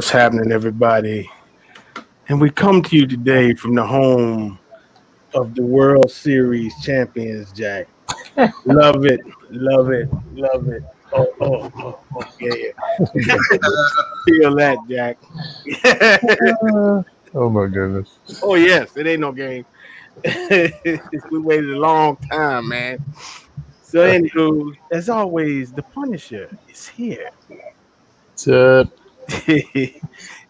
What's happening, everybody? And we come to you today from the home of the World Series champions, Jack. love it, love it, love it. Oh, oh, oh, oh yeah, yeah. Feel that, Jack. oh my goodness. Oh yes, it ain't no game. we waited a long time, man. So, anywho, as always, the Punisher is here. What's up?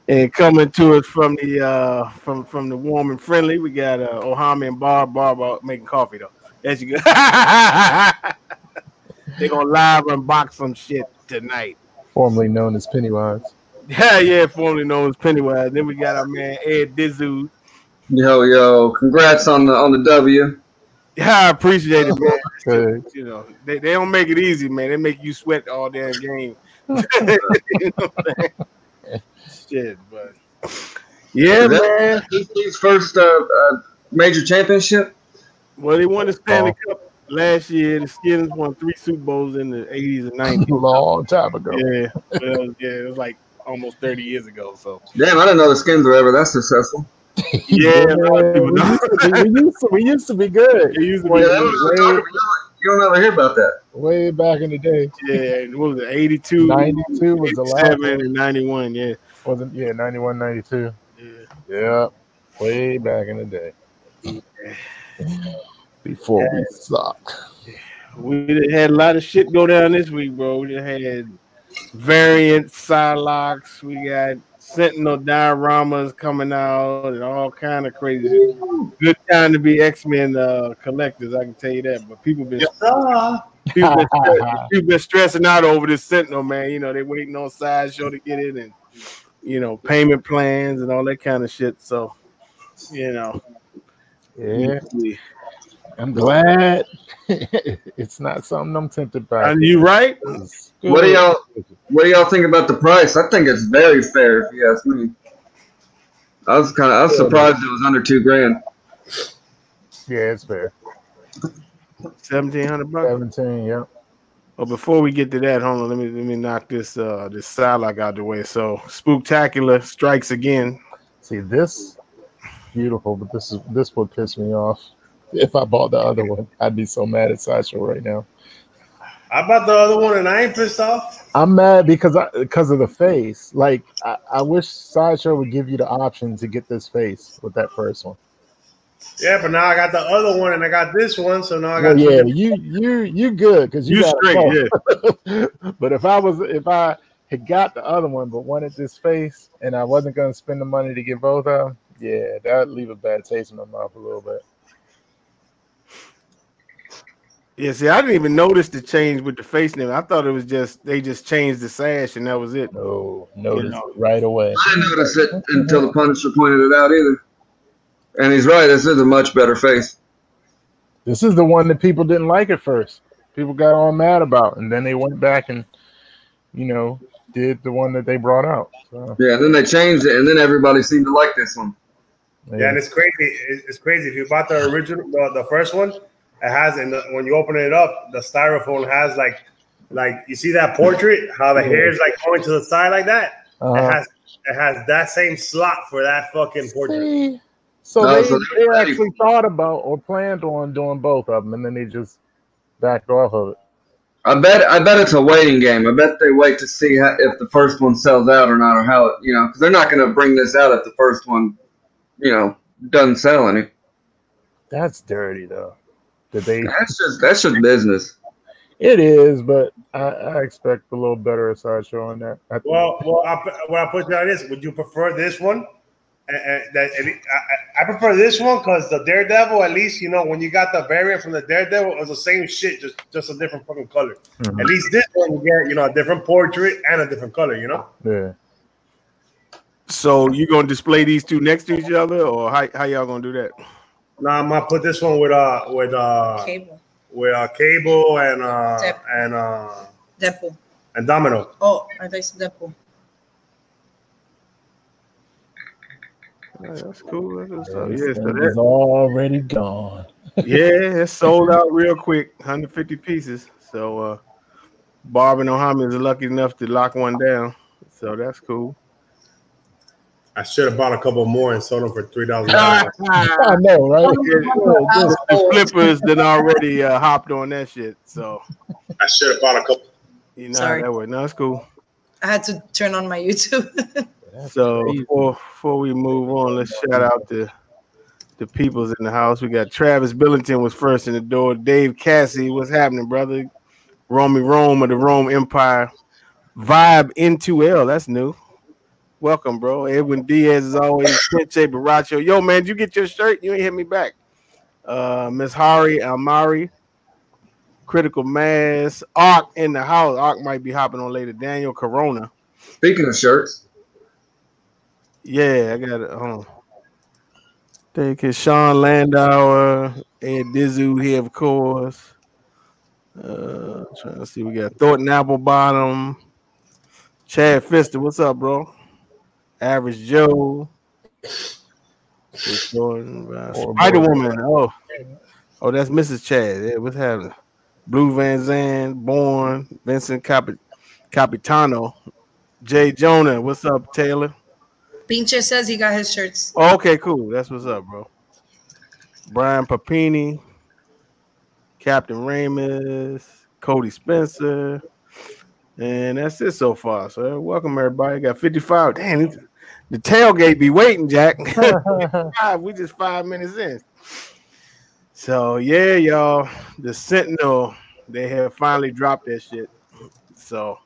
and coming to us from the uh from from the warm and friendly, we got uh Ohami and Barb. Barb uh, making coffee though. That's good. They're gonna live unbox some shit tonight. Formerly known as Pennywise. Yeah, yeah, formerly known as Pennywise. Then we got our man Ed Dizu. Yo, yo, congrats on the on the W. Yeah, I appreciate it, man. you know, they, they don't make it easy, man. They make you sweat all damn game. You know Shit, but yeah, man. His first uh, uh, major championship. Well, they won the Stanley oh. Cup last year. The Skins won three Super Bowls in the '80s and '90s. A long time ago. Yeah, it was, yeah, it was like almost 30 years ago. So damn, I didn't know the Skins were ever that successful. yeah, we, used be, we, used to, we used to be good. Used to be good. You don't ever hear about that. Way back in the day. Yeah, what was it? 82, 92 was the last one. and 91, yeah. Wasn't yeah, 91, 92. Yeah. Yeah. Way back in the day. Yeah. Before yeah. we sucked. We had a lot of shit go down this week, bro. We had variant Psylocke. We got Sentinel dioramas coming out and all kind of crazy. Good time to be X Men uh, collectors, I can tell you that. But people been yes, people, been people been stressing out over this Sentinel, man. You know they waiting on sideshow to get it, and you know payment plans and all that kind of shit. So you know, yeah. I'm glad it's not something I'm tempted by. And you right? What do y'all What do y'all think about the price? I think it's very fair, if you ask me. I was kind of I was surprised it was under two grand. Yeah, it's fair. Seventeen hundred bucks. Seventeen, yeah. Well, before we get to that, hold on. Let me let me knock this uh this Psylocke out the way. So, Spooktacular strikes again. See this beautiful, but this is this would piss me off. If I bought the other one, I'd be so mad at Sideshow right now. I bought the other one and I ain't pissed off. I'm mad because I because of the face. Like I, I wish Sideshow would give you the option to get this face with that first one. Yeah, but now I got the other one and I got this one, so now I got. Well, yeah, you you you good because you, you straight, yeah. but if I was if I had got the other one but wanted this face and I wasn't going to spend the money to get both of them, yeah, that'd leave a bad taste in my mouth a little bit. Yeah, see, I didn't even notice the change with the face name. I thought it was just they just changed the sash and that was it. No, notice you know? right away. I didn't notice it until the Punisher pointed it out either. And he's right. This is a much better face. This is the one that people didn't like at first. People got all mad about, and then they went back and, you know, did the one that they brought out. So. Yeah, then they changed it, and then everybody seemed to like this one. Yeah, yeah and it's crazy. It's crazy. If you bought the original, the, the first one, it has and when you open it up, the styrofoam has like like you see that portrait, how the hair is like going to the side like that. Uh-huh. It has it has that same slot for that fucking portrait. See? So no, they, so they actually thought about or planned on doing both of them, and then they just backed off of it. I bet I bet it's a waiting game. I bet they wait to see how, if the first one sells out or not, or how it, you know, because they're not going to bring this out if the first one, you know, doesn't sell any. That's dirty, though. Did they? That's just that's just business. It is, but I, I expect a little better sideshow on that. well, well, I, what I put down is, would you prefer this one? And, that I, I, prefer this one because the Daredevil, at least you know when you got the variant from the Daredevil, it was the same shit, just just a different fucking color. Mm-hmm. At least this one you get you know a different portrait and a different color. You know. Yeah. So you gonna display these two next to each other, or how how y'all gonna do that? No, I'm gonna put this one with uh with uh cable with uh cable and uh Dep- and uh Deadpool and Domino. Oh, I think it's Deadpool. Yeah, that's cool. That's so, yeah, so that's already gone. yeah, it sold out real quick, 150 pieces. So uh Barb and Ohami is lucky enough to lock one down. So that's cool. I should have bought a couple more and sold them for three dollars. I know, right? the, the flippers that already uh, hopped on that shit. So I should have bought a couple. you know Sorry. that way. No, it's cool. I had to turn on my YouTube. So before, before we move on, let's shout out the the peoples in the house. We got Travis Billington was first in the door. Dave Cassie, what's happening, brother? Romy Rome of the Rome Empire. Vibe N2L, that's new. Welcome, bro. Edwin Diaz is always Pinche Baracho. Yo, man, did you get your shirt? You ain't hit me back. Uh Miss Hari Almari, Critical Mass, Ark in the house. Ark might be hopping on later. Daniel Corona. Speaking of shirts, Yeah, I got it. Hold on. Thank you, Sean Landauer, Ed Dizu here, of course. Uh, trying to see, we got Thornton Applebottom, Chad Fister. What's up, bro? Average Joe, Spider Woman. Oh, oh, that's Mrs. Chad. Yeah, what's happening? Blue Van Zandt, Born, Vincent Capi- Capitano, Jay Jonah. What's up, Taylor? Pinche says he got his shirts. Oh, okay, cool. That's what's up, bro. Brian Papini, Captain Ramus, Cody Spencer, and that's it so far. So welcome everybody. Got 55. Damn, the tailgate be waiting, Jack. Five, we just five minutes in. So yeah, y'all, the Sentinel, they have finally dropped that shit. So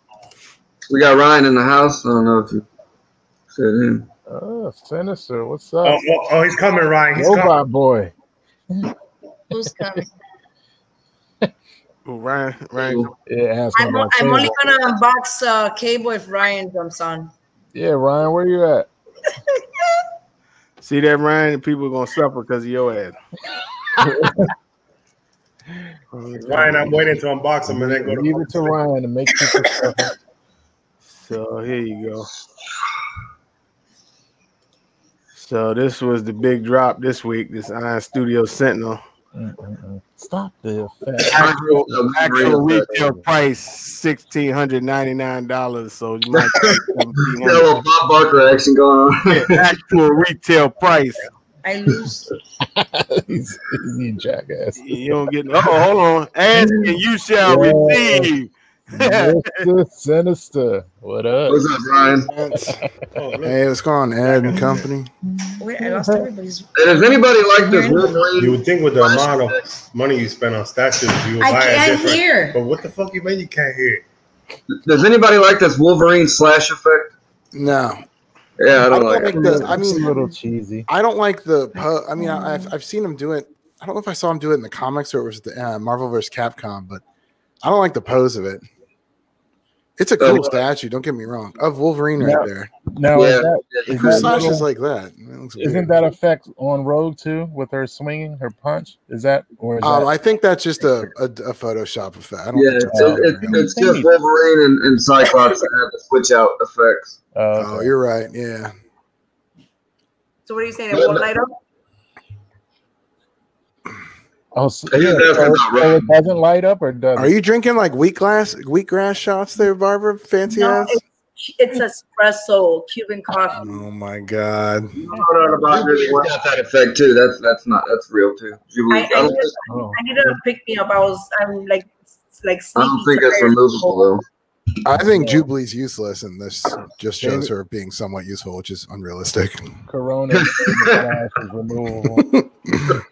we got Ryan in the house. I don't know if you said him. Oh, Sinister, what's Oh, up? oh, oh, he's coming, Ryan. He's coming. Robot boy. Who's coming? ooh, Ryan, Ryan, Yeah, ask I'm, I'm only gonna unbox uh, Cable if Ryan jumps on. Yeah, Ryan, where you at? see that Ryan? People gonna suffer because of your ass. Ryan, I'm waiting to unbox him and then go to. Leave it to Ryan to make people suffer. So here you go. So this was the big drop this week. This Iron Studio Sentinel. Mm-mm-mm. Stop the effect. Actual, Oh, actual uh, retail price sixteen hundred ninety nine dollars. So you might pay Got a little Bob Barker action going on. actual retail price. I lose. he's, he's a jackass. You don't get. Oh, hold on. Ask and you shall Yeah. receive. Mr. Sinister. What up? What's up, Ryan? Oh. Hey, what's going on, Ed and company? Wait, I lost everybody's. And does anybody like this You would think with the amount of money you spend on statues, you would I buy a can't different. hear. But what the fuck you mean you can't hear? Does anybody like this Wolverine slash effect? No, Yeah, I I don't don't like like it. the. I It's a mean, little cheesy. I don't like the. Po- I mean, I, I've I've seen him do it. I don't know if I saw him do it in the comics or it was the uh, Marvel vs. Capcom, but I don't like the pose of it. It's a cool Oh. statue. Don't get me wrong. Of Wolverine right Yeah. there. Now, Yeah. is that, Yeah, is Who that slashes little- like that? It looks isn't weird. that effect on Rogue too with her swinging her punch? Is that or is Um, that, I think that's just a, a, a Photoshop effect. I don't Yeah, it's, that's Oh, it's, real. it's just Wolverine and, and Cyclops that have the switch out effects. oh, Oh, you're right. Yeah. So what are you saying? It won't light up? Oh so, He yeah, asking so, about so it doesn't light up or does Are you drinking like wheatgrass wheatgrass shots there, Barbara? Fancy No, ass. It's espresso, Cuban coffee. Oh my god. Jubilee's got that effect too. That's that's not that's real too. Jubilee. I- I, oh. I don't think, Oh. I needed a pick me up. I was, I'm like, like I don't think it's removable though. I think Yeah. Jubilee's useless, and this just shows David- her being somewhat useful, which is unrealistic. Corona flash is removable?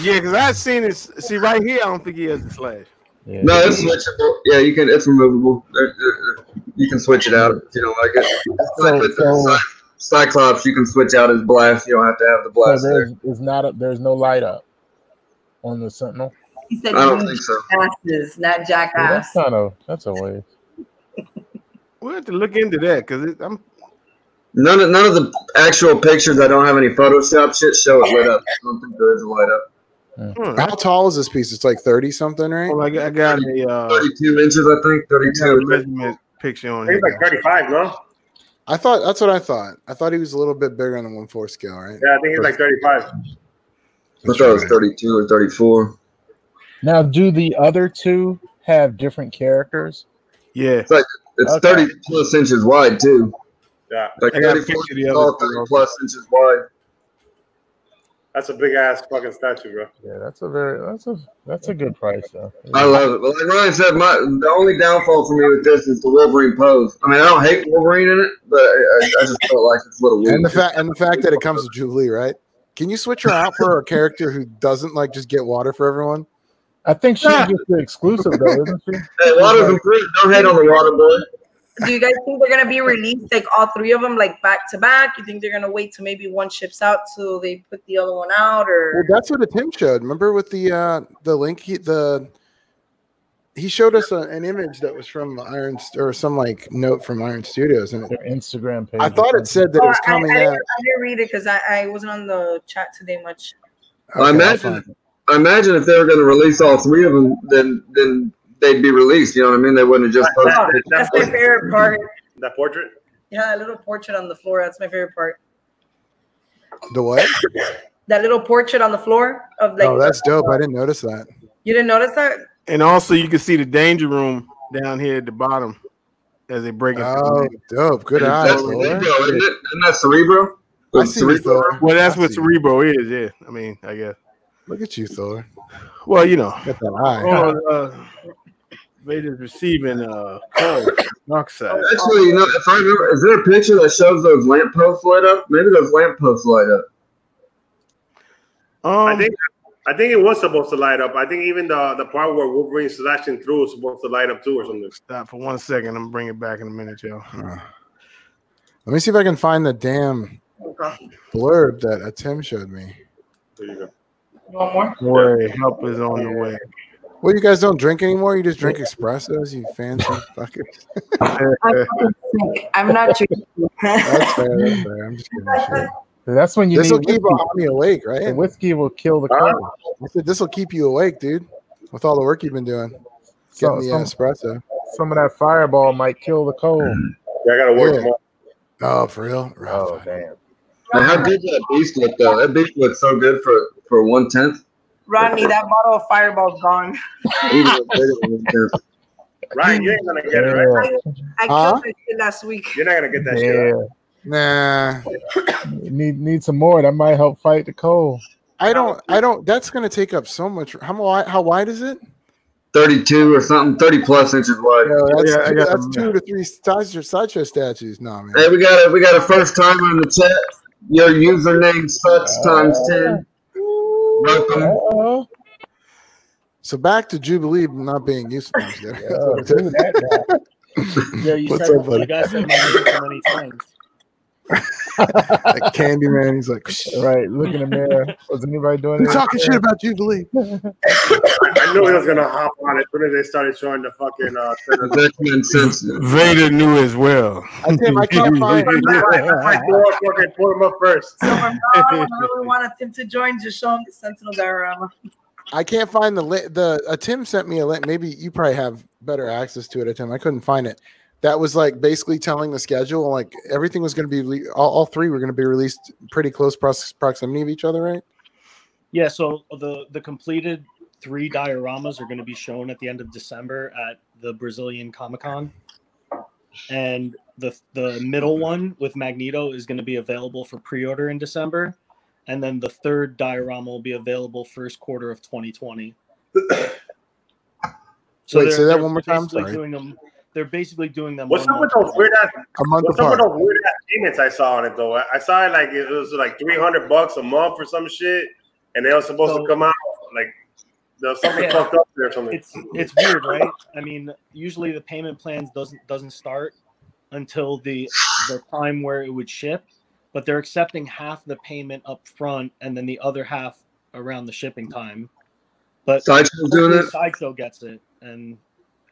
Yeah, because I've seen it. See right here, I don't think he has the slash. Yeah. No, it's switchable. Yeah, you can. It's removable. There- there- You can switch it out if you don't like it. So- so- Cyclops, you can switch out his blast. You don't have to have the So blast there. there's not a, there's no light up on the Sentinel. He said, I don't think so. jackasses, not Yeah, jackass. that's kind of that's a waste. We'll have to look into that because I'm. None of none of the actual pictures I don't have any Photoshop shit show it lit up. I don't think there is a light up. Hmm, How tall is this piece? It's like 30 something, right? well, I got, I got a, uh, Thirty-two inches, I think. I Thirty-two. measurement picture on I here. it's like 35, no? I thought that's what I thought. I thought he was a little bit bigger on the 1 4 scale, right? Yeah, I think it's like 35. I thought it was thirty-two or thirty-four. Now, do the other two have different characters? Yeah, It's like Okay. thirty plus inches wide too. Yeah, Like I got a 30 picture of the other plus inches wide. That's a big ass fucking statue, bro. Yeah, that's a very that's a that's a good price though. I love it. But like Ryan said, my the only downfall for me with this is the Wolverine pose. I mean, I don't hate Wolverine in it, but I, I just felt like it's a little weird. And the fact and the fact that it comes with Jubilee, right? Can you switch her out for a character who doesn't like just get water for everyone? I think she's just the exclusive though, isn't she? Hey, water's improved. Don't hate on the water boy. Do you guys think they're gonna be released like all three of them like back to back? You think they're gonna wait till maybe one ships out so they put the other one out or Well, or that's what a Tim showed. Remember with the uh the link he the he showed us a, an image that was from Iron or some like note from Iron Studios, and it, Their Instagram page. I thought it said that it Oh, was I, I, coming didn't, out. I didn't read it because I, I wasn't on the chat today much. I Okay, I'll imagine- I imagine if they were going to release all three of them, then then they'd be released. You know what I mean? They wouldn't have just Right. posted. It. that's my favorite part. That portrait. Yeah, a little portrait on the floor. That's my favorite part. The what? That little portrait on the floor of like. oh, that's dope. I didn't notice that. You didn't notice that? And also, you can see the danger room down here at the bottom as they break it. Oh, dope. Good eye, That's Thor. Cerebro, isn't it? Isn't that Cerebro? I see you, Thor. Well, that's I what see. Cerebro is. Yeah, I mean, I guess. Look at you, Thor. Well, you know, Got that eye. oh, uh, Vader's receiving a code, dark. Actually, you know, if I remember, is there a picture that shows those lampposts light up? Maybe those lampposts light up. Um, I think I think it was supposed to light up. I think even the the part where Wolverine's slashing through was supposed to light up too or something. Stop for one second. I'm gonna bring it back in a minute, yo. Uh, let me see if I can find the damn blurb that uh, Tim showed me. There you go. You want more? Don't worry, help is on the way. Well, you guys don't drink anymore. You just drink espressos. You fancy fuckers. I'm. I'm not drinking. That's fair. That's fair. I'm just kidding. Shit. That's when you This will keep whiskey. me awake, The right? whiskey will kill the Huh? cold. I said this will keep you awake, dude. With all the work you've been doing, So, getting the uh, some, espresso. some of that fireball might kill the cold. Yeah, I gotta work Yeah. tomorrow. Oh, for real? Oh damn! Man, how good that beast look though? That beast looks so good for for one tenth. Rodney, that bottle of Fireball's gone. Ryan, you ain't gonna get it, right? I Huh? killed that shit last week. You're not gonna get that shit. Yeah, Right? Nah, need need some more. That might help fight the cold. I don't. I don't. That's gonna take up so much. How wide? How wide is it? Thirty-two or something, thirty plus inches wide. No, that's, Yeah, two, got that's them. two to three sideshow, sideshow statues. No, man. Hey, we got a we got a first timer in the chat. Your username sucks times ten. Welcome. Oh, So back to Jubilee not being useful. do that. Yeah, you What's said up, buddy? you guys said my so many times. Like Candyman, he's like, Right, look in the mirror. Was anybody doing you it? talking shit about Jubilee? I knew he was gonna hop on it as soon as they started showing the fucking uh center. The X-Men. Vader knew as well. I, Tim, I can't find. I thought fucking pull him up first. So from now on, whenever we want him to join, just show him the Sentinel diorama. I can't find the li- the. Uh, Tim sent me a link. Maybe you probably have better access to it. At Tim, I couldn't find it. That was like basically telling the schedule. Like everything was going to be all, all three were going to be released pretty close proximity of each other, right? Yeah, so the the completed three dioramas are going to be shown at the end of December at the Brazilian Comic Con, and the the middle one with Magneto is going to be available for pre order in December, and then the third diorama will be available first quarter of 2020. Wait, they're- say that one more time? Sorry. Doing them, they're basically doing them. What's one up with those weird ass? A month What's up with those weird ass payments I saw on it though? I I saw it like it was like three hundred bucks a month or some shit, and they were supposed So- to come out like there was something Yeah. fucked up there or something. it's it's weird, right? I mean, usually the payment plans doesn't doesn't start until the the time where it would ship, but they're accepting half the payment up front and then the other half around the shipping time. But Sideshow's doing hopefully it. Sideshow gets it, and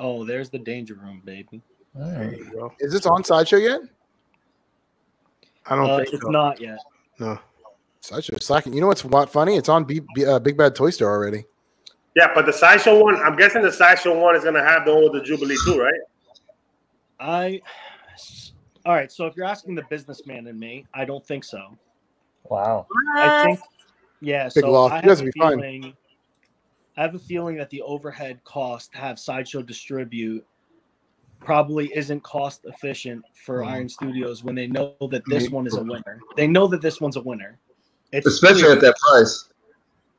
oh, there's the danger room, baby. There you go. Is this on sideshow yet? I don't Uh, think it's so. not yet. No. Sideshow slacking. You know what's what funny? It's on B, B, uh, Big Bad Toy Store already. yeah, but the sideshow one, I'm guessing the sideshow one is gonna have the one with the Jubilee too, right? I. All right, so if you're asking the businessman in me, I don't think so. Wow. I think, yeah. Big so loss. I You have guys a will be fine. Feeling. I have a feeling that the overhead cost to have sideshow distribute probably isn't cost efficient for Mm. Iron Studios when they know that this one is a winner. They know that this one's a winner. It's especially clear. at that price.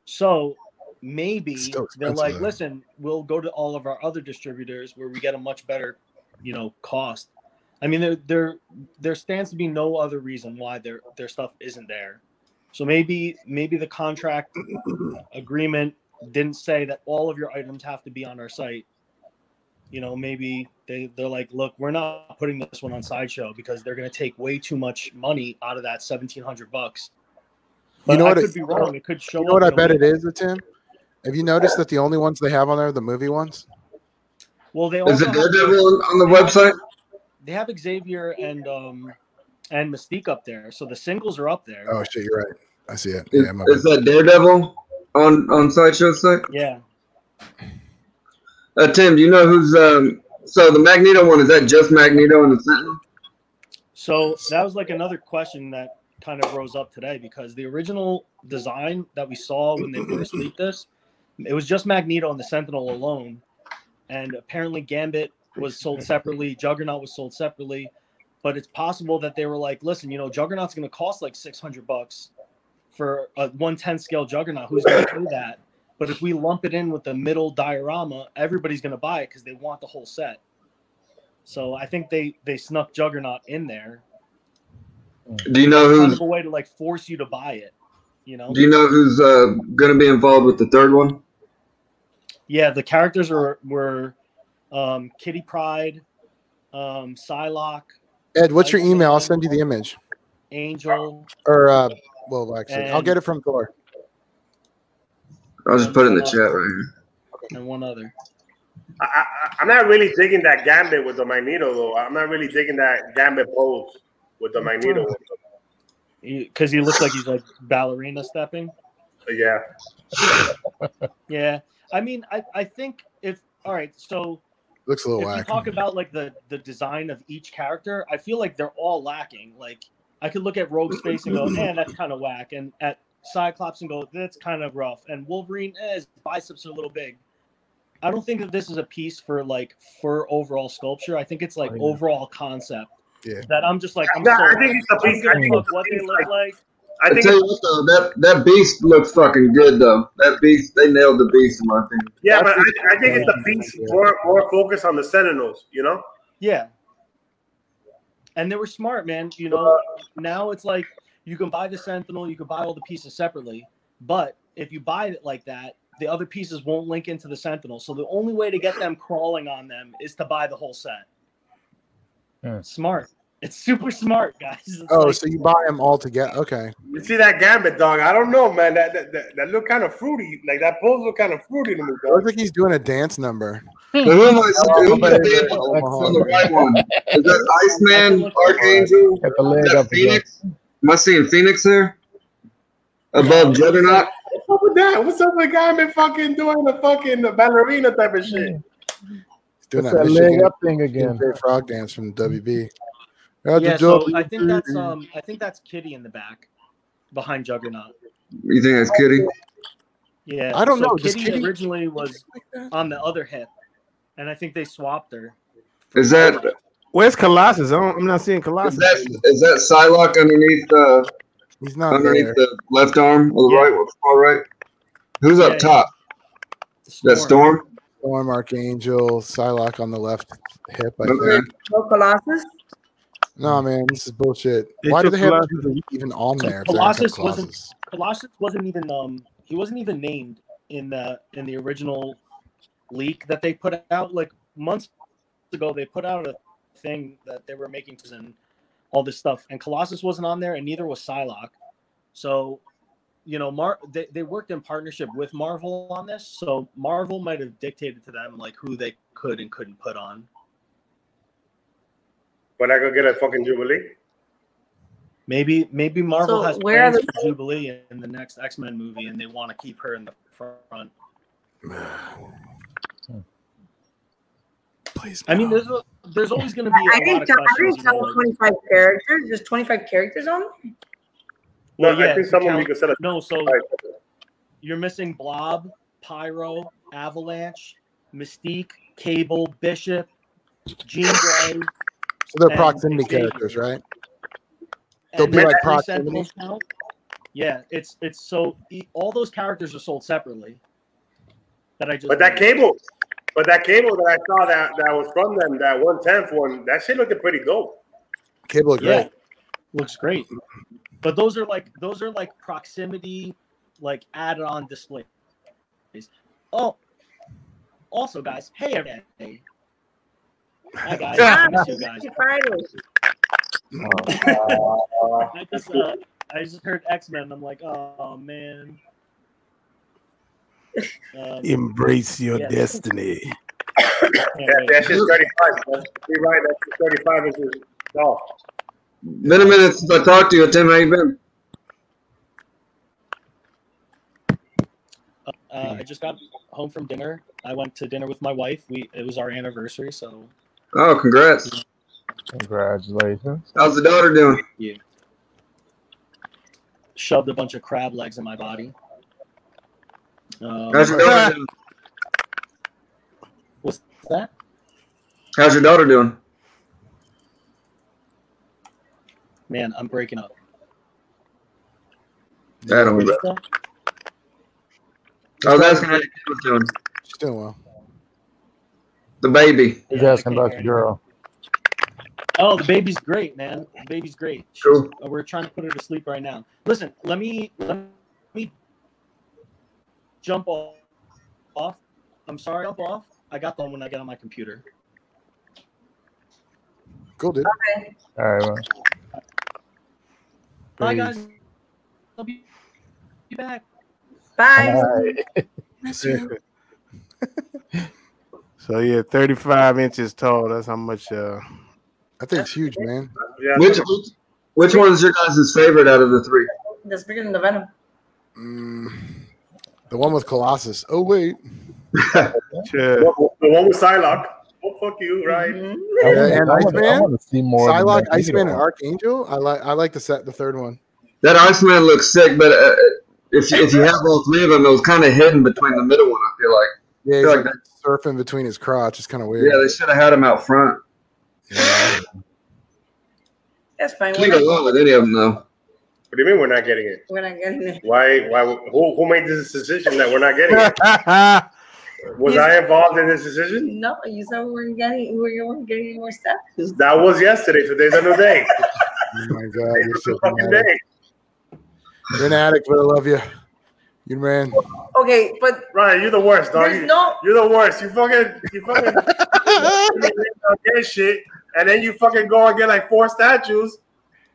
So maybe they're like, though. listen, we'll go to all of our other distributors where we get a much better, you know, cost. I mean, there there there stands to be no other reason why their their stuff isn't there. So maybe maybe the contract agreement didn't say that all of your items have to be on our site. You know, maybe they they're like, look, we're not putting this one on sideshow because they're going to take way too much money out of that seventeen hundred bucks. But know I what could it- be wrong. It could show You know what I bet way- it is, Tim? Have you noticed that the only ones they have on there are the movie ones? Well, they Is it have, Daredevil on on the website? they have Xavier and um and Mystique up there, so the singles are up there. Oh shit, you're right. I see it. Is, Yeah, is that Daredevil on on Sideshow site? Yeah, Uh, Tim, do you know who's um? So the Magneto one is that just Magneto and the Sentinel? so that was like another question that kind of rose up today because the original design that we saw when they first leaked this, it was just Magneto and the Sentinel alone, and apparently Gambit was sold separately, Juggernaut was sold separately, but it's possible that they were like, listen, you know, Juggernaut's going to cost like six hundred bucks for a one ten scale Juggernaut. Who's going to do that? But if we lump it in with the middle diorama, everybody's going to buy it because they want the whole set. So I think they they snuck Juggernaut in there, Do you know kind who's of a way to like force you to buy it. You know? Do you know who's uh going to be involved with the third one? Yeah, the characters are were um, Kitty Pryde, um, Psylocke, Ed, what's your email? I'll send you the image. Angel. Or uh, well, actually, I'll get it from Thor. I'll just put it in the uh, chat right here. and one other. I, I, I'm not really digging that Gambit with the Magneto though. I'm not really digging that Gambit pose with the Magneto. Because he, looks like he's like ballerina stepping. Yeah. Yeah. I mean, I, I think if all right, so Looks a little if you talk about like the the design of each character, I feel like they're all lacking. Like I could look at Rogue's face and go, man, that's kind of whack, and at Cyclops and go, that's kind of rough, and Wolverine, eh, his biceps are a little big. I don't think that this is a piece for like for overall sculpture. I think it's like Oh, yeah. overall concept. Yeah. That I'm just like I'm No, so I think it's a I don't piece. give I a think fuck it's a what they look like, like. I I tell you what though, that that beast looks fucking good though. That beast, they nailed the beast in my opinion. yeah, but I, I think it's the beast more more focused on the Sentinels. You know. Yeah. And they were smart, man. You know, now it's like you can buy the Sentinel, you can buy all the pieces separately, but if you buy it like that, the other pieces won't link into the Sentinel. So the only way to get them crawling on them is to buy the whole set. Hmm. Smart. It's super smart, guys. It's Oh, like- so you buy them all together? Okay. You see that Gambit dog? I don't know, man. That that, that, that look kind of fruity. Like that pose look kind of fruity to me, Looks dog. like he's doing a dance number. So who am I seeing? Who am I on the right one? Is that Iceman, Archangel? Got the leg Is that up again. Phoenix? Am I seeing Phoenix there? Above Juggernaut? What's up with that? What's up with Gambit fucking doing the fucking ballerina type of shit? He's doing What's that, that leg up thing again? Frog dance from WB. Yeah, so I think that's um I think that's Kitty in the back behind Juggernaut. You think that's Kitty? Yeah. I don't so know. Does Kitty, Kitty- originally was on the other hip, and I think they swapped her. Is that Where's Colossus? I don't, I'm not seeing is Colossus. that is that Psylocke underneath uh He's not underneath there. the left arm or the Yeah. right one? All right. Who's Yeah, up top? That Storm? Storm Archangel, Psylocke on the left hip. I Okay. think. No Colossus. No, man, this is bullshit. They Why do they have Colossus. Even on there? if they don't have Colossus wasn't- Colossus? Colossus wasn't even um he wasn't even named in the in the original leak that they put out like months ago. They put out a thing that they were making and all this stuff, and Colossus wasn't on there, and neither was Psylocke. So, you know, Mar they, they worked in partnership with Marvel on this, so Marvel might have dictated to them like who they could and couldn't put on. When I go get a fucking Jubilee. Maybe maybe Marvel So has where plans the- for Jubilee in the next X Men movie, and they want to keep her in the front. Please. I mean, there's a, there's always going to be I a lot didn't of tell, I questions. didn't tell like- 25 characters. There's 25 characters on. it? No, Well, yeah, I think if some you of you can set a no, so you're missing Blob, Pyro, Avalanche, Mystique, Cable, Bishop, Jean Grey. So they're proximity characters, right? They'll be like proximity? Yeah, it's it's so e- all those characters are sold separately. That I just But that cable, but that cable that I saw that that was from them, that one tenth one, that shit looked pretty dope. Cable look yeah, great. looks great. But those are like those are like proximity, like added on displays. Oh, also guys, hey everybody. Hi guys, Ah, I miss you guys. Happy Friday. I just uh, I just heard X Men. I'm like, oh man. Um, Embrace your Yeah. destiny. can't Yeah, wait. that thirty five. You're right. That's thirty five inches tall. Been a minute since I talked to you, Tim. How you been? Uh, I just got home from dinner. I went to dinner with my wife. We it was our anniversary, so Oh, congrats. Congratulations. How's the daughter doing? shoved a bunch of crab legs in my body. Um, How's your daughter doing? what's that? How's your daughter doing? Man, I'm breaking up. I don't know. I was asking how your kid was doing. She's doing well. The baby. He's asking about the girl. Oh, the baby's great, man. The baby's great. She's- Cool. uh, We're trying to put her to sleep right now. Listen, let me let me jump off. Off. I'm sorry, jump off. I got them when I get on my computer. Cool, dude. All right, well, Bye, Peace. guys. I'll be, be back. Bye. all right. Miss you. So yeah, 35 inches tall. That's how much uh I think it's huge, man. Yeah. Which which, which one's your guys' favorite out of the three? That's bigger than the Venom. Mm, the one with Colossus. Oh wait. shit. the one with Psylocke. Oh fuck you, right? Mhm. I Yeah, and I wanna- I Iceman? want to see more. Psylocke, Magneto Iceman, and. Archangel. I like. I like the set. The third one. That Iceman looks sick, but uh, if if you have all three of them, it was kind of hidden between the middle one. I feel like. Yeah, he's feel like, like surfing between his crotch. It's kind of weird. Yeah, they should have had him out front. Yeah. That's fine. Can't We're go not, wrong with any of them though. What do you mean we're not getting it? we're not getting it. Why? Why? Who, who made this decision that we're not getting it? Was I involved in this decision? No, you said we weren't getting we weren't getting any more stuff. That was yesterday. Today's a new day. Oh my god, Today's you're a an fucking addict. day. You're an addict, but I love you. You man. Okay, but Ryan, you're the worst, dog. You, no you're the worst. You fucking, you fucking get shit, and then you fucking go and get like four statues.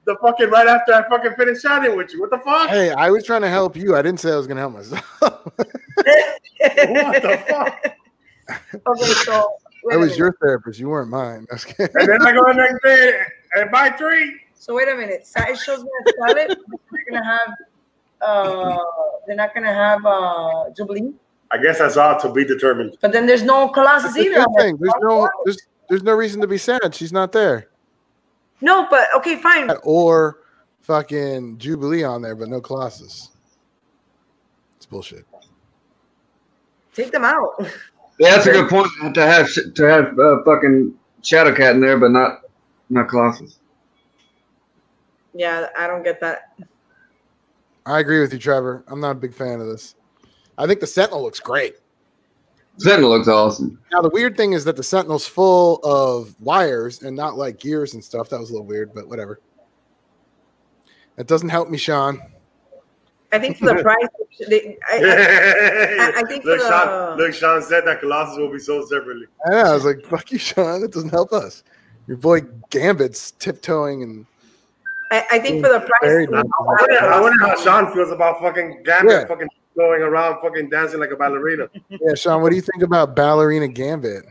The fucking right after I fucking finish chatting with you. What the fuck? Hey, I was trying to help you. I didn't say I was gonna help myself. What the fuck? Okay, so wait I a was your therapist. You weren't mine. That's good. And then I go the next day and buy three. So wait a minute. Sideshow's gonna sell it. They're gonna have uh they're not gonna have uh Jubilee. I guess that's all to be determined. But then there's no Colossus That's the either. good thing. There's no there's there's no reason to be sad. She's not there. No, but okay, fine. Or fucking Jubilee on there, but no Colossus. It's bullshit. Take them out. Yeah, that's a good point to have to have uh, fucking Shadowcat in there, but not not Colossus. Yeah, I don't get that. I agree with you, Trevor. I'm not a big fan of this. I think the Sentinel looks great. Sentinel looks awesome. Now the weird thing is that the Sentinel's full of wires and not like gears and stuff. That was a little weird, but whatever. That doesn't help me, Sean. I think for the price, they, I, I, I think look, for Sean, look, Sean said that Colossus will be sold separately. I know. I was like, "Fuck you, Sean. That doesn't help us." Your boy Gambit's tiptoeing and I, I think for the Very price. nice. I wonder, I wonder how Sean feels about fucking Gambit Yeah. fucking going around fucking dancing like a ballerina. yeah, Sean. What do you think about Ballerina Gambit?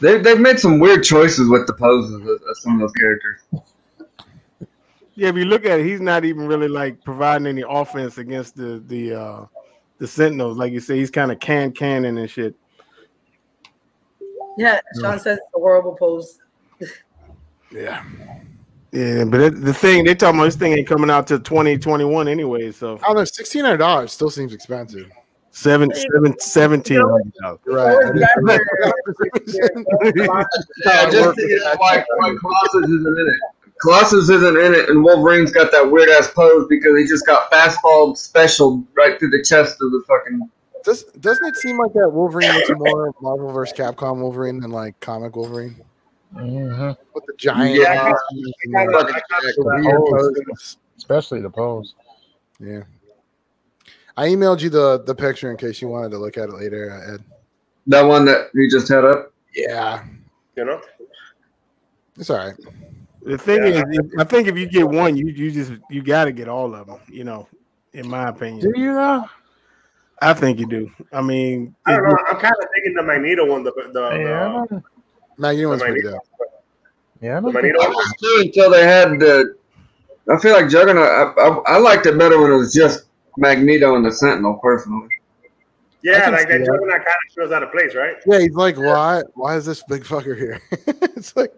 They they've made some weird choices with the poses of, of some of those characters. Yeah, if you look at it, he's not even really like providing any offense against the the uh the Sentinels. Like you say, he's kind of can cannon and shit. Yeah, Sean says it's a horrible pose. Yeah. Yeah, but it, the thing they talking about this thing ain't coming out till twenty twenty one anyway. So I don't know. Sixteen hundred dollars still seems expensive. Seven, seven, seventeen hundred dollars. Right. Yeah, just to, you why, why Colossus isn't in it. Colossus isn't in it, and Wolverine's got that weird ass pose because he just got fastball special right through the chest of the fucking. Does doesn't it seem like that Wolverine looks more Marvel vs. Capcom Wolverine than like comic Wolverine Mhm. with the giant Yeah, eyes and Fucking the- the pose. Especially the pose. Yeah. I emailed you the the picture in case you wanted to look at it later, uh, Ed. That one that he just had up. Yeah, You know? it's all right. The thing Yeah. is, I think if you get one, you you just you got to get all of them. You know, in my opinion, Do you though? I think you do. I mean, I don't know. I'm kind of thinking the Magneto one, the the, Yeah, the, don't- Maggie one's the Magneto. yeah. I The don't think- Magneto I one. was too until they had the. I feel like Juggernaut. I, I, I liked it better when it was just Magneto and the Sentinel, personally. Yeah, like that that. Juggernaut kind of feels out of place, right? Yeah, he's like, why? Why is this big fucker here? it's like,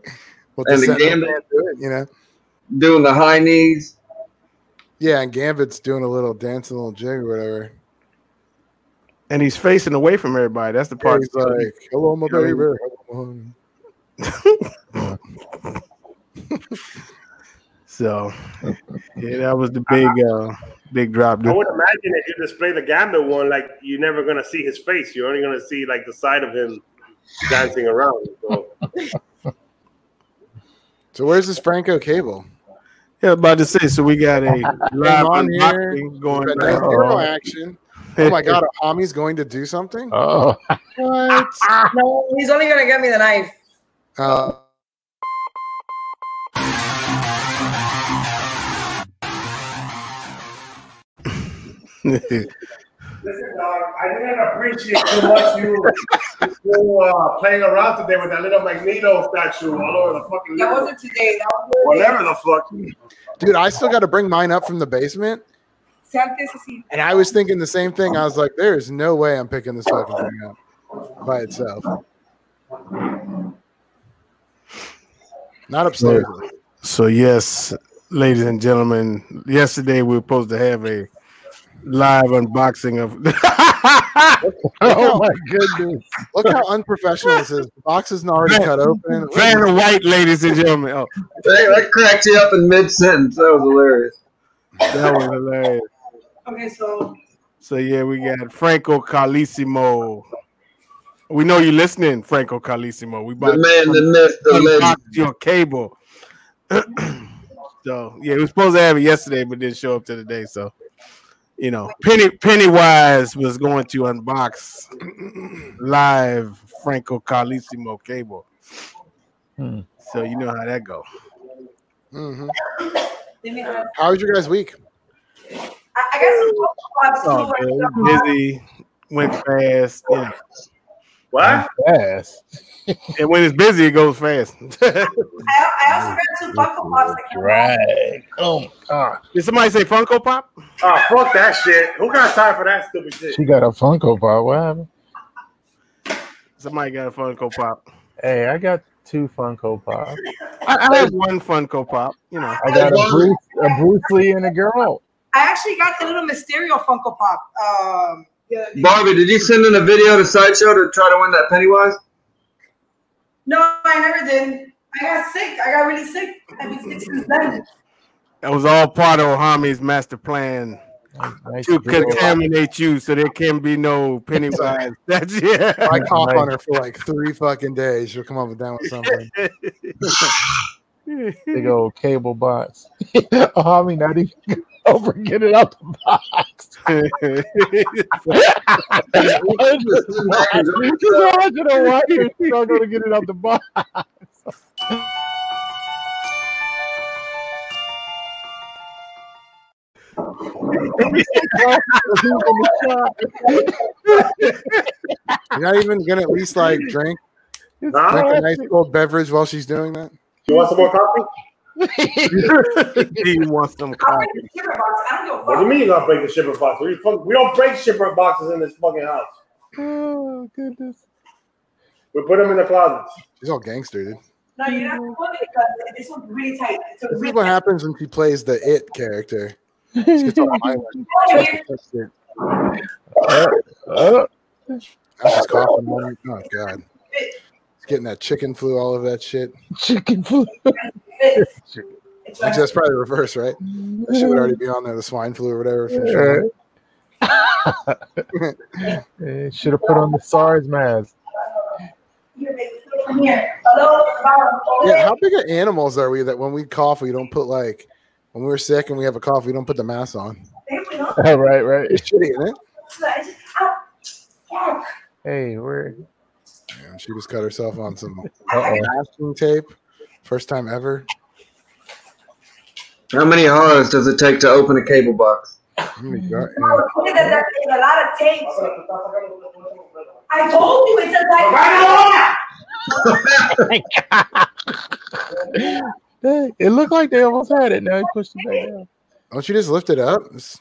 well, And the Sentinel Gambit- can't do it, you know? Doing the high knees. Yeah, and Gambit's doing a little dance, a little jig or whatever. and he's facing away from everybody. That's the Yeah, part. he's like, "Hello, my You know, baby." Hello, honey." So, yeah, that was the big, uh, big drop. I would imagine if you display the Gambit one, like you're never gonna see his face. You're only gonna see like the side of him dancing around. So So where's this Franco cable? Yeah, about to say. So we got a live on here. going. Got nice on. hero action. Oh my god, Hami's going to do something? Oh, What? No, he's only gonna get me the knife. Uh, listen, dog, I didn't appreciate too much you, you uh, playing around today with that little Magneto statue all over the fucking. That wasn't today. That was the. Whatever the fuck. dude, I still got to bring mine up from the basement. Se antes así. And I was thinking the same thing. I was like, there is no way I'm picking this fucking thing up by itself. Not upstairs. So yes, ladies and gentlemen, yesterday we were supposed to have a live unboxing of. oh, oh my goodness! Look how unprofessional this is. The box isn't already cut open. Vanna White, ladies and gentlemen. Oh, That, that cracked you up in mid sentence. That was hilarious. that was hilarious. Okay, so So yeah, we got Franco Carlissimo. We know you're listening, Franco Carlissimo. We The man, the myth, the unbox legend. your cable. so yeah, we were supposed to have it yesterday, but didn't show up to today. So you know, Penny Pennywise was going to unbox live Franco Carlissimo cable. Hmm. So you know how that go. hmm let me have- How was your guys' week? I, I got some Oh, pops too. man, busy, went fast. Yeah, What? Fast. and when it's busy, it goes fast. I, I also got two Funko Pops. that came out. Right. Oh God. Did somebody say Funko Pop? Oh, fuck that shit. Who got time for that stupid shit? She got a Funko Pop. What happened? Somebody got a Funko Pop. Hey, I got two Funko Pops. I, I have one Funko Pop. You know, I got a Bruce, a Bruce Lee and a girl. I actually got the little Mysterio Funko Pop. Um, the other day. Barbie, did you send in a video to Sideshow to try to win that Pennywise? No, I never did. I got sick. I got really sick. I've been sick since then. that was all part of Ohami's master plan Nice to contaminate you, so there can be no Pennywise. That's yeah. I cough Nice. on her for like three fucking days. She'll come up and down with something. Big old cable box. oh, I mean, not even over get it out the box. Just imagine a wife struggle to get it out the box. You're not even gonna at least like drink drink a nice cold beverage while she's doing that. You want some more coffee? Do you want some I'll coffee? break the box. I don't give a What do you mean you gonna break the shipper box? We, fuck- we don't break shipper boxes in this fucking house. Oh goodness. We put them in the closet. He's all gangster, dude. No, you're not going to because this one's really tight. It's a This is really what happens when she plays the it character. She gets all Uh Uh, I'm just coughing. Oh god, it's getting that chicken flu, all of that shit. chicken flu. Actually, that's probably reverse, right? That shit would already be on there, the swine flu or whatever. Sure. Should have put on the SARS mask. Yeah, how big of animals are we that when we cough, we don't put like when we're sick and we have a cough, we don't put the mask on? right, right. It's shitty, isn't it? Hey, we're Damn, she just cut herself on some masking tape. First time ever. How many hours does it take to open a cable box? Oh my God, yeah. a lot of tape. I told you it's a Hey, it looked like they almost had it. Now he pushed it back down. Don't you just lift it up? It's-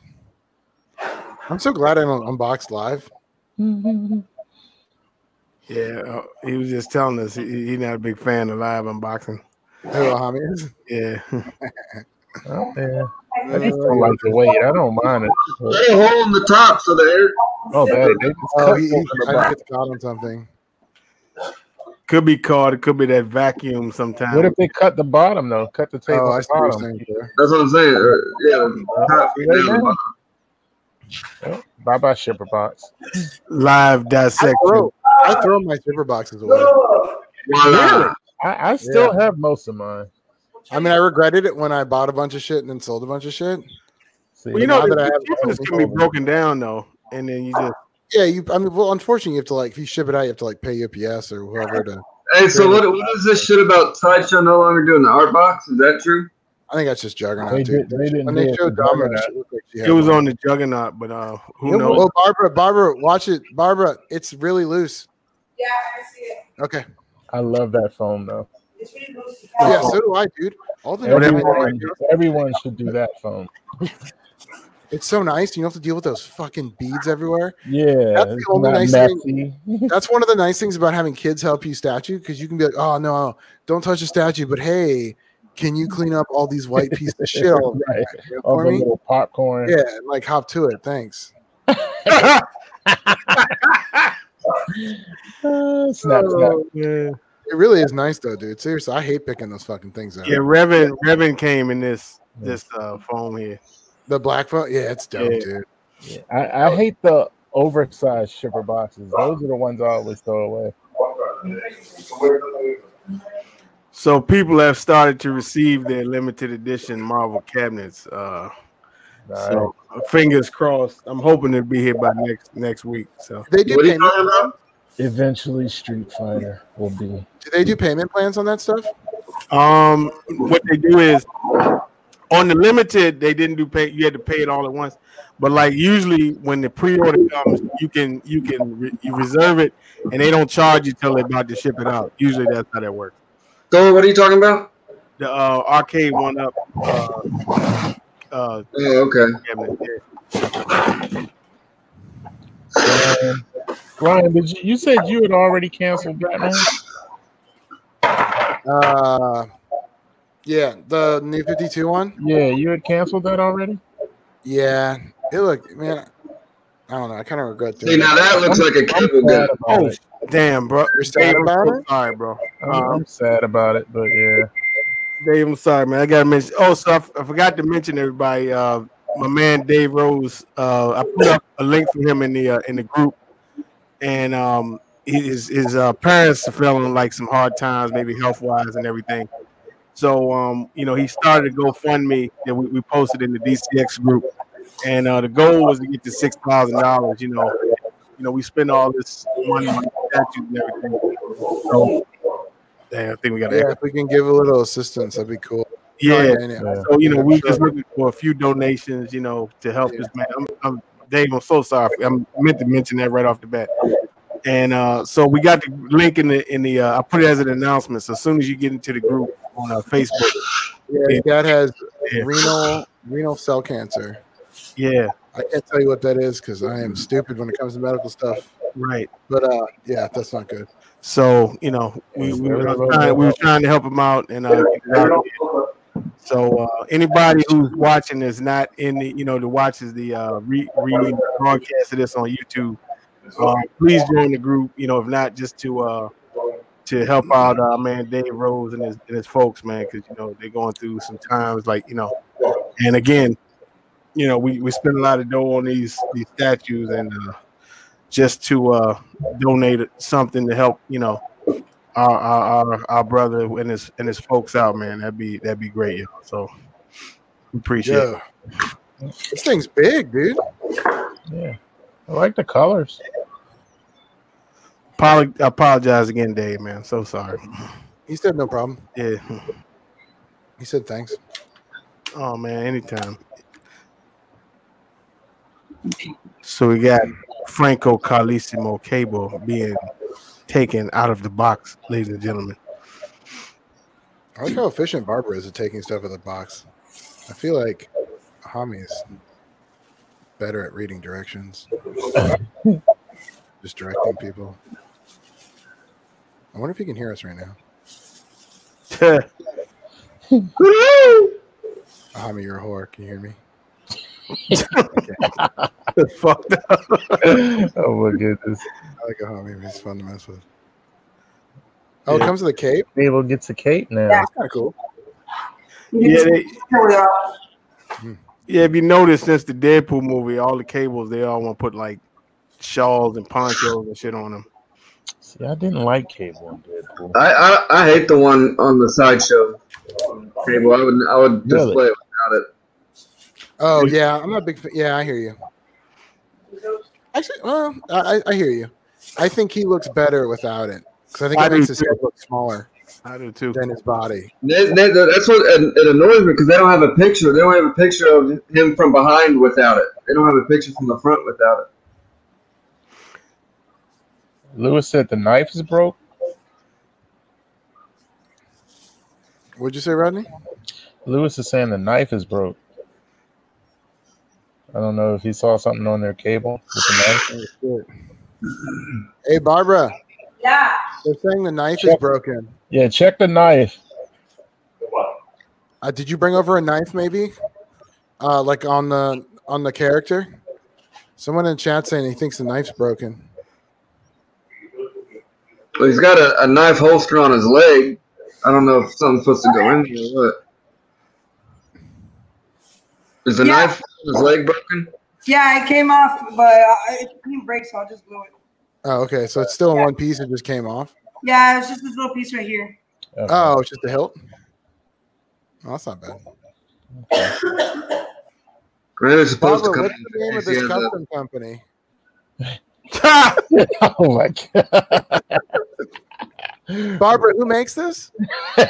I'm so glad I don't unbox live. Yeah, uh, he was just telling us he, he's not a big fan of live unboxing. Who Ahami is? Yeah, Oh, yeah. I just don't like the weight. I don't mind it. but- Put a hole in the top so the air. Oh, that they just Oh, cut he, he open the tried to box. get caught on something. could be caught. It could be that vacuum sometimes. What if they cut the bottom though? Cut the tape Oh, on I the see what you're bottom. saying. That's what I'm saying. Uh, yeah, top, See down that the now? bottom. Bye bye shipper box. live I dissection. throw, I throw my zipper boxes away. Voila. I, I still have most of mine. I mean, I regretted it when I bought a bunch of shit and then sold a bunch of shit. See, Well, you know, now the, that I have the chips my can be broken down though, and then you just Yeah, you. I mean, well, unfortunately, you have to like if you ship it out, you have to like pay UPS or whoever to. Hey, so what, what is this shit about Sideshow no longer doing the art box? Is that true? I think that's just Juggernaut. They did- they didn't when they it showed for Dahmer, Juggernaut. it like she it was one. on the juggernaut, but uh, who It knows? Oh, Barbara, Barbara, watch it, Barbara. It's really loose. Yeah, I see it. Okay. I love that foam though. It's really loose. Yeah, so do I, dude. All the Everyone, everyone should do that foam. It's so nice. You don't have to deal with those fucking beads everywhere. Yeah, That's the only nice thing. That's one of the nice things about having kids help you statue because you can be like, oh no, don't touch the statue, but hey, can you clean up all these white pieces of shit all right. here All for me? little popcorn. Yeah, like hop to it. Thanks. Uh, snap, snap. yeah. It really is nice though, dude. Seriously, I hate picking those fucking things up. yeah, Revan Revan came in this this uh foam here. The black phone, yeah, it's dope, Yeah. dude. I, I hate the oversized shipper boxes. Those are the ones I always throw away. So people have started to receive their limited edition Marvel cabinets. Uh, All right. so fingers crossed. I'm hoping to be here by next next week. So They do What are you payment. talking about? Eventually, Street Fighter will be. Do they do payment plans on that stuff? um, what they do is on the limited they didn't do pay. You had to pay it all at once. But like usually when the pre-order comes, you can you can re- you reserve it and they don't charge you till they're about to ship it out. Usually that's how that works. So what are you talking about? The uh, arcade one up. Uh, uh, Oh, okay. cabinet. yeah. Ryan, Ryan, did you, you said you had already canceled Batman? Uh, yeah, the new 52 one. Yeah, you had canceled that already. Yeah, it looked, man. I don't know. I kind of regret See, now that looks like a I'm cable sad gun. about Oh it. damn, bro. You're sad about it? Sorry, bro. Uh, I'm sad about it, but yeah. Dave, I'm sorry, man. I gotta mention. Oh, so I, f- I forgot to mention everybody. Uh, my man Dave Rose. Uh, I put up a link for him in the uh, in the group, and um, his his uh, parents are feeling like some hard times, maybe health wise and everything. So um, you know, he started a GoFundMe that we, we posted in the DCX group, and uh, the goal was to get to six thousand dollars. You know, you know, we spend all this money on statues and everything. So, damn, I think we got to Yeah, if we can give a little assistance, that'd be cool. yeah. Oh, yeah. yeah. So you know, we Sure. just looking for a few donations, you know, to help this man. I'm, I'm Dave. I'm so sorry. I'm meant to mention that right off the bat. And uh, so we got the link in the in the. Uh, I put it as an announcement. So as soon as you get into the group on uh, Facebook, Yeah, his dad has Yeah. renal renal cell cancer. yeah, I can't tell you what that is because I am stupid when it comes to medical stuff. right. But uh, yeah, that's not good. So you know, we, we, were, trying, we were trying to help him out, and uh, get it out there. so uh, anybody who's watching is not in the, you know, that watches the uh, re, re broadcast of this on YouTube, uh, please join the group. You know, if not just to uh, to help out uh, man Dave Rose and his and his folks, man, because you know they're going through some times like you know, and again, you know, we we spend a lot of dough on these these statues and uh, just to uh, donate something to help, you know, our, our our our brother and his and his folks out, man. That'd be that'd be great. You know? So we appreciate it. Yeah. This thing's big, dude. Yeah, I like the colors. Apolo- I apologize again, Dave, man. So sorry. He said no problem. Yeah. He said thanks. Oh man, anytime. So we got Franco Carlissimo Cable being taken out of the box, ladies and gentlemen. I like how efficient Barbara is at taking stuff out of the box. I feel like Hami is better at reading directions, just directing people. I wonder if he can hear us right now. Hami, you're a whore. Can you hear me? Fucked up. oh my goodness. I like a Hami. He's fun to mess with. Oh, it comes with a cape. Cable gets a cape now. Yeah. Kind of cool. Yeah, they, Here we are. yeah. If you notice, since the Deadpool movie, all the cables they all want to put like shawls and ponchos and shit on them. See, I didn't like cable on Deadpool. I, I I hate the one on the sideshow cable. I would I would Really? display it without it. Oh yeah, I'm not a big. Fan. Yeah, I hear you. Actually, well, I, I- I hear you. I think he looks better without it because I think I it do makes his too. head look smaller I do too. than his body. They, they, that's what it, it annoys me because they don't have a picture. They don't have a picture of him from behind without it. They don't have a picture from the front without it. Lewis said the knife is broke. What'd you say, Rodney? Lewis is saying the knife is broke. I don't know if he saw something on their cable with the knife. Hey, Barbara, Yeah. they're saying the knife is broken. Yeah, check the knife. Uh, did you bring over a knife, maybe? Uh, like on the on the character? Someone in chat saying he thinks the knife's broken. Well, he's got a, a knife holster on his leg. I don't know if something's supposed to go in there or what. Is the Yeah. knife on his leg broken? Yeah, it came off, but I, it didn't break, so I'll just glue it. Oh, okay. So it's still in one piece. It just came off. Yeah, it's just this little piece right here. Oh, okay. Oh, it's just a hilt. Oh, that's not bad. Maybe it's supposed Barbara, to what's come the name of this case he has a- custom company? oh my god. Barbara, who makes this?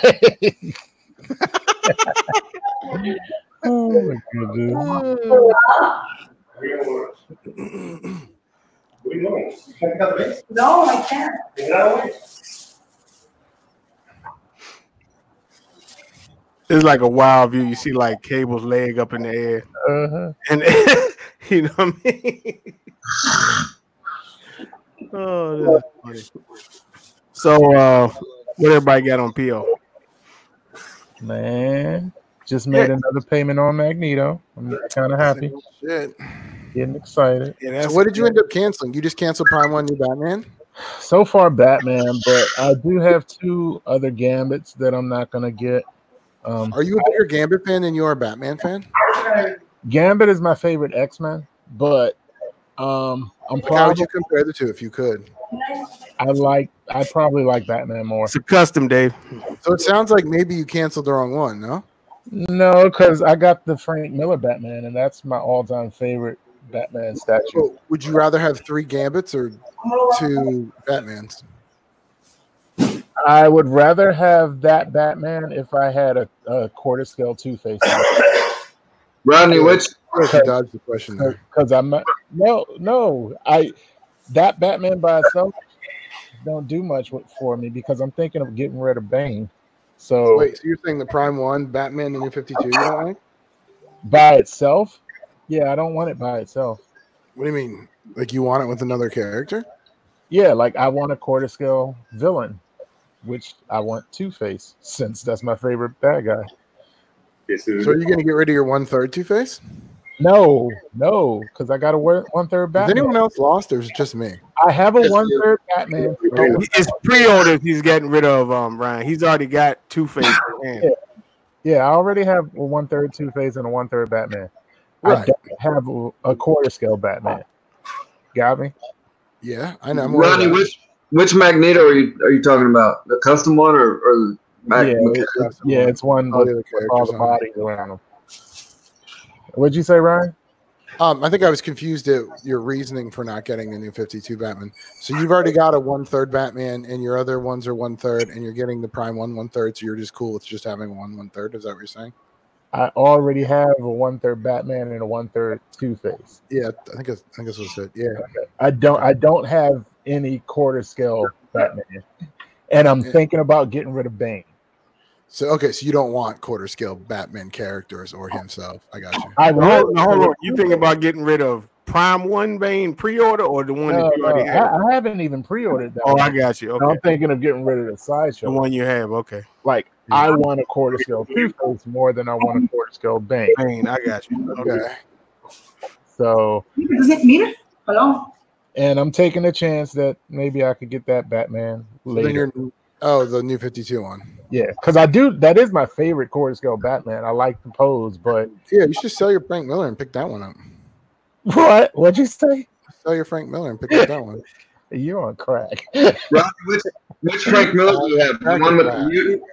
oh my goodness. No, I can't. It's like a wild view. You see like Cable's leg up in the air, Uh-huh. and you know what I mean. oh, that's funny. So, uh, what everybody got on PO? Man, just made another payment on Magneto. I'm kind of happy, Shit. getting excited. Yeah, So what did you end up canceling? You just canceled Prime One New Batman? So far, Batman, but I do have two other Gambits that I'm not gonna get. Um, Are you a bigger Gambit fan than you are a Batman fan? Gambit is my favorite X Men, but um, I'm Like, how would probably you compare the two if you could? I like I probably like Batman more. It's a custom, Dave. So it sounds like maybe you canceled the wrong one, no? No, because I got the Frank Miller Batman, and that's my all-time favorite Batman statue. Oh, would you rather have three Gambits or two Batmans? I would rather have that Batman if I had a, a quarter scale Two Face, Rodney, which I feel you dodged the question there. because I'm not, no, no, I that Batman by itself don't do much for me because I'm thinking of getting rid of Bane. So Wait, so you're saying the Prime One, Batman, and New Fifty Two? You don't like? by itself, yeah, I don't want it by itself. What do you mean? Like you want it with another character? Yeah, like I want a quarter scale villain, which I want Two Face since that's my favorite bad guy. So are you going to get rid of your one third Two Face? No, no, because I got a one third Is Batman. anyone else lost, or is it just me? I have a one third Batman. It's pre-orders. He's getting rid of um Ryan. He's already got Two Face. Yeah, I already have a one third Two Face and a one third Batman. I don't have a, a quarter scale Batman. Got me? Yeah, I know. I'm Ronnie, which which Magneto are you are you talking about? The custom one or, or the Mag- yeah, Mag- it's, yeah, it's one All with, the with all the characters on it. bodies around them. What'd you say, Ryan? Um, I think I was confused at your reasoning for not getting the new 52 Batman. So you've already got a one third Batman, and your other ones are one third, and you're getting the Prime one one third. So you're just cool with just having one one third. Is that what you're saying? I already have a one third Batman and a one third Two Face. Yeah, I think I think that's what it said. Yeah, I don't I don't have any quarter scale Batman. And I'm thinking about getting rid of Bane. So okay, so you don't want quarter scale Batman characters or himself. I got you. I Now, hold, would- hold on. You thinking about getting rid of Prime One Bane pre-order or the one No, that you no, already uh, have? I, I haven't even pre-ordered that. Oh, I got you. Okay, I'm thinking of getting rid of the sideshow. the one you have. Okay, Like I want a quarter scale Two Face more than I want a quarter scale Bane. Bane. I got you. Okay. Okay. So Does it mean Hello? and I'm taking a chance that maybe I could get that Batman So then later. you're oh the new 52 one. Yeah, because I do. That is my favorite quarter scale Batman. I like the pose, but Yeah, you should sell your Frank Miller and pick that one up. what? What'd you say? Sell your Frank Miller and pick up that one. You're on crack. Ronnie, which which Frank Miller do you have? The one with the mutant,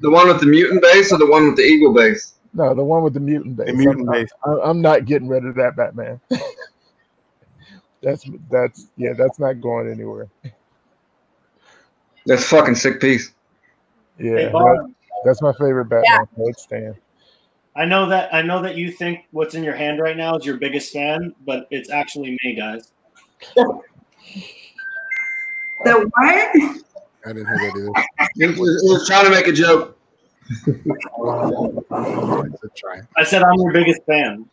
the one with the mutant base, or the one with the eagle base? No, the one with the mutant base. The mutant I'm, base. I'm, I'm not getting rid of that Batman. that's that's yeah, that's not going anywhere. That's fucking sick piece. Yeah, that- that's my favorite Batman. Yeah. Stand. I know that I know that you think what's in your hand right now is your biggest fan, but it's actually me, guys. The what? I didn't hear that either. He was, he was trying to make a joke. It's a try. I said I'm your biggest fan.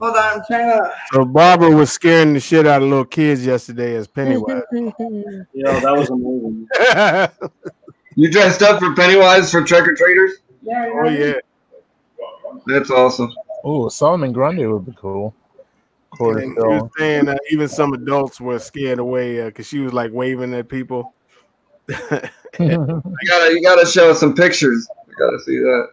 Hold on, I'm trying to. So Barbara was scaring the shit out of little kids yesterday as Pennywise. Yo, that was amazing. You dressed up for Pennywise for trick or treaters? Yeah, oh yeah. That's awesome. Oh, Solomon Grundy would be cool. Quarter And she was saying uh, even some adults were scared away because she was like waving at people. You gotta you gotta show us some pictures. I gotta see that.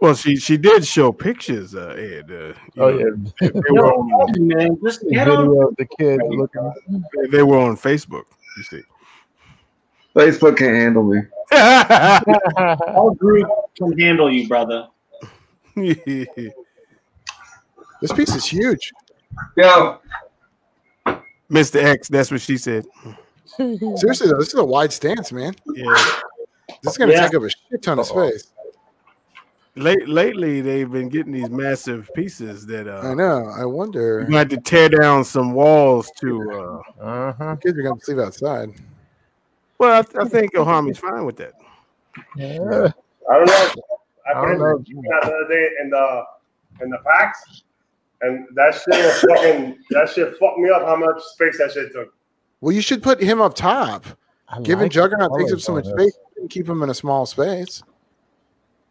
Well, she she did show pictures, uh, Ed. Uh, oh know, yeah, they, were on, Man, just get on. video of the kid looking. they were on Facebook. You see. Facebook can't handle me. All group can handle you, brother. This piece is huge. Yeah, Mr. X, that's what she said. Seriously though, this is a wide stance, man. Yeah. This is gonna Yeah. take up a shit ton of space. Late lately, they've been getting these massive pieces that I uh, know. I wonder. you had to tear down some walls to. Uh, Uh-huh. Kids are gonna sleep outside. well, I, I think Ohami's fine with that. Yeah. I don't know. I I put it don't in the other day in the in the packs, and that shit was fucking. That shit fucked me up. How much space that shit took. Well, you should put him up top. I Given like Juggernaut the takes up so much this. space, you can keep him in a small space.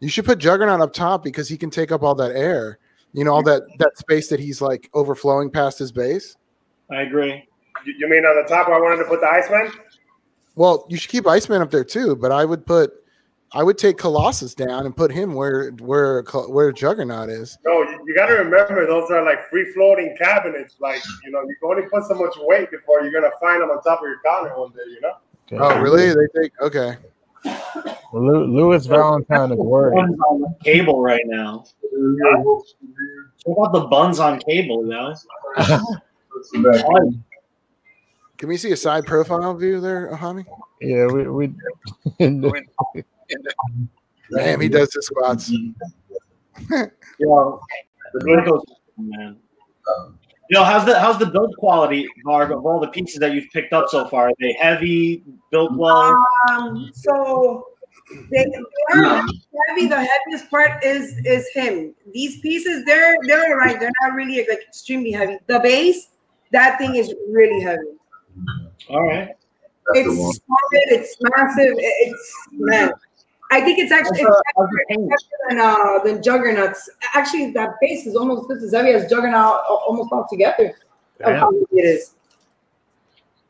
You should put Juggernaut up top because he can take up all that air. You know, all that that space that he's like overflowing past his base. I agree. You, you mean on the top? I wanted to put the Iceman. Well, you should keep Iceman up there too, but I would put I would take Colossus down and put him where where where Juggernaut is. No, you, you got to remember those are like free floating cabinets. Like you know, you can only put so much weight before you're gonna find them on top of your counter one day. You know. Okay. Oh, really? They take okay. Lu- Louis Valentine is worried. Buns on cable right now. Check out the buns on cable, yo. Can we see a side profile view there, Ohami? Yeah, we we. Damn, he does the squats. Yo, the Blanco's man. Yo, how's the how's the build quality, Barb, of all the pieces that you've picked up so far? Are they heavy, built well? Um, so they, they are heavy. The heaviest part is is him. These pieces, they're they're all right. They're not really like extremely heavy. The base, that thing is really heavy. All right. It's solid. It's massive. It's man. I think it's actually it's the- how's better, paint? better than uh than Juggernauts. Actually, that base is almost just as heavy as Juggernaut almost all together. Of how heavy it is.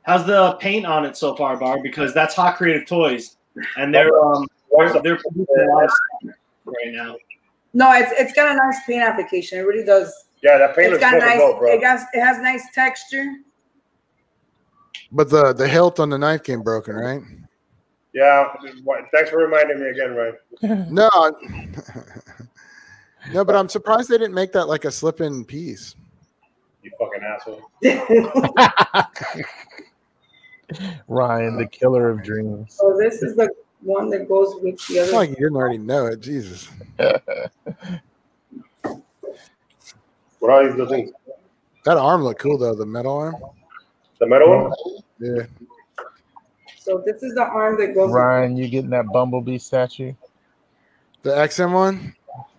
How's the paint on it so far, Barb? Because that's Hot Creative Toys, and they're um they're, they're producing a lot of stuff right now. No, it's it's got a nice paint application. It really does. Yeah, that paint It's looks got nice. dope, bro. It has it has nice texture. But the the hilt on the knife came broken, right? Yeah, thanks for reminding me again, Ryan. No, no, but I'm surprised they didn't make that like a slip-in piece. You fucking asshole. Ryan, the killer of dreams. so this is the one that goes with the It's other. like you didn't already know it. Jesus. What are these little things? That arm looked cool though. The metal arm. The metal one? Yeah. So this is the arm that goes. Ryan, you getting that bumblebee statue? The XM one.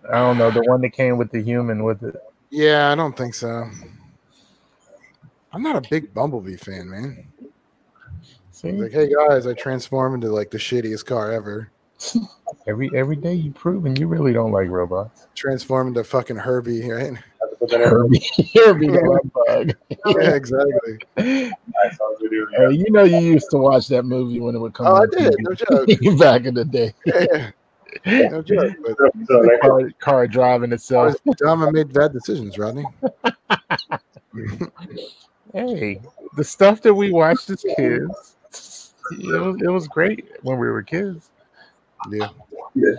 I don't know, the one that came with the human with it. Yeah, I don't think so. I'm not a big Bumblebee fan, man. See, Like, hey guys, I transform into like the shittiest car ever. every every day you proving you really don't like robots. Transform into fucking Herbie, right? I have to put that in. Herbie, Herbie the love bug. yeah, exactly. Nice, I'll video, yeah. Hey, you know you used to watch that movie when it would come. Oh, I on did. No joke. Back in the day. Yeah, yeah. No joke. But So, like, Car, car driving I itself. was dumb and made bad decisions, Rodney. Hey, the stuff that we watched as kids, it was, it was great when we were kids. Yeah. Yeah.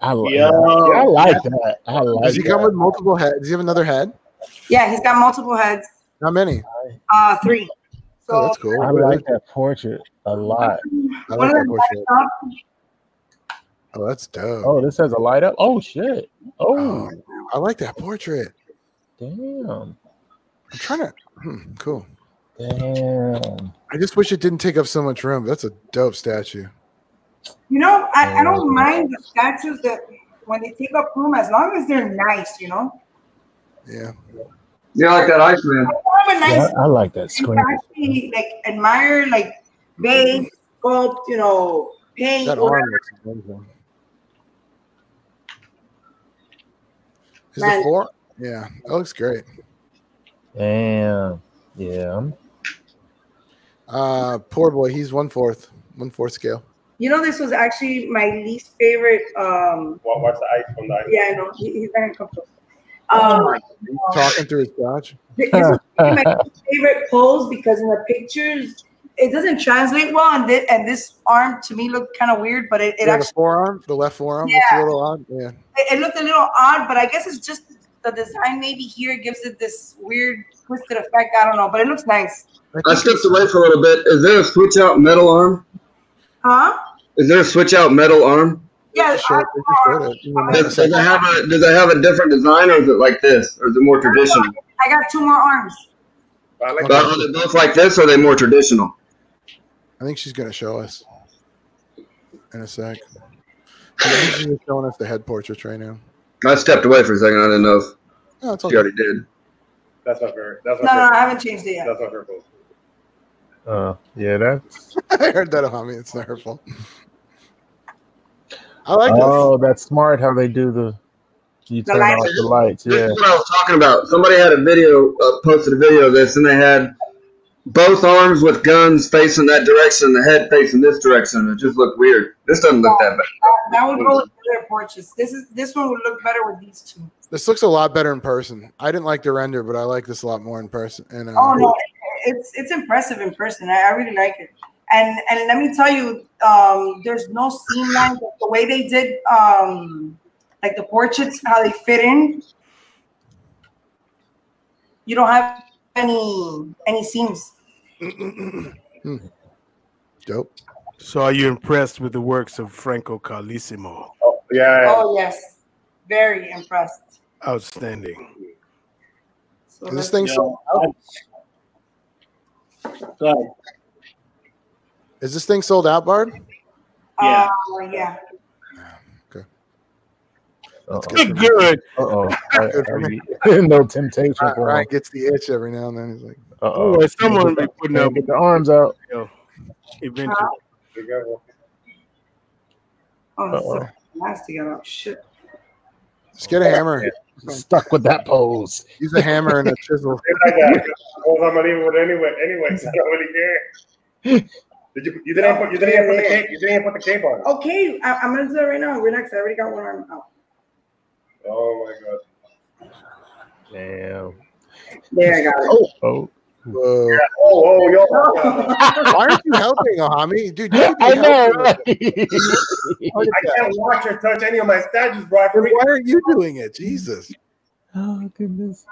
I like, Yo. I like that. I like Does he come with multiple heads? Does he have another head? Yeah, he's got multiple heads. How many? Uh, three. So Oh, that's cool. I like that portrait a lot. I like that portrait. Oh, that's dope. Oh, this has a light up. Oh shit. Oh, Oh, I like that portrait. damn. I'm trying to. Hmm, cool. Damn. I just wish it didn't take up so much room. That's a dope statue. You know, I, I don't mind the statues that when they take up room as long as they're nice, you know. Yeah. Yeah, like that Iceman. I nice Yeah, I like that you screen. can actually like admire like base, sculpt, you know, paint. That whatever. arm looks amazing. Is Man. the four? Yeah, that looks great. Damn. Yeah. Uh, poor boy. He's one fourth, one fourth scale. You know, this was actually my least favorite. Um, wa- watch the ice from the ice. yeah, I know he, he's not gonna come close. Oh Um, Talking through his couch. this was my least favorite pose because in the pictures it doesn't translate well, and this, and this arm to me looked kind of weird, but it, it Yeah, the forearm, the left forearm looks a little odd. Yeah. it, it looked a little odd, but I guess it's just the design maybe here gives it this weird twisted effect. I don't know, but it looks nice. I think stepped it's- away for a little bit. Is there a switch out metal arm? Huh? Is there a switch out metal arm? Yeah, Sure, I- they just showed it. You know, Does, does it have a does it have a different design or is it like this? Or is it more traditional? I got two more arms. I like Okay. Are they both like this or are they more traditional? I think she's gonna show us in a sec. I think she's just showing us the head portraits right now. I stepped away for a second. I didn't know if it's all she already did. That's my favorite. That's No, my no, I haven't changed it yet. That's my favorite pose. Uh, yeah, that's I heard that on me. It's not her fault. I like oh, that's smart how they do the you The turn lights. off the lights. This Yeah. is what I was talking about. Somebody had a video, uh, posted a video of this, and they had both arms with guns facing that direction, the head facing this direction. It just looked weird. This doesn't look that bad. That would go with their portraits. This is this one would look better with these two. this. This looks a lot better in person. I didn't like the render, but I like this a lot more in person. And uh, Oh no, it's it's impressive in person. I, I really like it. And and let me tell you, um, there's no seam lines. The way they did, um, like the portraits, how they fit in. You don't have any any seams. Dope. So, are you impressed with the works of Franco Carlissimo? Oh, yeah. yeah. Oh yes, very impressed. Outstanding. So this let's- thing sold? Go ahead. Is this thing sold out, Barb? Yeah. Uh, yeah. Uh Good, good. oh. Good for me. no temptation Ryan, for Ryan gets the itch every now and then. He's like, Uh Oh, oh. someone will be putting up Get the arms out. eventually. Be careful. Oh, that's so Uh-oh. nasty. Get out. Shit. Just get a hammer. Stuck with that pose. Use a hammer and a chisel. Like that. Hold on, I'm gonna leave it with anyway. Anyway, so I don't really care. Did you? You didn't put. You didn't put the cape. You didn't put the cape on. Okay, I, I'm gonna do it right now. Relax. I already got one arm out. Oh my god. Damn. There, I got it. Oh, oh. Whoa. Oh, oh, oh, yo. Oh, Why aren't you helping, Ohami? Dude, you I know. Right? I can't watch or touch any of my statues, bro. I that. Why aren't you doing it? Jesus. oh goodness.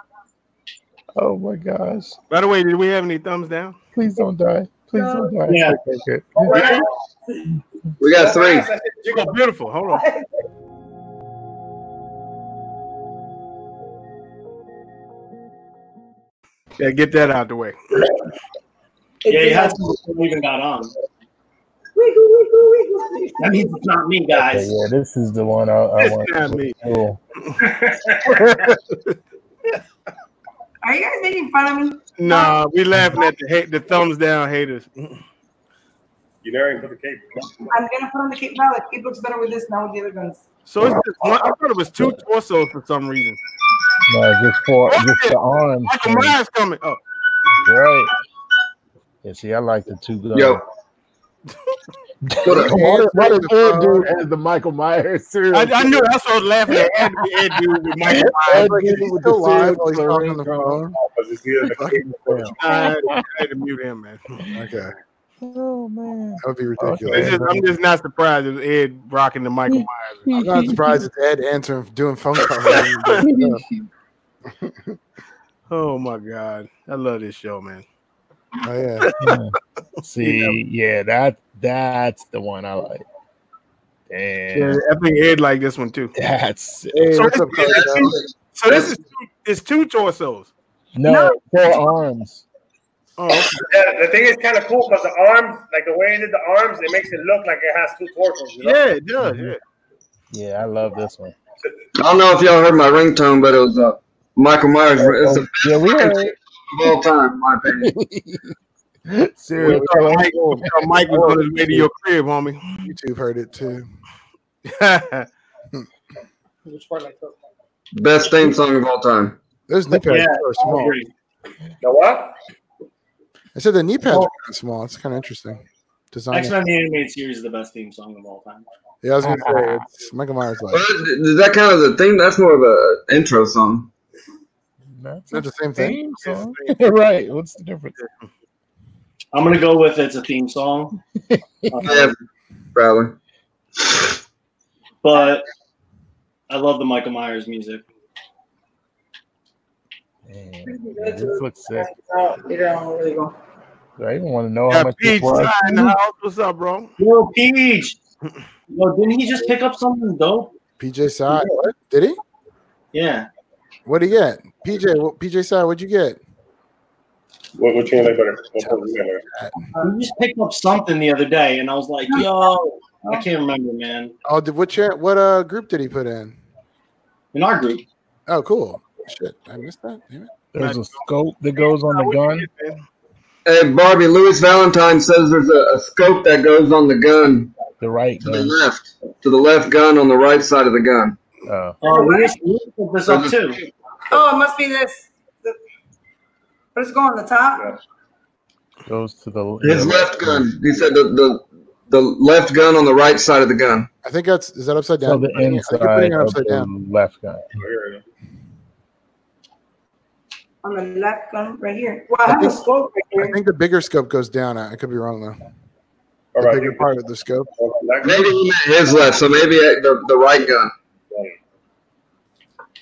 Oh my gosh. By the way, did we have any thumbs down? Please don't die. Please don't die. Yeah. Okay, good. We got three. Oh, beautiful. Hold on. Yeah, get that out the way. Yeah, you had to before we even got on. Wiggle, wiggle, wiggle, wiggle. That means it's not me, Okay, guys. yeah, this is the one I, I It's want. not me. Cool. Are you guys making fun of me? Nah, we laughing at the hate, the thumbs down haters. You never even put the cape. I'm gonna put on the cape now. The cape looks better with this now with the other guns. So it's just one. I thought it was two torsos for some reason. No, just for just the arms. Michael Myers coming. Oh, Right. Yeah, see, I like the two guns. Yo. What, what, what Ed do as the Michael Myers serial I, I knew that's what I was laughing at. Ed, Ed dude with Michael Myers. Ed Like, is Gein he with still the serial live while he's talking on the ringtone. phone? Because it's either the cape or the- I, I had to mute him, man. Okay. Oh man. That would be It's ridiculous. just, I'm just not surprised it's Ed rocking the Michael Myers. I'm not surprised it's Ed answering, doing phone calls. Oh my god, I love this show, man. Oh yeah. Yeah. See, yeah, that that's the one I like. Damn, Yeah, I think Ed like this one too. that's Hey, So what's up, this- So this is two, it's two torsos. no four arms. Oh, okay. Yeah, the thing is kind of cool because the arms, like the way he did the arms, it makes it look like it has two torsos. You know? yeah, it does. Yeah. Yeah, I love this one. I don't know if y'all heard my ringtone, but it was uh, Michael Myers. It's the Oh, yeah, we fucking heard. Tape of all time, in my opinion. Serial We Mike, we Mike was on his way to your crib, homie. YouTube heard it too. Which part Best theme song of all time. Those knee pads Yeah. are small. The what? I said the knee pads oh. are kind of small. It's kind of interesting. Design. X Men the animated series is the best theme song of all time. Yeah, I was gonna say it's Michael Myers like But is that kind of the thing? That's more of a intro song. That's not the same thing. theme song. right. What's the difference? I'm gonna go with it's a theme song, uh, Yeah, probably. but I love the Michael Myers music. Man, yeah, this looks sick. Later on, where they go. I even want to know how much Peach this was. in the house. What's up, bro? Yo, Peach. Yo, didn't he just pick up something dope? PJ Side. What did he? Yeah. What did you get? PJ. What, PJ Side. What'd you get? What, what you like better? What part you like better? Just picked up something the other day, and I was like, yo, I can't remember, man. Oh, did what? Cha- what uh group did he put in? In our group. Oh, cool. Shit, I missed that. Damn it. There's a scope that goes on the gun. Hey, Barbie, Louis Valentine says there's a, a scope that goes on the gun The right to the left, to the left gun on the right side of the gun. Uh, Oh, we just we just this up too. Oh, it must be this. The, let's go on the top. goes to the His left gun. He said the, the the left gun on the right side of the gun. I think that's is that upside So down. the I think you're inside putting it of upside the down. left gun. On the left gun right here. Well, I have a scope right I think the bigger scope goes down. I could be wrong though. All The right. bigger part of the scope. Maybe he meant his left, so maybe the, the right gun.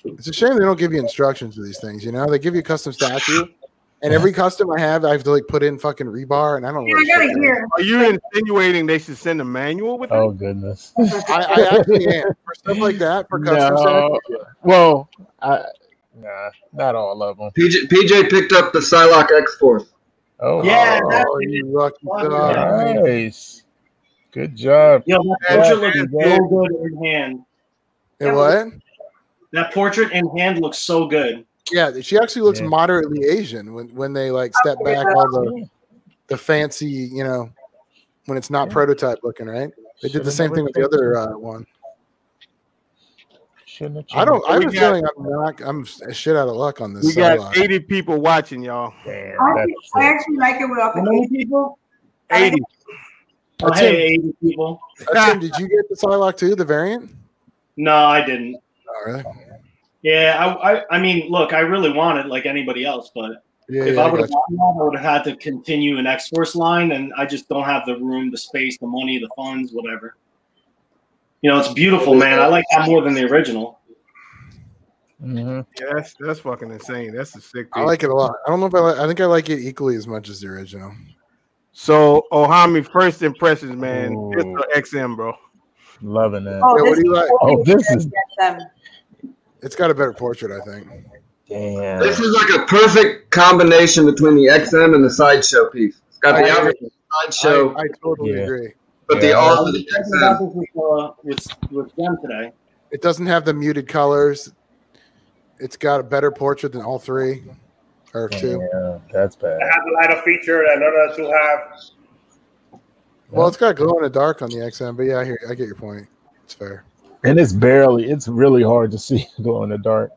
It's a shame they don't give you instructions for these things. You know, they give you a custom statue, and every custom I have, I have to like put in fucking rebar, and I don't. Yeah, I got shit it here. Are you insinuating they should send a manual with oh, it? Oh goodness. I, I actually am for stuff like that for custom No. statues. Well, I, nah, not all of them. PJ, PJ picked up the Psylocke X Force. Oh, Yeah, Oh, you lucky Fuck dog. nice. Good job. Yo, that Yeah, portrait looks yeah. so good in hand. Hey, what? That portrait in hand looks so good. Yeah, she actually looks Yeah. moderately Asian when when they like step back all the the fancy, you know, when it's not prototype looking, right? They did the same thing with the other uh, one. I don't. I We have a got- feeling I'm not. I'm shit out of luck on this. We got Psylocke. 80 people watching, y'all. Damn, I, that's I actually like it without the How many cape. people? 80. Oh, That's hey, 80 people. Tim, did you get the Psylocke too? The variant? No, I didn't. Oh, really? Yeah, I, I, I mean, look, I really wanted like anybody else, but Yeah, if yeah, I I would have got gotten that, I would have had to continue an X Force line, and I just don't have the room, the space, the money, the funds, whatever. You know, it's beautiful, man. I like that more than the original. Mhm. Yeah, that's that's fucking insane. That's a sick I like it a lot. I don't know if I like. I think I like it equally as much as the original. So, Ohami, first impressions, man. Ooh. It's the XM, bro. Loving that. Oh, Yeah, what this do you is like? Oh, this is- them. It's got a better portrait, I think. Damn. This is like a perfect combination between the XM and the sideshow piece. It's got the I- average sideshow, I, I totally Yeah. agree. but the Yeah. of the Talking XM. about this with, uh, with, with them today. It doesn't have the muted colors. It's got a better portrait than all three or two. Yeah, that's bad. It has a lighter feature that none of the two have. Well, it's got glow in the dark on the XM, but yeah, I hear. I get your point. It's fair. And it's barely, it's really hard to see glow in the dark.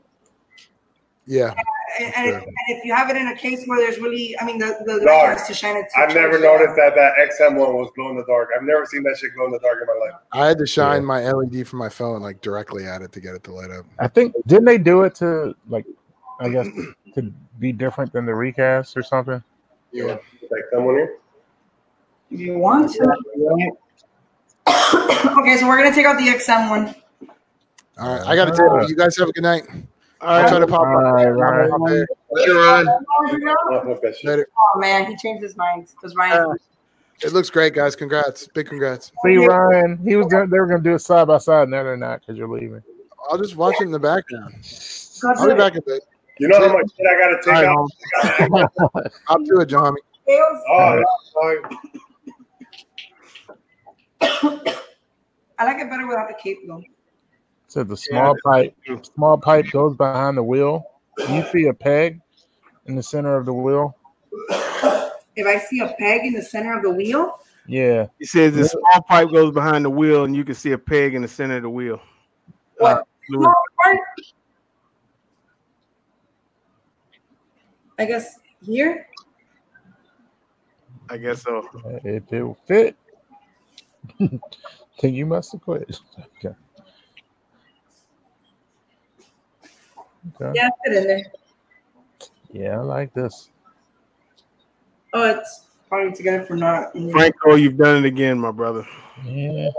Yeah, And, and, if, and if you have it in a case where there's really, I mean, the the, the No, light has to shine it. I've never charge it. noticed that that XM one was glow in the dark. I've never seen that shit glow in the dark in my life. I had to shine my LED from my phone like directly at it to get it to light up. I think, didn't they do it to, like, I guess, to be different than the recast or something? Yeah, Like someone here. If you want to. okay, so we're gonna take out the XM one. All right, I got to tell you. You guys have a good night. All I'll try to pop up. Ryan. Later, Ryan. Oh, fuck that shit. Later. Oh man, he changed his mind because Ryan. Uh, it looks great, guys. Congrats. Big congrats. See, Ryan, he was gonna, they were going to do it side by side. Now they're not because you're leaving. I'll just watch it in the background. God I'll be back a bit. You know how much shit I gotta take All right, out? Hom. Up to it, Johnny. Oh, that's fine. I like it better without the cape though. So the small pipe, small pipe goes behind the wheel. You see a peg in the center of the wheel. If I see a peg in the center of the wheel, Yeah, He says the small pipe goes behind the wheel, and you can see a peg in the center of the wheel. What? Uh, Louis. small part. I guess here. I guess so. if it will fit, then you must have quit. Okay. Okay. Yeah, fit in there. Yeah, I like this. Oh, it's probably together for not. in. Franco, you've done it again, my brother. Yeah,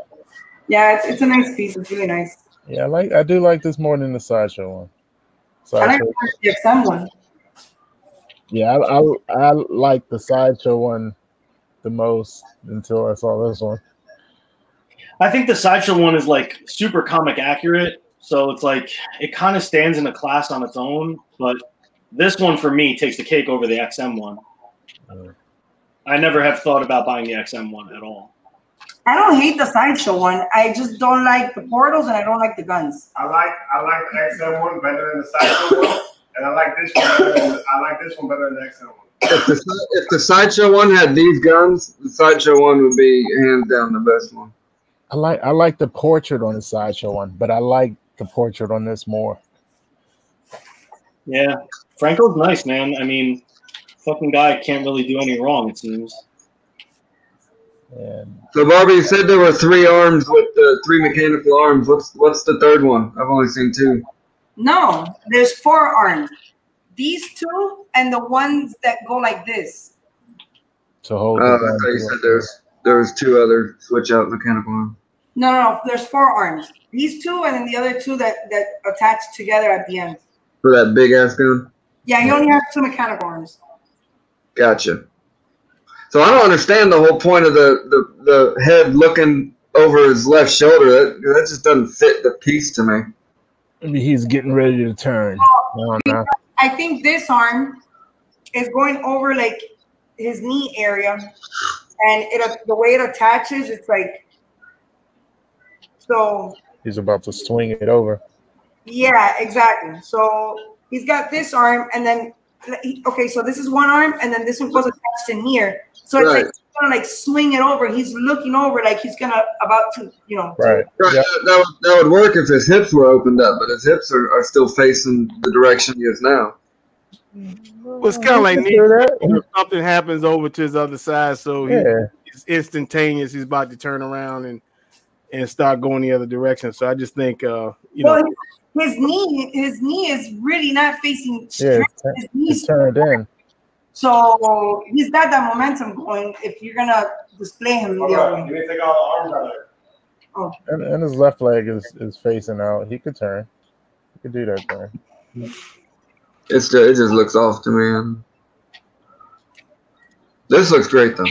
Yeah, it's, it's a nice piece. It's really nice. yeah, I like. I do like this more than the sideshow one. I like the XM one. yeah, I, I I like the sideshow one the most until I saw this one. I think the sideshow one is like super comic accurate, so it's like it kind of stands in a class on its own. But this one for me takes the cake over the XM one. I never have thought about buying the XM one at all. I don't hate the sideshow one. I just don't like the portals and I don't like the guns. I like I like the XM one better than the sideshow one, and I like this one better than I like this one better than the XM one. If the, if the sideshow one had these guns, the sideshow one would be hands down the best one. I like I like the portrait on the sideshow one, but I like the portrait on this more. Yeah, Franco's nice, man. I mean, fucking guy can't really do any wrong. It seems. And So Barbie, you said there were three arms with the three mechanical arms. What's what's the third one? I've only seen two. No, there's four arms. These two and the ones that go like this. to hold. Uh, I thought you said there's there was two other switch out mechanical arms. No, no, no. There's four arms. These two and then the other two that that attach together at the end. For that big ass gun? Yeah, he only has two mechanical arms. Gotcha. So I don't understand the whole point of the, the, the head looking over his left shoulder. That, that just doesn't fit the piece to me. Maybe he's getting ready to turn. I don't. I think this arm is going over like his knee area, and it the way it attaches, it's like so. He's about to swing it over. Yeah, exactly. So he's got this arm, and then he- okay, so this is one arm, and then this one goes attached in here. So it's Right. like gonna like swing it over. He's looking over like he's gonna about to, you know. Right. Right, Yeah. that, that would, that would work if his hips were opened up, but his hips are, are still facing the direction he is now. Well, it's kind of like knee, if something happens over to his other side, so he, Yeah. it's instantaneous. He's about to turn around and and start going the other direction. So I just think, uh, you know, well, his, his knee, his knee is really not facing Yeah. straight. It's, tur- His it's knee's turned in. so he's got that momentum going. If you're gonna display him the other. You need to take all the arms out there. And, and his left leg is, is facing out. He could turn. He could do that turn. It's just, it just looks off to me. And this looks great though.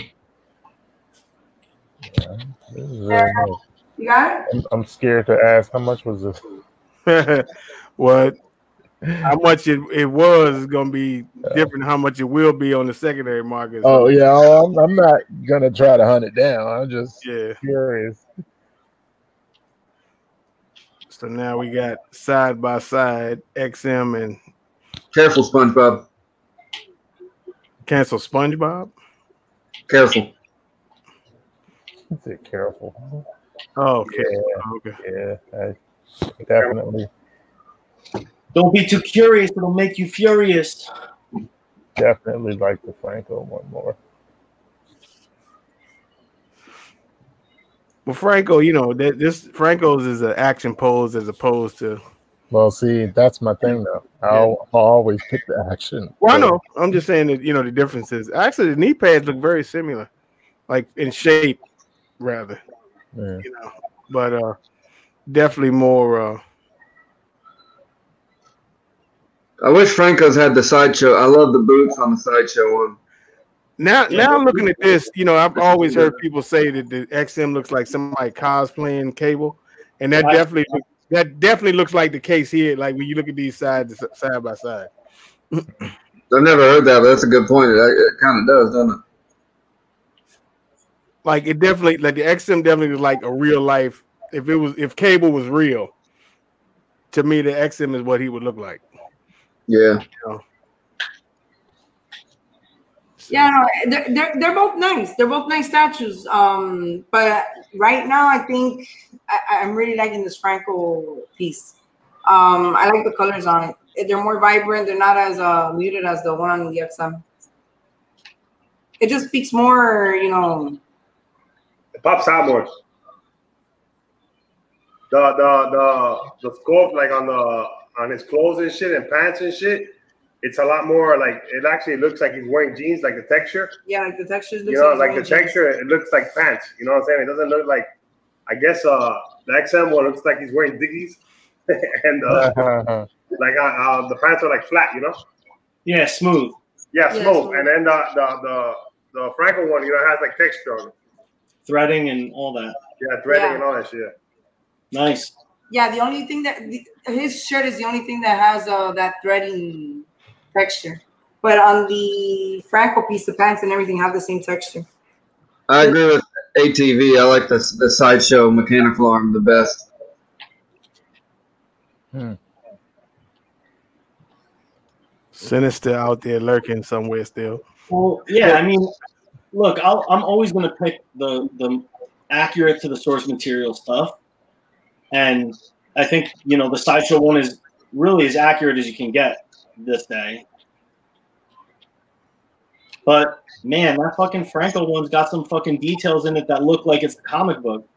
Yeah. Really nice. Uh, you got it? I'm, I'm scared to ask how much was this? what how much it, it was is going to be different. How much it will be on the secondary market. Oh yeah, oh, I'm, I'm not gonna try to hunt it down. I'm just yeah. curious. So now we got side by side XM and Careful, SpongeBob. cancel SpongeBob. Careful. Be careful. Oh, okay. Yeah, Okay. yeah, I definitely, Don't be too curious; it'll make you furious. definitely like the Franco one more. Well, Franco, you know that this Franco's is an action pose as opposed to. Well, see, that's my thing though. I'll, I'll always pick the action. Well, I know. I'm just saying that you know the differences. Actually, the knee pads look very similar, like in shape, rather. Yeah. You know, but uh, definitely more. uh I wish Franco's had the sideshow. I love the boots on the sideshow one. Now, now I'm looking at this. You know, I've always heard people say that the XM looks like somebody cosplaying Cable, and that Right. definitely that definitely looks like the case here. Like when you look at these sides side by side. I've never heard that, but that's a good point. It, it kind of does, doesn't it? Like it definitely like the XM definitely is like a real life. If it was if Cable was real, to me the XM is what he would look like. Yeah. Yeah, no, they're, they're they're both nice. They're both nice statues. Um, but right now, I think I, I'm really liking this Franco piece. Um, I like the colors on it. They're more vibrant. They're not as uh, muted as the one on the XM. It just speaks more, you know. It pops out more. The the the the scope like on the on his clothes and shit and pants and shit, it's a lot more like it actually looks like he's wearing jeans, like the texture. Yeah, like the textures. You know, like the texture, it looks like pants. You know what I'm saying? It doesn't look like I guess uh the XM one looks like he's wearing Dickies. and uh, like uh, uh, the pants are like flat, you know? Yeah, smooth. Yeah, Yeah, smooth. smooth. And then the the the the Franco one, you know, has like texture on it. Threading and all that. Yeah, threading Yeah. and all that shit. Nice. Yeah, the only thing that the, his shirt is the only thing that has uh, that threading texture. But on the Franco piece, the pants and everything have the same texture. I agree with ATV. I like the the sideshow mechanical arm the best. Hmm. Sinister out there lurking somewhere still. Well, yeah. I mean, look, I'll, I'm always going to pick the the accurate to the source material stuff, and I think you know the sideshow one is really as accurate as you can get this day. But man, that fucking Franco one's got some fucking details in it that look like it's a comic book.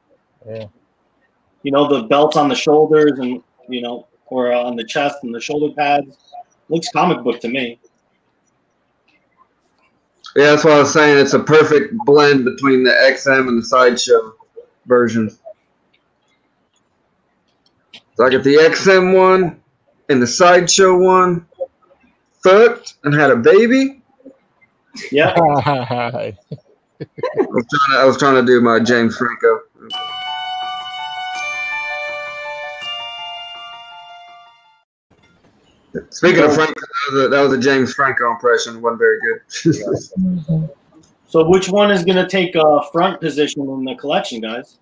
Yeah. You know, the belts on the shoulders and you know, or on the chest and the shoulder pads. Looks comic book to me. Yeah, that's what I was saying. It's a perfect blend between the XM and the sideshow version. So I got the XM one and the sideshow one fucked and had a baby. Yeah. I was trying to, I was trying to do my James Franco. Speaking of Franco, that was, a, that was a James Franco impression. It wasn't very good. So which one is going to take a front position in the collection, guys?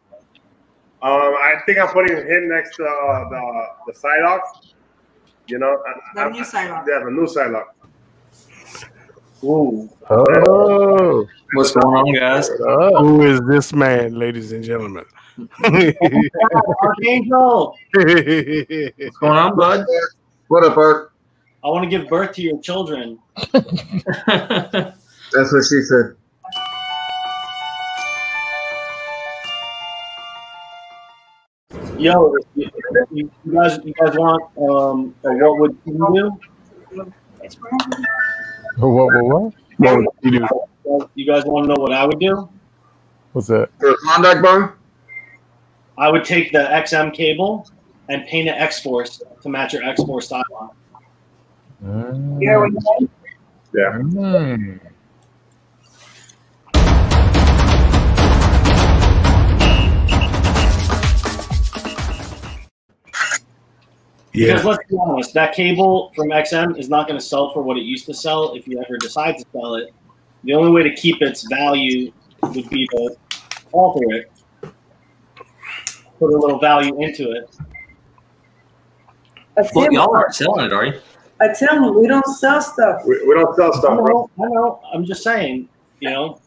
Um, I think I'm putting him next to uh, the the Psylocke. You know, The I- new Psylocke. Yeah, the new Psylocke. Ooh. Oh, What's going on, guys? Oh, Who is this man, ladies and gentlemen? Archangel, What's going on, bud? What up, Art? I want to give birth to your children. That's what she said. Yo, you, you guys, you guys want um, what would you do? What, what, what? What would you do? You guys want to know what I would do? What's that? For a Klondike bar? I would take the XM cable and paint it X Force to match your X Force style line. Mm. You know what I'm saying? Mm. Because let's be honest, that cable from XM is not going to sell for what it used to sell if you ever decide to sell it. The only way to keep its value would be to alter it, put a little value into it. A well, y'all aren't selling it, are you? a Tim, we don't sell stuff. We, we don't sell stuff, bro. know, I know. I'm just saying, you know,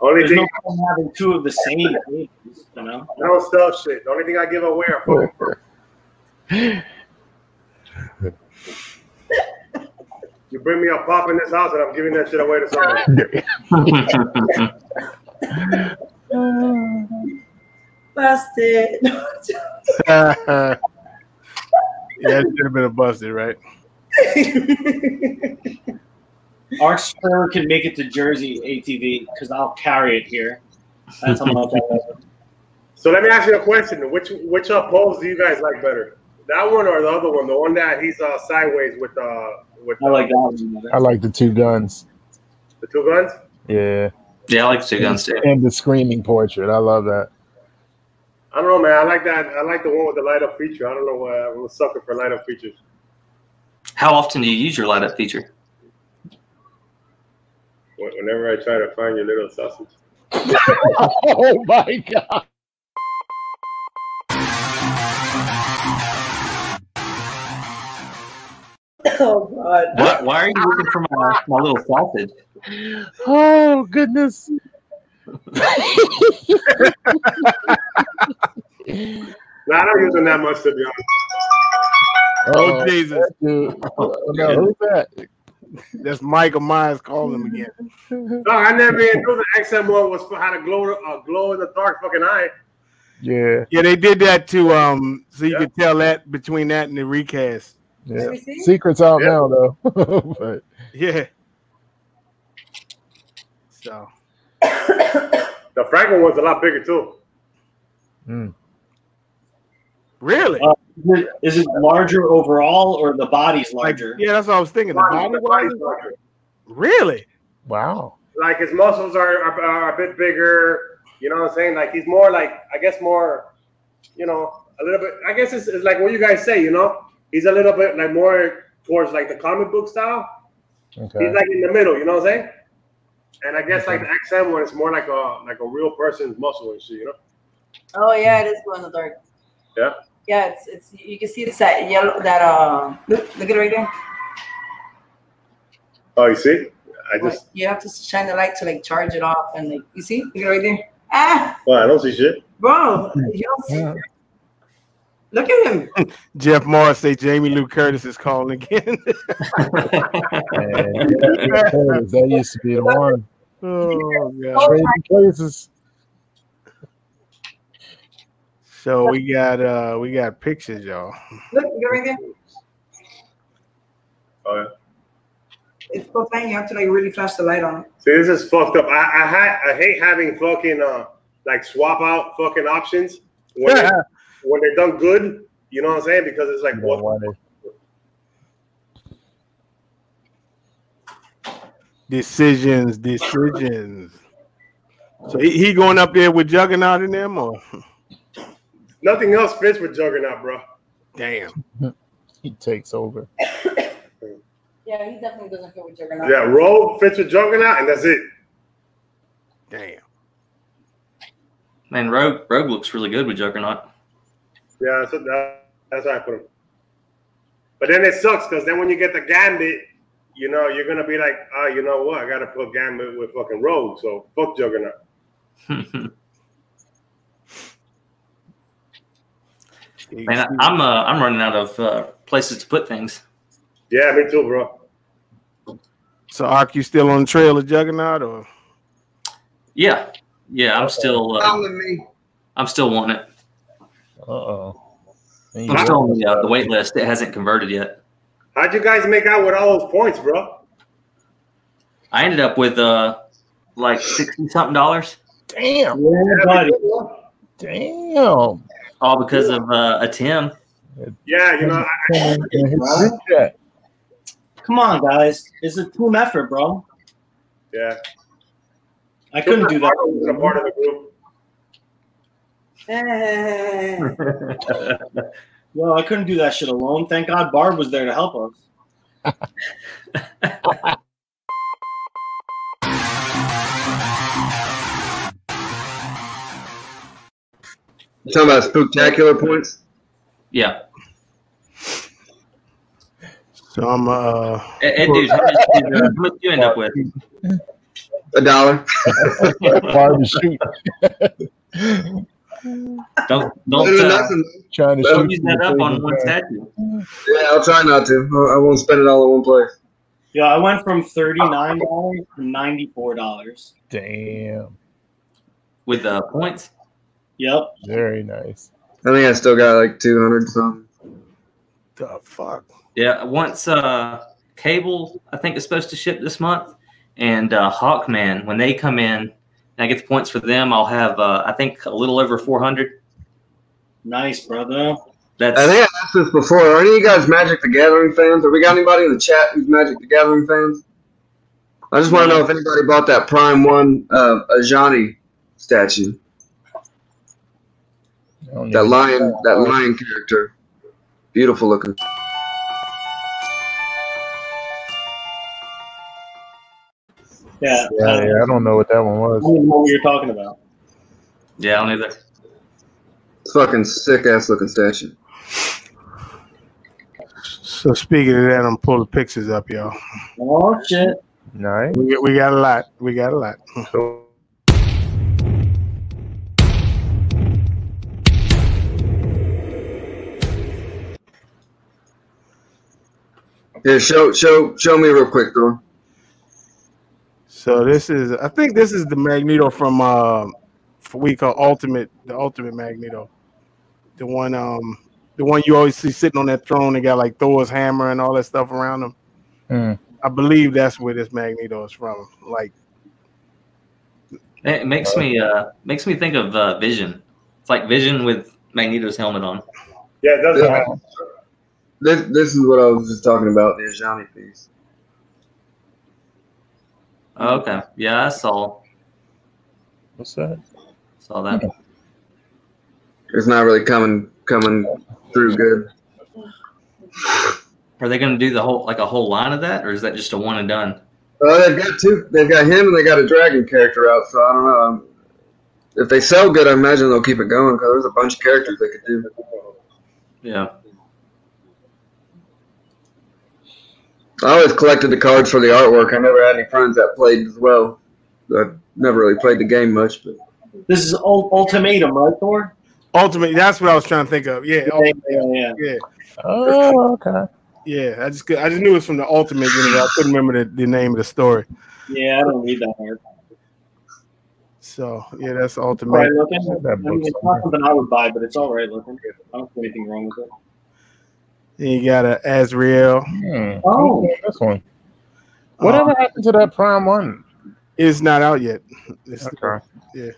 Only there's thing no point having two of the same cables, you know. I don't sell shit. The only thing I give away are You bring me a pop in this house, and I'm giving that shit away to somebody. Busted. yeah, it should have been a busted, right? Our spur can make it to Jersey ATV because I'll carry it here. That's how much I love it. so let me ask you a question: Which which uh, pose do you guys like better? That one or the other one? The one that he's uh, sideways with uh with I like that. I like the two guns. the two guns. Yeah. yeah, I like the two guns too. And the screaming portrait. I love that. I don't know, man. I like that. I like the one with the light up feature. I don't know why I'm a sucker for light up features. How often do you use your light up feature? Whenever I try to find your little sausage. oh my god. Oh God. Why, why are you looking for my, my little sausage? Oh goodness. Nah, I don't use them that much to be honest. Oh, Jesus. Dude. Oh, no, who's that? That's Michael Myers calling him again. No, I never even knew the XM one was for how to glow uh, glow in the dark fucking eye. Yeah. Yeah, they did that to um, so you Yeah. could tell that between that and the recast. Yeah. Let me see. Secrets out Yeah. now though. but Yeah. So The Franco one's a lot bigger too. mm. really, Uh, Is it larger overall or the body's like, larger? yeah, that's what I was thinking. The body The body's larger. really. wow. Like his muscles are, are, are a bit bigger. You know what I'm saying? Like he's more like I guess more, you know, a little bit. I guess it's, it's like what you guys say. You know, he's a little bit like more towards like the comic book style. Okay. He's like in the middle. You know what I'm saying? And I guess like the XM one is more like a like a real person's muscle and shit. You know? Oh yeah, it is glow in the dark. Yeah. Yeah, it's it's you can see it's that yellow that uh look look at it right there. Oh, you see? I Like, just you have to shine the light to like charge it off and like you see look at it right there. Ah, well, I don't see shit. bro, you don't see. Yeah. Look at him. Jeff Morris say Jamie Lee Curtis is calling again. Man, yeah, Curtis, that used to be the one. oh god. Trading places. So we got uh we got pictures, y'all. Look, look at it right there. Oh, yeah. It's so tiny. You have to like really flash the light on. See, this is fucked up. I I, ha- I hate having fucking uh like swap out fucking options when they, when they're done good. You know what I'm saying? Because it's like what don't want it. Decisions, decisions. So he, he going up there with Juggernaut in them or nothing else fits with Juggernaut, bro. damn. He takes over. Yeah, he definitely doesn't fit with Juggernaut. Yeah, Rogue fits with Juggernaut, and that's it. Damn. Man, Rogue Rogue looks really good with Juggernaut. Yeah, that's that, that's how I put him. But then it sucks because then when you get the Gambit, you know, you're gonna be like, oh, you know what? I gotta put Gambit with fucking Rogue. So fuck Juggernaut. Man, I- I'm uh, I'm running out of uh, places to put things. Yeah, me too, bro. So, Ark, you still on the trail of Juggernaut, or Yeah, yeah. I'm still uh, me. I'm still wanting it. Uh oh. I'm still on the, uh, the wait list. It hasn't converted yet. How'd you guys make out with all those points, bro? I ended up with uh like sixty something dollars, Damn. Yeah, buddy. Damn. all because of uh, a Tim. Yeah, you know, I, In his group chat. Come on, guys. It's a team effort, bro. yeah. I couldn't do a that. part of the group. Yo, I couldn't do that shit alone. Thank God Barb was there to help us. You talking about Spooktacular points? Yeah, so I'm uh Ed, Ed, dude, how much, did, uh, how much did you end up with? A dollar. Barb is shooting. Don't don't than uh, nothing. Trying to don't shoot use that up on one die. statue. Yeah, I'll try not to. I I won't spend it all in one place. Yeah, I went from thirty-nine dollars to ninety-four dollars. Damn. with uh, points. Yep. Very nice. I think I still got like 200 something. the fuck. Yeah, once uh, Cable, I think is supposed to ship this month, and uh, Hawkman, when they come in, and I get the points for them, I'll have uh, I think a little over four hundred. Nice, brother. That's I think I asked this before. Are any of you guys Magic the Gathering fans? Have we got anybody in the chat who's Magic the Gathering fans? I just want to know if anybody bought that Prime One uh, Ajani statue, that lion, that lion character, beautiful looking. Yeah. Yeah, uh, yeah, I don't know what that one was. I don't know what you're talking about. yeah, I don't either. Fucking sick ass looking statue. So speaking of that, I'm pulling pictures up, y'all. Oh shit. Nice. We got, we got a lot. We got a lot. Here, show show show me real quick, though. So this is, I think this is the Magneto from uh, we call Ultimate, the Ultimate Magneto, the one, um, the one you always see sitting on that throne. They got like Thor's hammer and all that stuff around him. Hmm. I believe that's where this Magneto is from. Like, It makes me uh, makes me think of uh, Vision. It's like Vision with Magneto's helmet on. Yeah, it does. Yeah. This this is what I was just talking about, the Ajani piece. Okay, yeah, I saw What's that? saw that. It's not really coming coming through good. Are they going to do the whole like a whole line of that, or is that just a one and done? Uh, they've got two. They've got him and they got a dragon character out. So I don't know. Um, if they sell good, I imagine they'll keep it going because there's a bunch of characters they could do. Yeah, I always collected the cards for the artwork. I never had any friends that played as well. I never really played the game much, but This is ul- ultimatum, right, Thor? Ultimate, that's what I was trying to think of. Yeah, Yeah, yeah, yeah. yeah, Oh, okay. yeah. I just, I just knew it was from the Ultimate universe. I couldn't remember the, the name of the story. Yeah, I don't read that hard. So yeah, that's All right Ultimate. looking. I have that I mean, it's not something I would buy, but it's all right looking. I don't see anything wrong with it. Then you got a Azrael. Hmm. Oh. this one. Whatever Uh, happened to that Prime One? it's not out yet. It's Okay.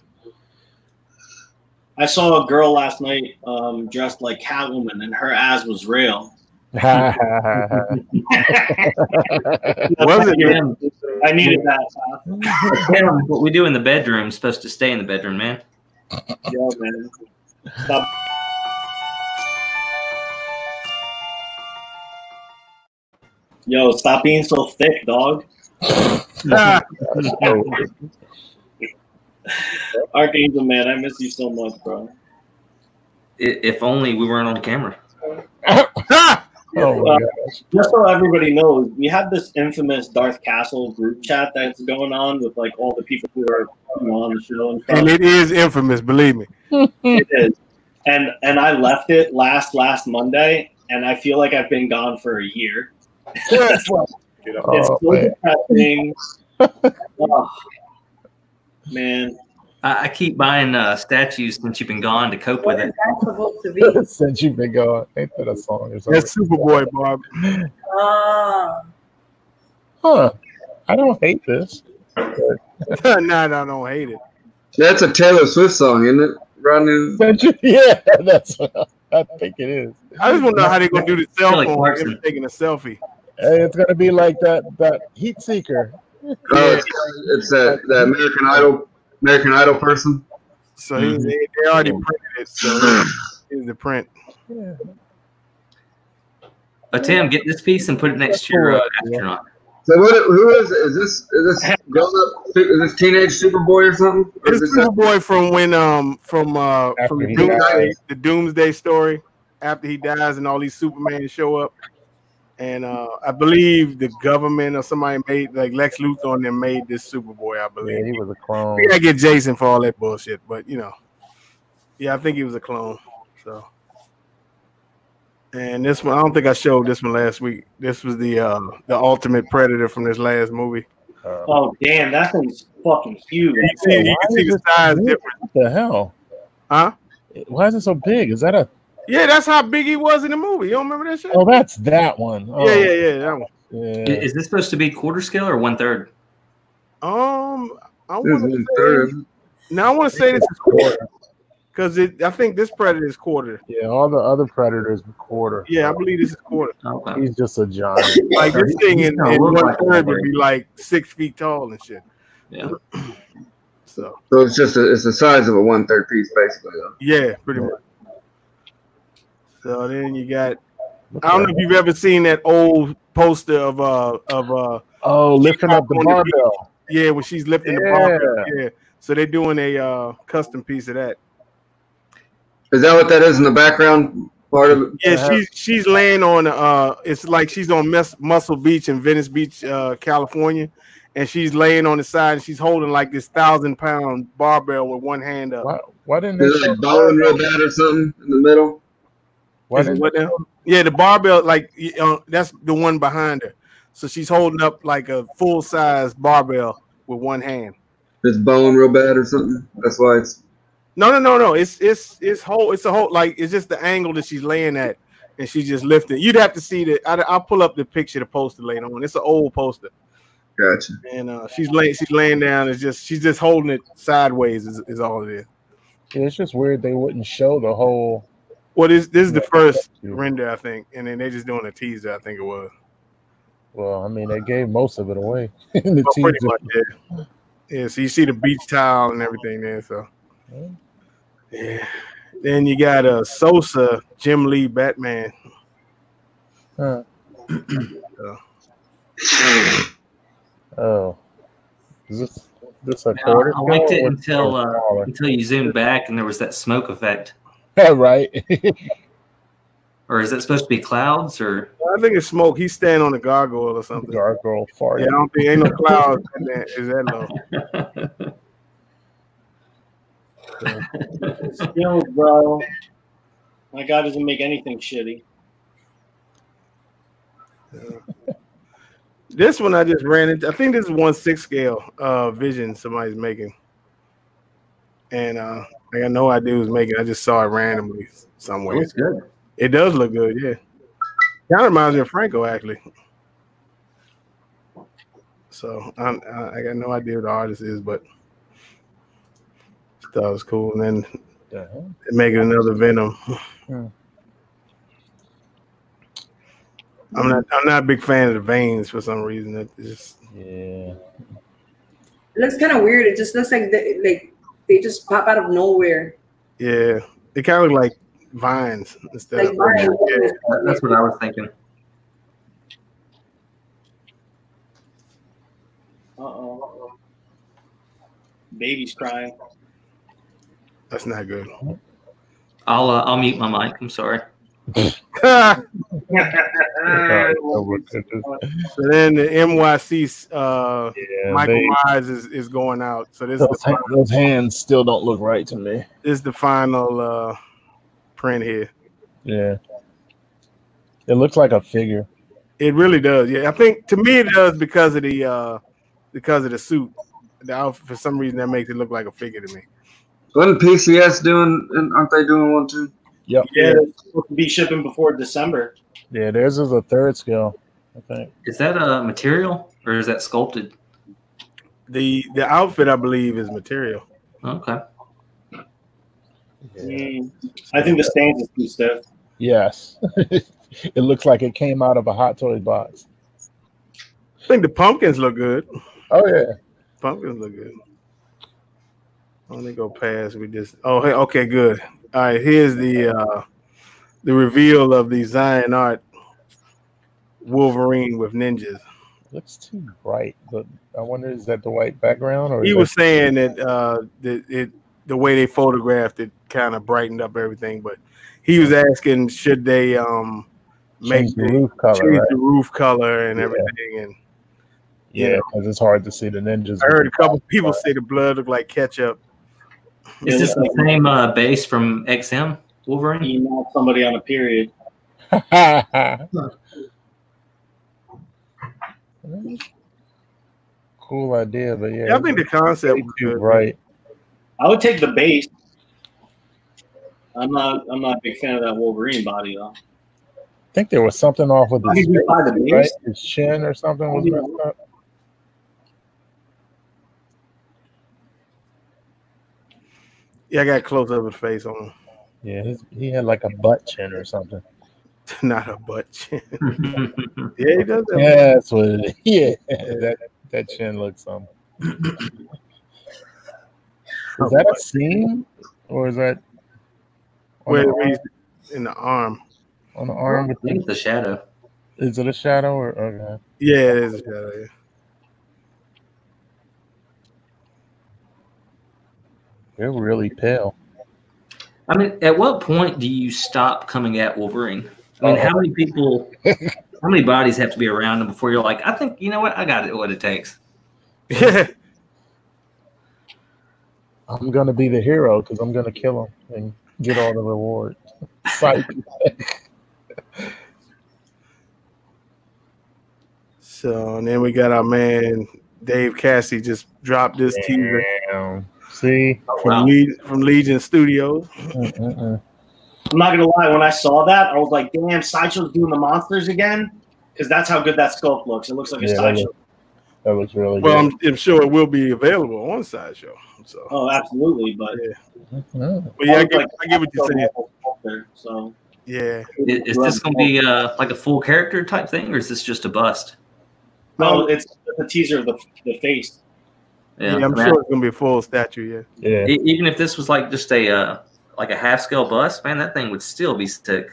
I saw a girl last night um, dressed like Catwoman, and her ass was real. Was it? Tim, I needed that. Tim, what we do in the bedroom is supposed to stay in the bedroom, man. Yeah, man. Stop. Yo, stop being so thick, dog. Archangel, man, I miss you so much, bro. If only we weren't on camera. Oh Uh. Just so everybody knows, we have this infamous Darth Castle group chat that's going on with like all the people who are you know, on the show and. And it is infamous, believe me. It is. And and I left it last last Monday, and I feel like I've been gone for a year. It's Oh, so man. depressing. Oh, man, I, I keep buying uh, statues since you've been gone to cope What with it. supposed to be? Since you've been gone, ain't that a song or something? That's Superboy, Bob. Ah, Huh. I don't hate this. no, no, I don't hate it. That's a Taylor Swift song, isn't it? Rodney? Yeah, that's what I think it is. I just want to know how they're gonna do the cell like phone Clarkson. taking a selfie. Hey, it's gonna be like that that heat seeker. Oh, it's, it's that the American Idol American Idol person. So he, they, they already printed it. So here's the print. Yeah. But Tim, get this piece and put it next to your uh, astronaut. So what? Who is is this? Is this grown up? Is this teenage Superboy or something? Or is It's this Superboy from when um from uh After from the Doomsday, the Doomsday story after he dies and all these Superman show up. And uh I believe the government or somebody made like Lex Luthor and them made this Superboy, I Yeah, believe. he was a clone. We gotta get Jason for all that bullshit, but you know. Yeah, I think he was a clone. So and this one, I don't think I showed this one last week. This was the uh the ultimate predator from this last movie. Uh, oh damn, that thing's fucking huge. You see, you can see the size difference. what the hell? Huh? Why is it so big? Is that a? Yeah, that's how big he was in the movie. You don't remember that shit? Oh, that's that one. Oh, yeah, yeah, yeah, that one. yeah. Is this supposed to be quarter scale or one third? Um, I This is want to one say. third. Now I want to say this is quarter because it. I think this predator is quarter. Yeah, all the other predators were quarter. Yeah, I believe this is quarter. Okay. He's just a giant. Like this thing in, kinda in one like third would be like six feet tall and shit. Yeah. So So it's just a, it's the size of a one third piece, basically. Though. yeah, pretty much. So then you got. I don't know if you've ever seen that old poster of uh of uh Oh, lifting up the On the barbell. yeah when she's lifting the barbell. Yeah. So they're doing a uh custom piece of that. Is that what that is in the background part of it? Yeah, Uh-huh. she's she's laying on uh it's like she's on Mus- Muscle Beach in Venice Beach, uh, California, and she's laying on the side and she's holding like this thousand pound barbell with one hand up. Why, why didn't they Is show it bowling real bad or something in the middle? Why Is it didn't what now? Yeah, the barbell, like y- uh, that's the one behind her. So she's holding up like a full size barbell with one hand. It's bone real bad or something. That's why it's. No, no, no, no. It's it's it's whole. It's a whole like it's just the angle that she's laying at, and she's just lifting. You'd have to see that. I, I'll pull up the picture, the poster later on. It's an old poster. Gotcha. and uh, she's laying she's laying down. It's just she's just holding it sideways. Is, is all it is. Yeah, it's just weird they wouldn't show the whole. Well, this this is the first render, I think, and then they're just doing a teaser. I think it was. Well, I mean, they gave most of it away. in the Well, pretty teaser. much, yeah. Yeah, so you see the beach towel and everything there. So, Yeah. yeah. Then you got a uh, Sosa, Jim Lee, Batman. Huh. Oh, is this this a Yeah, quarter? I liked it until uh, until you zoomed back and there was that smoke effect. right. Or is that supposed to be clouds? Or I think it's smoke. He's standing on a gargoyle or something. Gargoyle fart. Yeah, I don't think ain't no clouds in that. Is that low? Still, bro. My God doesn't make anything shitty. This one I just ran into. I think this is one six scale uh vision somebody's making. And uh I got no idea who's making. it. I just saw it randomly somewhere. looks good. It does look good, yeah. Kind of reminds me of Franco actually. So I'm, I I got no idea who the artist is, but thought it was cool. And then The hell? making another Venom. Hmm. I'm not. I'm not a big fan of the veins for some reason. It just Yeah. It looks kind of weird. It just looks like they, like they just pop out of nowhere. yeah. They kind of look like vines instead Like of mine. yeah. That's what I was thinking. Uh oh. Baby's crying. That's not good. I'll uh, I'll mute my mic. I'm sorry. so then the NYC uh, Yeah, Michael they- Myers is, is going out. So this is, those, the, ha- those hands still don't look right to me. this is the final uh, print here. Yeah. It looks like a figure. It really does. Yeah, I think to me it does because of the uh, because of the suit. The outfit, for some reason that makes it look like a figure to me. Wasn't PCS doing? Aren't they doing one too? Yep. Yeah, it's supposed to be shipping before December. Yeah, theirs is a third scale, I think. Is that a material or is that sculpted? The the outfit I believe is material. Okay. Mm, I think the stance is too stiff. Yes. it looks like it came out of a hot toy box. I think the pumpkins look good. Oh yeah. Pumpkins look good. Let me go past. We just oh hey, okay, good. All right, here's the uh the reveal of the Zion Art Wolverine with ninjas. Looks too bright, but I wonder is that the white background or He was that- saying that uh that it the way they photographed it kind of brightened up everything, but he was asking should they um make change the the, roof color, change right? the roof color and Yeah. everything and Yeah, because it's hard to see the ninjas. I heard a couple people say the blood looked like ketchup. Is this the same uh, base from XM Wolverine? You knock somebody on a period. cool idea, but yeah, Yeah, I think the concept way was too good. bright. I would take the base. I'm not. I'm not a big fan of that Wolverine body though. I think there was something off with How his, face, the base? right? His chin or something was messed up. Yeah, I got close up his face on him. Yeah, his, he had like a butt chin or something. Not a butt chin. yeah, he does have Yeah, that's what it is. Yeah, that that chin looks um. Is that a seam or is that on Where the, he's in the arm. on the arm I think it's a shadow. is it a shadow or okay? Yeah, it is a shadow. Yeah. They're really pale. I mean, at what point do you stop coming at Wolverine? I mean, how many people, how many bodies have to be around him before you're like, I think, you know what, I got it, what it takes. Yeah. I'm gonna be the hero because I'm gonna kill him and get all the reward. Psych. So and then we got our man Dave Cassie just dropped this teaser Damn. See. from Wow. Le- from Legion Studios. Mm-mm-mm. I'm not gonna lie. When I saw that, I was like, "Damn, Sideshow's doing the monsters again," because that's how good that sculpt looks. It looks like a Yeah, that sideshow. looks, that looks really Well, good. I'm, I'm sure it will be available on Sideshow. So, Oh, absolutely. But yeah. But yeah, I I was get, like, I get what you're saying. Sculptor, So Yeah. Is, is this going to be uh, like a full character type thing, or is this just a bust? no, it's the teaser of the the face. Yeah, I'm man. sure it's gonna be a full statue. Yeah. Yeah. E- Even if this was like just a uh, like a half scale bust, man, that thing would still be sick.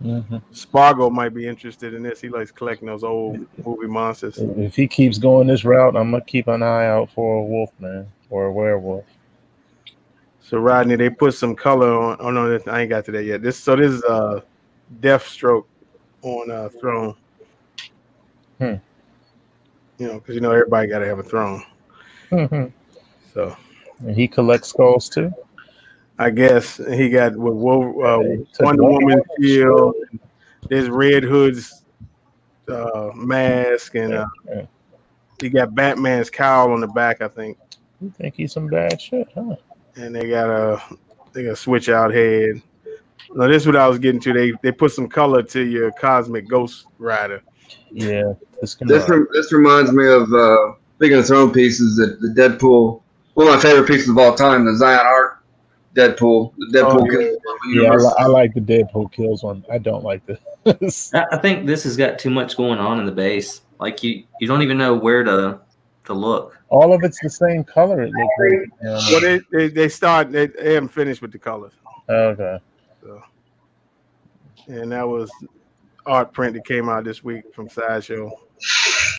hmm Spargo might be interested in this. He likes collecting those old movie monsters. If he keeps going this route, I'm gonna keep an eye out for a wolf man or a werewolf. So Rodney, they put some color on. Oh no, I ain't got to that yet. This so this is uh Deathstroke on uh throne. Hmm. You know, because you know everybody got to have a throne. And So he collects skulls too. I guess he got with uh, Yeah, Wonder one Woman Woman shield. There's Red Hood's uh, mask, and uh, Yeah. he got Batman's cowl on the back, I think. You think he's some bad shit, huh? and they got a they got a switch out head. Now this is what I was getting to. They they put some color to your Cosmic Ghost Rider. Yeah. This can This rem- this reminds me of uh, speaking of throne pieces, the, the Deadpool. One of my favorite pieces of all time, the Zion Art Deadpool. The Deadpool. Oh, yeah. Kills yeah, I, li- I like the Deadpool kills one. I don't like this. I I think this has got too much going on in the base. Like you, you don't even know where to to look. All of it's the same color. It looks like. Um, Well, they they, they start they, they haven't finished with the colors, okay. So, and that was art print that came out this week from Sideshow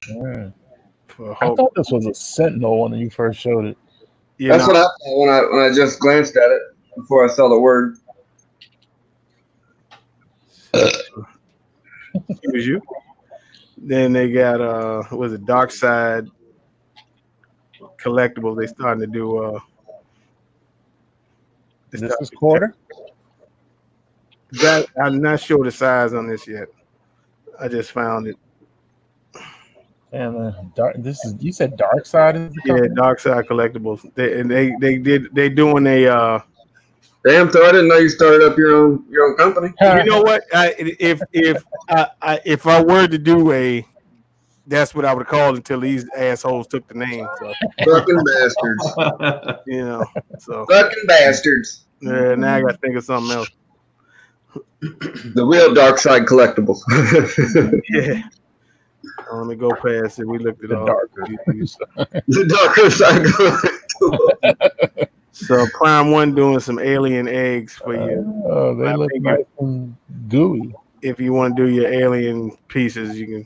Mm. For I thought this was a Sentinel when you first showed it. You That's know, what I thought when I when I just glanced at it before I saw the word. it was you. Then they got uh, was it Dark Side collectibles? They starting to do uh. This is quarter. That I'm not sure the size on this yet. I just found it. And uh, dark, this is you said dark side is the Yeah. Dark Side collectibles. They and they they did they doing a uh. Damn, so I didn't know you started up your own your own company. You know what? I, if if I, I if I were to do a, that's what I would call it until these assholes took the name. So Fucking bastards. you know, so Fucking bastards. yeah, now I got to think of something else. The real dark side collectibles. Yeah. Let me go past it. We looked at The up. darker. the darker side. So Prime One doing some alien eggs for you. Uh, oh, they I look figured- nice and gooey. If you want to do your alien pieces, you can.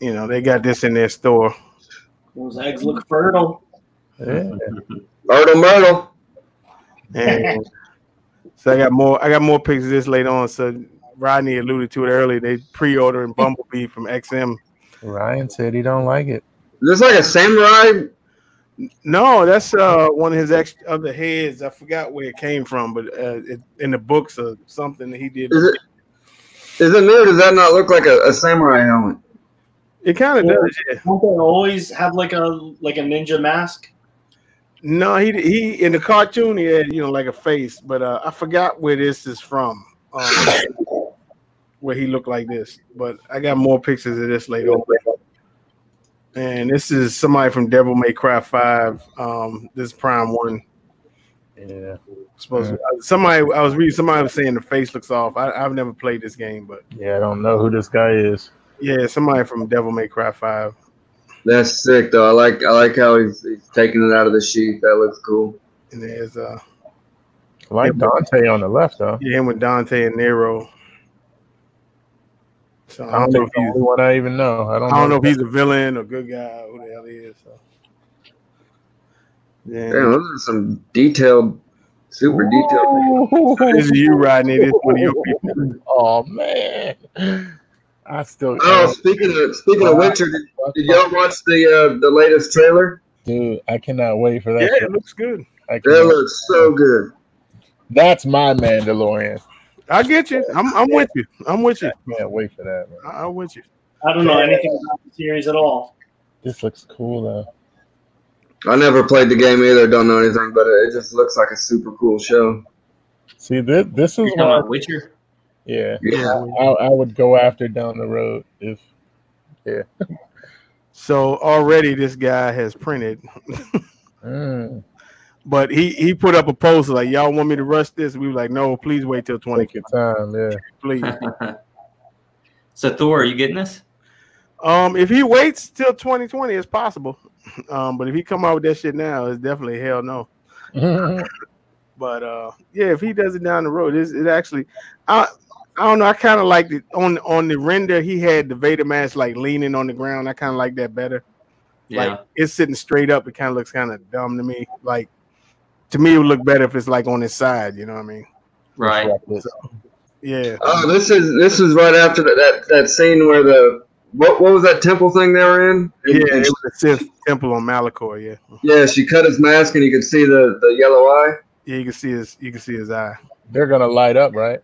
You know, they got this in their store. Those eggs look fertile. Yeah. Myrtle Myrtle. And so I got more. I got more pictures of this later on. So Rodney alluded to it earlier. They pre-ordering Bumblebee from XM. Ryan said he don't like it. Is this like a samurai? No, that's uh one of his ex other heads. I forgot where it came from, but uh, it, in the books or something that he did. Is it? Is it new? Or does that not look like a, a samurai helmet? It kind of does. Yeah. Don't they always have like a like a ninja mask? No, he he in the cartoon he had you know like a face, but uh, I forgot where this is from. Um, where he looked like this, but I got more pictures of this later. on. And this is somebody from Devil May Cry Five. Um, this is Prime One. Yeah. Supposed to, uh, somebody I was reading. Somebody was saying the face looks off. I, I've never played this game, but Yeah, I don't know who this guy is. yeah, somebody from Devil May Cry Five. That's sick though. I like I like how he's, he's taking it out of the sheath. That looks cool. And there's uh I like Dante on the left though. yeah, him with Dante and Nero. So I don't know if he's only one I even know. I don't, I don't know if he's a villain or good guy, who the hell he is. So. Yeah, Damn, those are some detailed, super detailed. this is you, Rodney. This is one of your people. Oh man, I still. Oh, speaking of speaking of Witcher, did, did y'all watch the uh, the latest trailer? dude, I cannot wait for that. Yeah, shit. it looks good. That looks so good. That's my Mandalorian. I get you. I'm, I'm with you. I'm with you. Can't wait for that. Man. I- I'm with you. I don't know anything about the series at all. This looks cool though. I never played the game either. Don't know anything, but it just looks like a super cool show. See, this this is You're talking Witcher? Yeah, Yeah. I, I would go after down the road if. Yeah. so already this guy has printed, Mm, but he he put up a post like, "Y'all want me to rush this?" We were like, "No, please wait till 20, take your time. Yeah. please." so Thor, are you getting this? Um, if he waits till 2020, it's possible. Um, but if he come out with that shit now, it's definitely hell no. But uh, yeah, if he does it down the road, it's, it actually, I I don't know. I kind of like it on on the render. He had the Vader mask like leaning on the ground. I kind of like that better. Yeah. Like it's sitting straight up. It kind of looks kind of dumb to me. Like to me, it would look better if it's like on his side. You know what I mean? right. Yeah. Oh, this is this is right after that that, that scene where the what what was that temple thing they were in? Yeah, And- it was the Sith temple on Malachor. Yeah, yeah, she cut his mask and you could see the the yellow eye. yeah. You can see his, you can see his eye. They're gonna light up, right?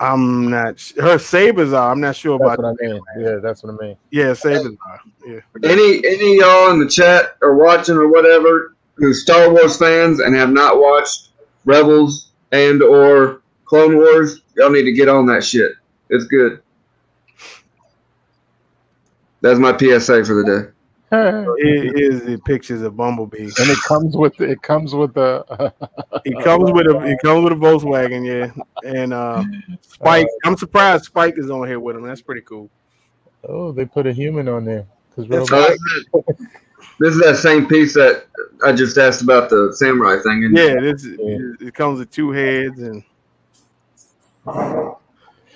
I'm not. sh- Her sabers are. I'm not sure That's about. what I mean. Yeah, that's what I mean. Yeah, sabers are. Yeah. Any any y'all in the chat or watching or whatever who's Star Wars fans and have not watched Rebels and or Clone Wars, y'all need to get on that shit. It's good. That's my PSA for the day. and It is the pictures of Bumblebee. and it comes with it comes with the. It comes with a it comes with a Volkswagen, yeah. And uh Spike, I'm surprised Spike is on here with him. That's pretty cool. oh, they put a human on there because That's So this, is, that same piece that I just asked about the samurai thing. Yeah, this is, it comes with two heads and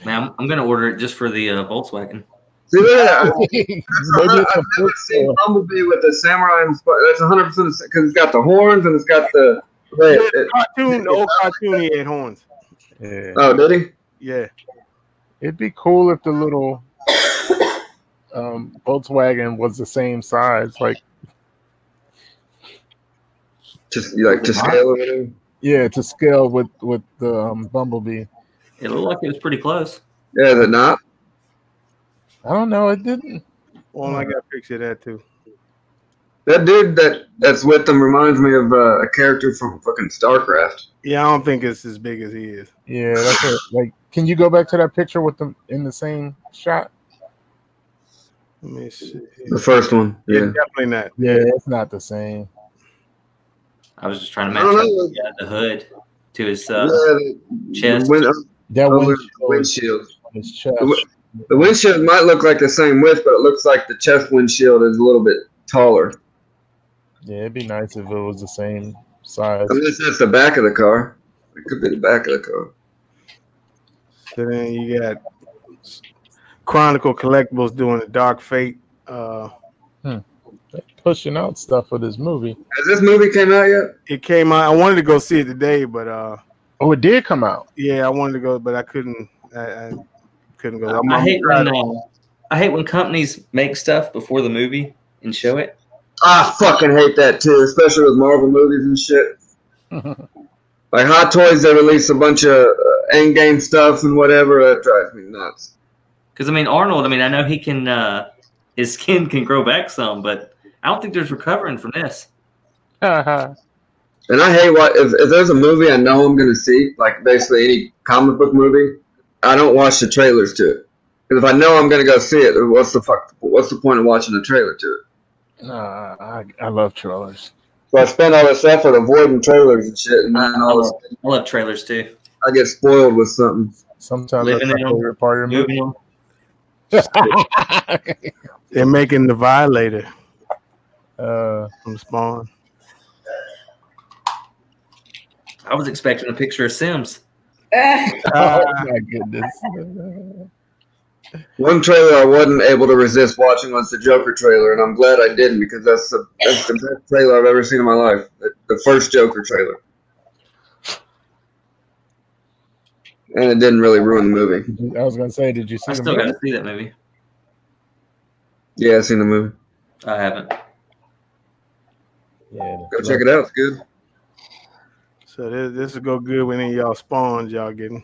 Man, I'm, I'm gonna order it just for the uh, Volkswagen. See, look that. Maybe I've it's a never seen Bumblebee with the samurai. and Sp- That's 100 percent because it's got the horns and it's got the. Wait, Yeah, it- cartoon, the old cartoon he had horns. Yeah. oh, did he? Yeah, It'd be cool if the little um, Volkswagen was the same size. Like, Just like to scale or whatever. yeah, to scale with with the um, Bumblebee. It looked like it was pretty close. Yeah, is it not? I don't know. It didn't. well, I got a picture of that too. That dude that that's with them reminds me of uh, a character from fucking StarCraft. Yeah, I don't think it's as big as he is. Yeah, that's it. Like, can you go back to that picture with them in the same shot? Let me see. The first one. Yeah, Yeah. definitely not. Yeah, it's not the same. I was just trying to match up yeah, the hood to his yeah uh, the, chest. the, win- That windshield, windshield. his chest. The The windshield might look like the same width, but it looks like the chest windshield is a little bit taller. Yeah, it'd be nice if it was the same size. Unless that's the back of the car. It could be the back of the car. So then you got Chronicle Collectibles doing the Dark Fate. Uh, Pushing out stuff for this movie. Has this movie came out yet? it came out. I wanted to go see it today, but uh, Oh, it did come out. yeah, I wanted to go, but I couldn't. I, I couldn't go. I'm- I hate when uh, I hate when companies make stuff before the movie and show it. I fucking hate that too, especially with Marvel movies and shit. Like Hot Toys, they release a bunch of uh, Endgame stuff and whatever. That drives me nuts. Because I mean, Arnold. I mean, I know he can. Uh, his skin can grow back some, but I don't think there's recovering from this. Uh-huh. And I hate what if, if there's a movie I know I'm gonna see, like basically any comic book movie, I don't watch the trailers to it. Because if I know I'm gonna go see it, what's the fuck? What's the point of watching the trailer to it? Nah, I, I love trailers. So I spend all this effort avoiding trailers and shit, and then all this, I love trailers too. I get spoiled with something. Sometimes Living that's in my 'em, favorite part of your Moving movie. them. They're making the Violator uh, from Spawn. I was expecting a picture of Sims. Oh my goodness. One trailer I wasn't able to resist watching was the Joker trailer, and I'm glad I didn't because that's the that's the best trailer I've ever seen in my life. The, the first Joker trailer, and it didn't really ruin the movie. I was gonna say, did you see I the still gotta see that movie. Yeah, I've seen the movie. I haven't. Yeah, Go check it out. It's good. So this, this will go good when any of y'all spawns y'all getting.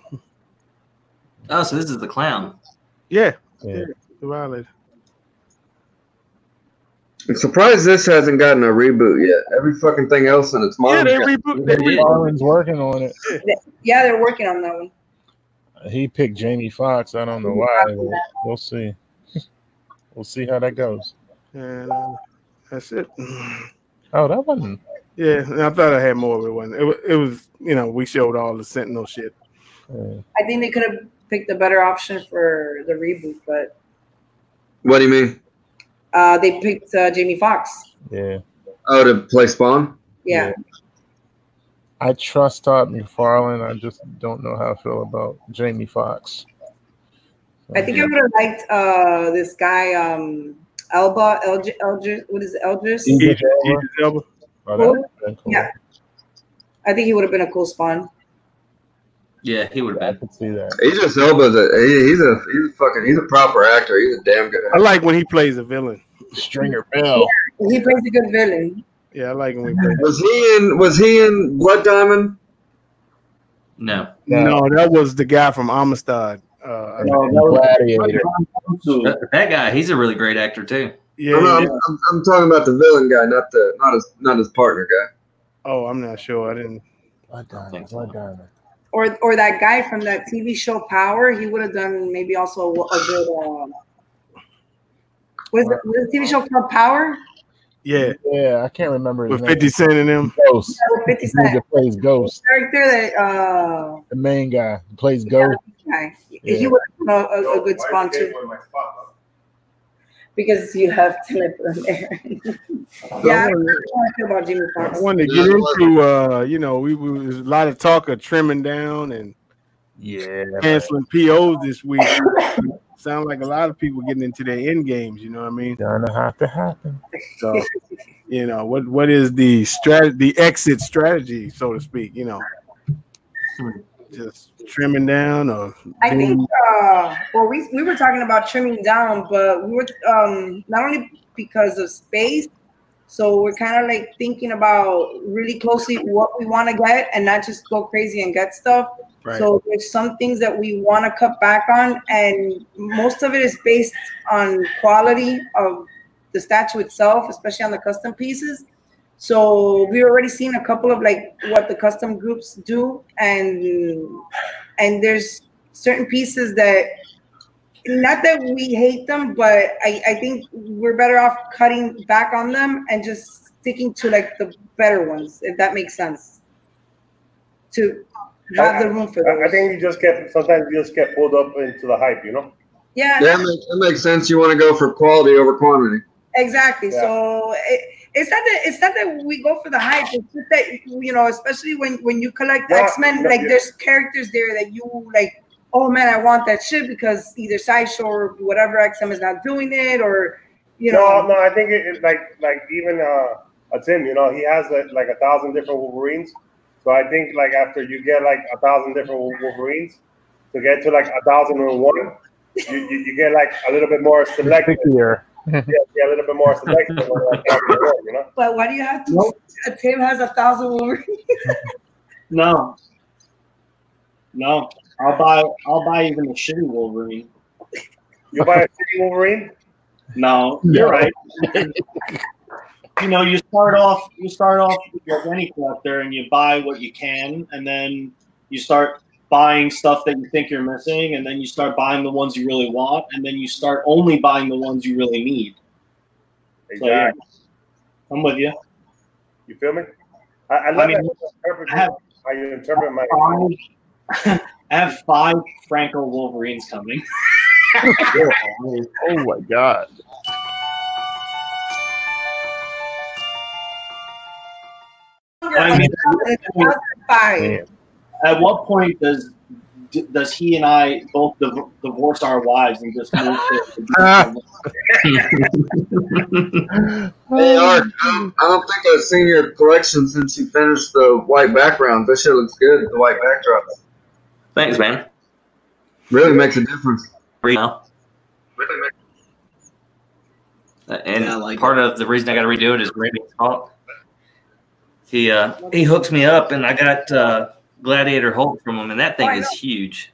Oh, so this is the clown. Yeah, Yeah. the Violator. I'm surprised this hasn't gotten a reboot yet. Every fucking thing else in its Yeah, they reboot. They They reboot. Marlon's working on it. yeah, they're working on that one. He picked Jamie Foxx. I don't know why. but We'll see. We'll see how that goes. And uh, that's it. Oh, that wasn't. Yeah, I thought I had more of it. Wasn't it? It was, you know, we showed all the Sentinel shit. Uh, I think they could have picked a better option for the reboot, but What do you mean? uh, they picked uh, Jamie Foxx. yeah. Oh, to play Spawn? Yeah. I trust Todd McFarlane. I just don't know how I feel about Jamie Foxx. I think I would have liked uh, this guy, um, Elba, Elg, Elgis, what is it, Elgis? Idris Elba? Idris Elba. Oh, that cool. Yeah. I think he would have been a cool spawn. Yeah, he would have been. could see that. He's just Elba's a he, he's a he's a fucking he's a proper actor. He's a damn good I like when he plays a villain. Stringer Bell. He plays a good villain. Yeah, I like when he plays. Was he in was he in Blood Diamond? No. No, that was the guy from Amistad. Uh, Gladiator. That, that guy, he's a really great actor too. yeah. I'm, yeah. I'm, I'm, I'm talking about the villain guy, not the not his not his partner guy. Oh, I'm not sure. I didn't. Blood Diamond. Blood Diamond. Or or that guy from that TV show Power, he would have done maybe also a, a good. Um, was was the TV show called Power? Yeah, Yeah, I can't remember his with name. 50 Cent in them. Ghost. Yeah, with 50 The dude plays Ghost. Character that uh, The main guy who plays Ghost. guy. Yeah. He would have done a, a, a good sponsor. Because you have Philip in there. yeah, I don't know how I feel about Jimmy I wanted to get into, uh, you know, we, we there's a lot of talk of trimming down and Yeah. canceling POs this week. Sound like a lot of people getting into their end games. You know what I mean? Gonna have to happen. So, you know, what what is the strategy, the exit strategy, so to speak? You know, just trimming down or I think uh well we we were talking about trimming down, but we were um not only because of space, so we're kind of like thinking about really closely what we want to get and not just go crazy and get stuff. Right. So there's some things that we want to cut back on, and most of it is based on quality of the statue itself, especially on the custom pieces. So we've already seen a couple of like what the custom groups do, and and there's certain pieces that not that we hate them, but I, I think we're better off cutting back on them and just sticking to like the better ones, if that makes sense. To have the room for I, I think you just get sometimes you just get pulled up into the hype, you know. Yeah, Yeah, that makes, that makes sense. You want to go for quality over quantity. exactly. Yeah. So it, it's not that it's not that we go for the hype. It's just that you know, especially when when you collect Yeah, X Men, yeah, like yeah. there's characters there that you like. Oh man, I want that shit because either sideshow or whatever XM is not doing it, or you know. no, no, I think it, it like like even uh, a Tim, you know, he has like, like a thousand different Wolverines. So I think like after you get like a thousand different Wolverines, to get to like a thousand and one, you, you, you get like a little bit more selective. Pickier. Yeah, yeah, a little bit more selective. on that thousand and one, you know. But why do you have to? Tim has a thousand Wolverines. No. No. I'll buy I'll buy even a shitty Wolverine. You buy a City Wolverine, No, you're right. you know, you start off you start off like any collector and you buy what you can and then you start buying stuff that you think you're missing and then you start buying the ones you really want and then you start only buying the ones you really need. So yeah, exactly. I'm with you. You feel me? I, I love mean, that interpret- I have how you interpret my. five, I have five Franco Wolverines coming. oh my god. I mean, Five. At what point does does he and I both div- divorce our wives and just move to? Hey, Art, I don't, I don't think I've seen your collection since you finished the white background. This shit looks good. The white backdrop Thanks, man. really makes a difference. Re- now. Uh, And Yeah, like part of the reason I got to redo it is Randy Scott. He uh, he hooks me up, and I got uh, Gladiator Hulk from him, and that thing is huge.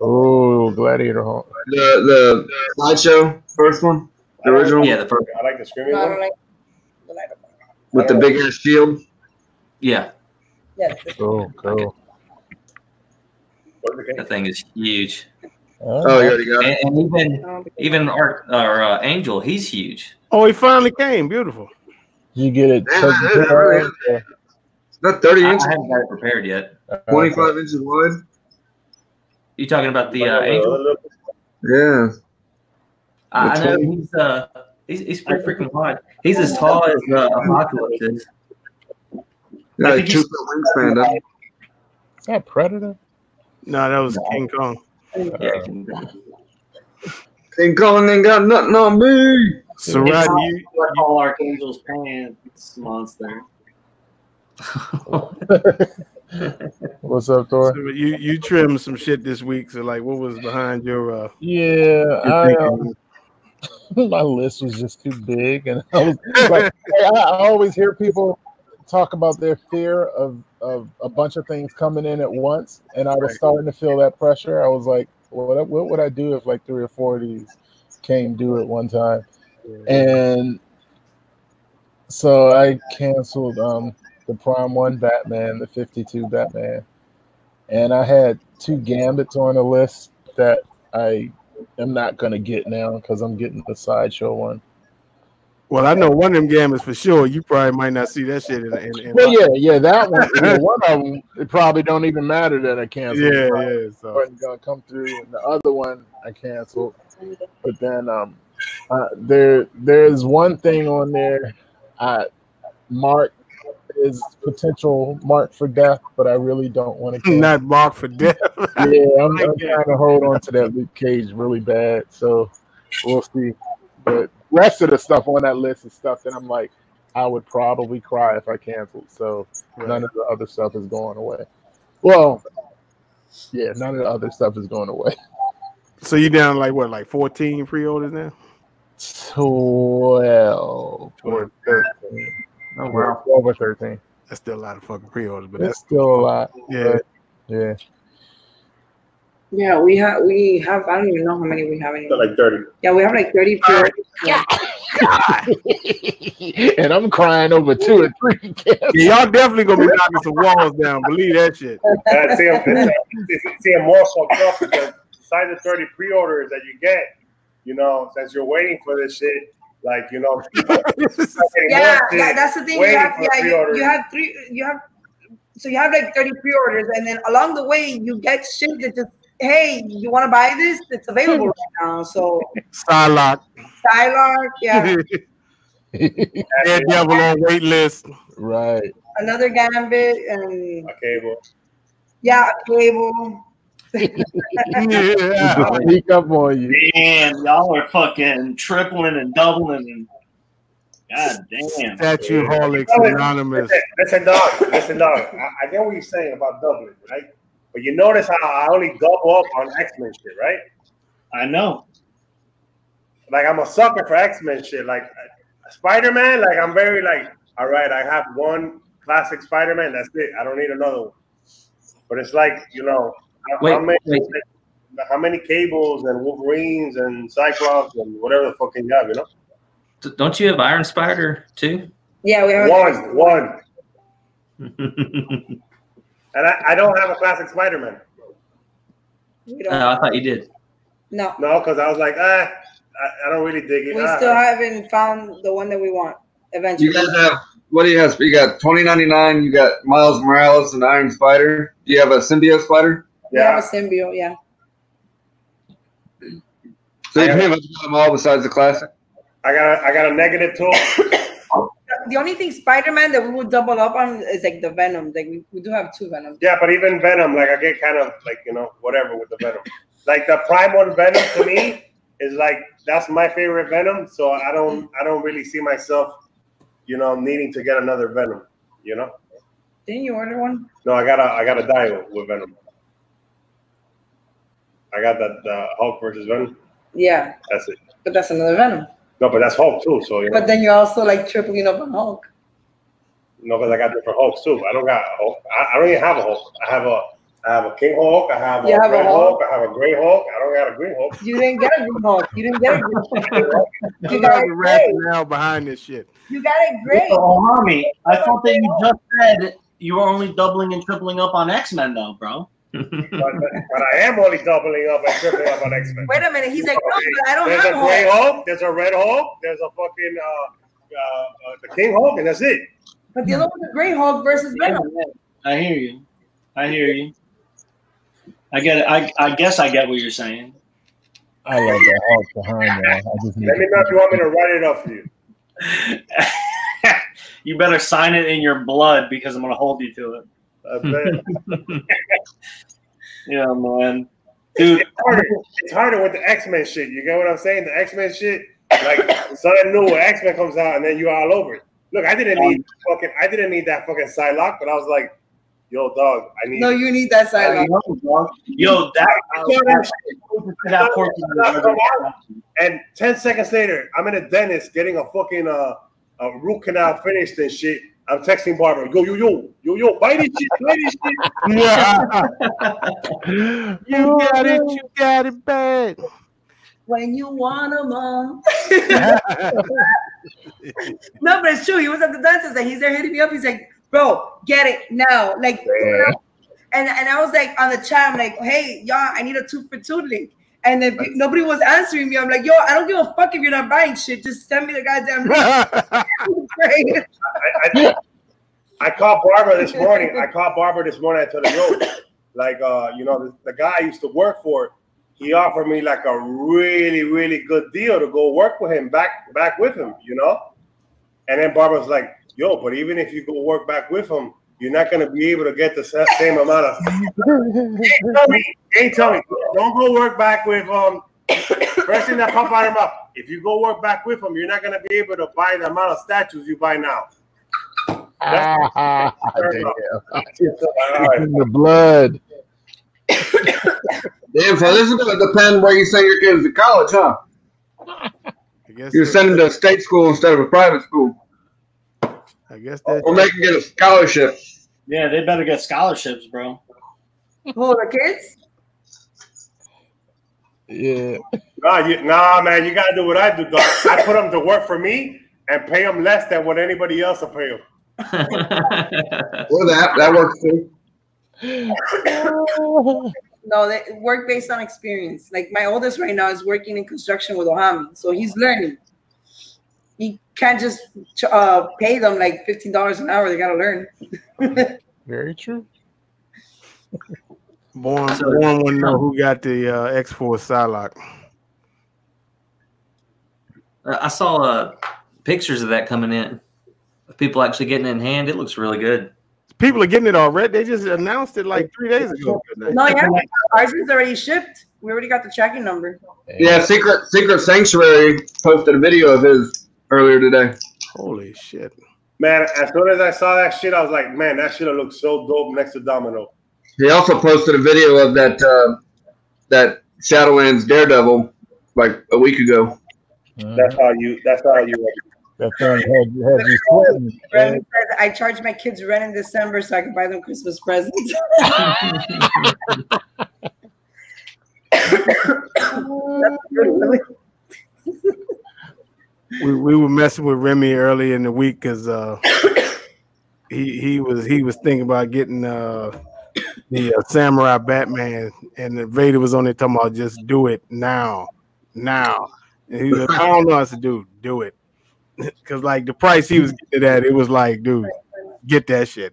Oh, Gladiator Hulk. The the Sideshow first one, the original Yeah, the first. I like the screaming No, I one. like. the light with the big ass shield. Yeah, Yes. Cool, cool. What is that thing is huge. Oh, you already got it. And, and even even our, our uh, Angel, he's huge. Oh, he finally came. Beautiful. Did you get it? Yeah, taken really of? Yeah. Not thirty I, inches, I haven't got it prepared yet. twenty five inches wide. You talking about the uh, Angel? Yeah, I, I know he's uh he's, he's pretty freaking wide. He's as tall as uh, Apocalypse is. yeah I like think two he's- foot wingspan. Doesn't that Predator? No, that was King Kong. Yeah, King Kong ain't got nothing on me. So It's Rodney, you, what I call Archangel's pants monster. What's up, Thor? so you you trimmed some shit this week. So like, what was behind your? uh Yeah, your I um, my list was just too big, and I was like, I, I always hear people talk about their fear of of a bunch of things coming in at once, and I was Right. starting to feel that pressure. I was like, what what would I do if like three or four of these came due at one time? And so I canceled um the Prime One Batman, the 52 Batman, and I had two Gambits on the list that I am not gonna get now because I'm getting the sideshow one. Well, I know one of them gambits for sure. You probably might not see that shit in. in, in Well, yeah, yeah, that one. yeah, one of them, it probably don't even matter that I canceled. yeah, It yeah. So wasn't gonna come through, and the other one I canceled. But then um, uh, there there's one thing on there. I mark is potential mark for death, but I really don't want to. not marked for death. yeah, I'm, I'm trying to hold on to that Luke Cage really bad. So we'll see. But rest of the stuff on that list is stuff that I'm like, I would probably cry if I canceled. So none of the other stuff is going away. Well, Yeah, none of the other stuff is going away. So you down like what, like 14 pre-orders now? Twelve or thirteen. Oh wow. Twelve or thirteen. That's still a lot of fucking pre-orders, but That's that's still a lot. yeah. yeah. Yeah, we have we have I don't even know how many we have anymore. Like 30. Yeah, we have like 30 uh, pre and I'm crying over two or three. Yeah, y'all definitely gonna be knocking some walls down. Believe that shit. And see, I'm, see, I'm more fucked up because besides the 30 pre-orders that you get, you know, since you're waiting for this shit, like, you know, Yeah, yeah, that's the thing. You have, yeah, you, you have three you have so you have like 30 pre-orders and then along the way you get shit that just hey, you want to buy this? It's available right now. So Psylocke. Skylark, yeah, Daredevil on wait list. right. another Gambit, and a cable. yeah, a cable. Yeah. Sneak up on you. Damn, y'all are fucking tripling and doubling and god damn. Statue Holics Anonymous. Listen, listen, dog. Listen, dog. I, I get what you're saying about doubling, right? But you notice how I only double up on X Men shit, right? I know. Like I'm a sucker for X Men shit. Like uh, Spider Man, like I'm very like, all right, I have one classic Spider Man. That's it. I don't need another one. But it's like you know, how, Wait, how many wait. how many cables and Wolverines and Cyclops and whatever the fucking you have, you know? D- Don't you have Iron Spider too? Yeah, we have One, one. And I, I don't have a classic Spider Man. We Oh, I thought you did. no, No, because I was like, ah, I, I don't really dig it. we Ah. still haven't found the one that we want. Eventually, You guys have what do you have? You got twenty ninety nine. You got Miles Morales and Iron Spider. Do you have a symbiote spider? We have a symbiote. Yeah, So you pretty much got them all besides the classic. I got a, I got a negative two. the only thing Spider-Man that we would double up on is like the Venom. Like we, we do have two Venoms. Yeah, but even Venom, like I get kind of like you know whatever with the Venom. Like the Prime One Venom to me is like that's my favorite Venom. So I don't I don't really see myself, you know, needing to get another Venom. You know, Didn't you order one? no, I got a I got a die with, with Venom. I got that the Hulk versus Venom. Yeah, That's it. but that's another Venom. No, but that's Hulk too. So you know, But then you're also like tripling up on Hulk. no, because I got different Hulks too. I don't got Hulk. I, I don't even have a Hulk. I have a I have a King Hulk. I have a You have a Red Hulk? Hulk. I have a Gray Hulk. I don't got a Green Hulk. You didn't get a green Hulk. You didn't get a green Hulk. You got the rationale behind this shit. You got it great. Oh, homie, I thought that you just said you were only doubling and tripling up on X Men, though, bro. But, but I am only doubling up and tripling up on X Men. Wait a minute. He's like, no, but I don't There's have a a Gray Hulk. Hulk. There's a Red Hulk. There's a fucking uh, uh, uh, the King Hulk, and that's it. But the other one's a Grey Hulk versus Venom. I hear you. I hear you. I get it. I, I guess I get what you're saying. I love that Hulk behind that. I just need Let me know if you want me to write it up for you. you better sign it in your blood because I'm gonna hold you to it. I bet. Yeah, man. Dude, it's, harder, it's harder with the X Men shit. You get what I'm saying? The X Men shit, like something new, X Men comes out, and then you are all over it. Look, I didn't need fucking, I didn't need that fucking Psylocke, but I was like, yo, dog, I need. No, you need that Psylocke. side. yo, that, that, that portion of the- And ten seconds later, I'm in a dentist getting a fucking uh, a root canal finished and shit. I'm texting Barbara, yo, yo, yo, yo, yo, buy this shit, buy this shit. Yeah. you got it, you got it bad. When you want them all. no, but it's true. He was at the dentist and he's there hitting me up. He's like, bro, get it now. Like, and, and I was like on the chat, I'm like, hey, y'all, I need a two for two link. And then nobody was answering me. I'm like, yo, I don't give a fuck if you're not buying shit. Just send me the goddamn link. I, I, I called Barbara this morning. I called Barbara this morning. I told her, yo, like, uh, you know, the, the guy I used to work for, he offered me like a really, really good deal to go work with him, back, back with him, you know. And then Barbara's like, yo, but even if you go work back with him, you're not gonna be able to get the same amount of. Ain't tell me, ain't tell me, don't go work back with um. First thing that pop out of mouth. If you go work back with him, you're not gonna be able to buy the amount of statues you buy now. Ah, Turn damn. up. It's in the blood. Damn, so this is going to depend where you send your kids to college, huh? I guess You're sending to a state school instead of a private school. I guess that Or make them get a scholarship. Yeah, they better get scholarships, bro. Who the kids? Yeah. Nah, you, nah, man, you gotta do what I do, dog. I put them to work for me and pay them less than what anybody else will pay them. Or that. That works too. No, they work based on experience. Like my oldest right now is working in construction with Ohami, so he's learning. He can't just ch- uh, pay them like fifteen dollars an hour. They gotta learn. Very true. Born, Born want to know who got the uh, X Force Psylocke. Uh, I saw uh, pictures of that coming in. Of people actually getting it in hand. It looks really good. People are getting it already. They just announced it like three days ago. No, yeah, ours is already shipped. We already got the tracking number. Yeah, Secret Secret Sanctuary posted a video of his earlier today. Holy shit. Man, as soon as I saw that shit, I was like, man, that shit looks so dope next to Domino. He also posted a video of that uh, that Shadowlands Daredevil like a week ago. That's how you. That's how you. That thing had, had you sweating. Rent- I charge my kids rent in December so I can buy them Christmas presents. That's good. we, we were messing with Remy early in the week because uh, he he was he was thinking about getting uh, the uh, Samurai Batman, and the Vader was on there talking about just do it now, now. And he was like, I don't know what to do, do it, because like the price he was getting it at, it was like, dude, get that shit,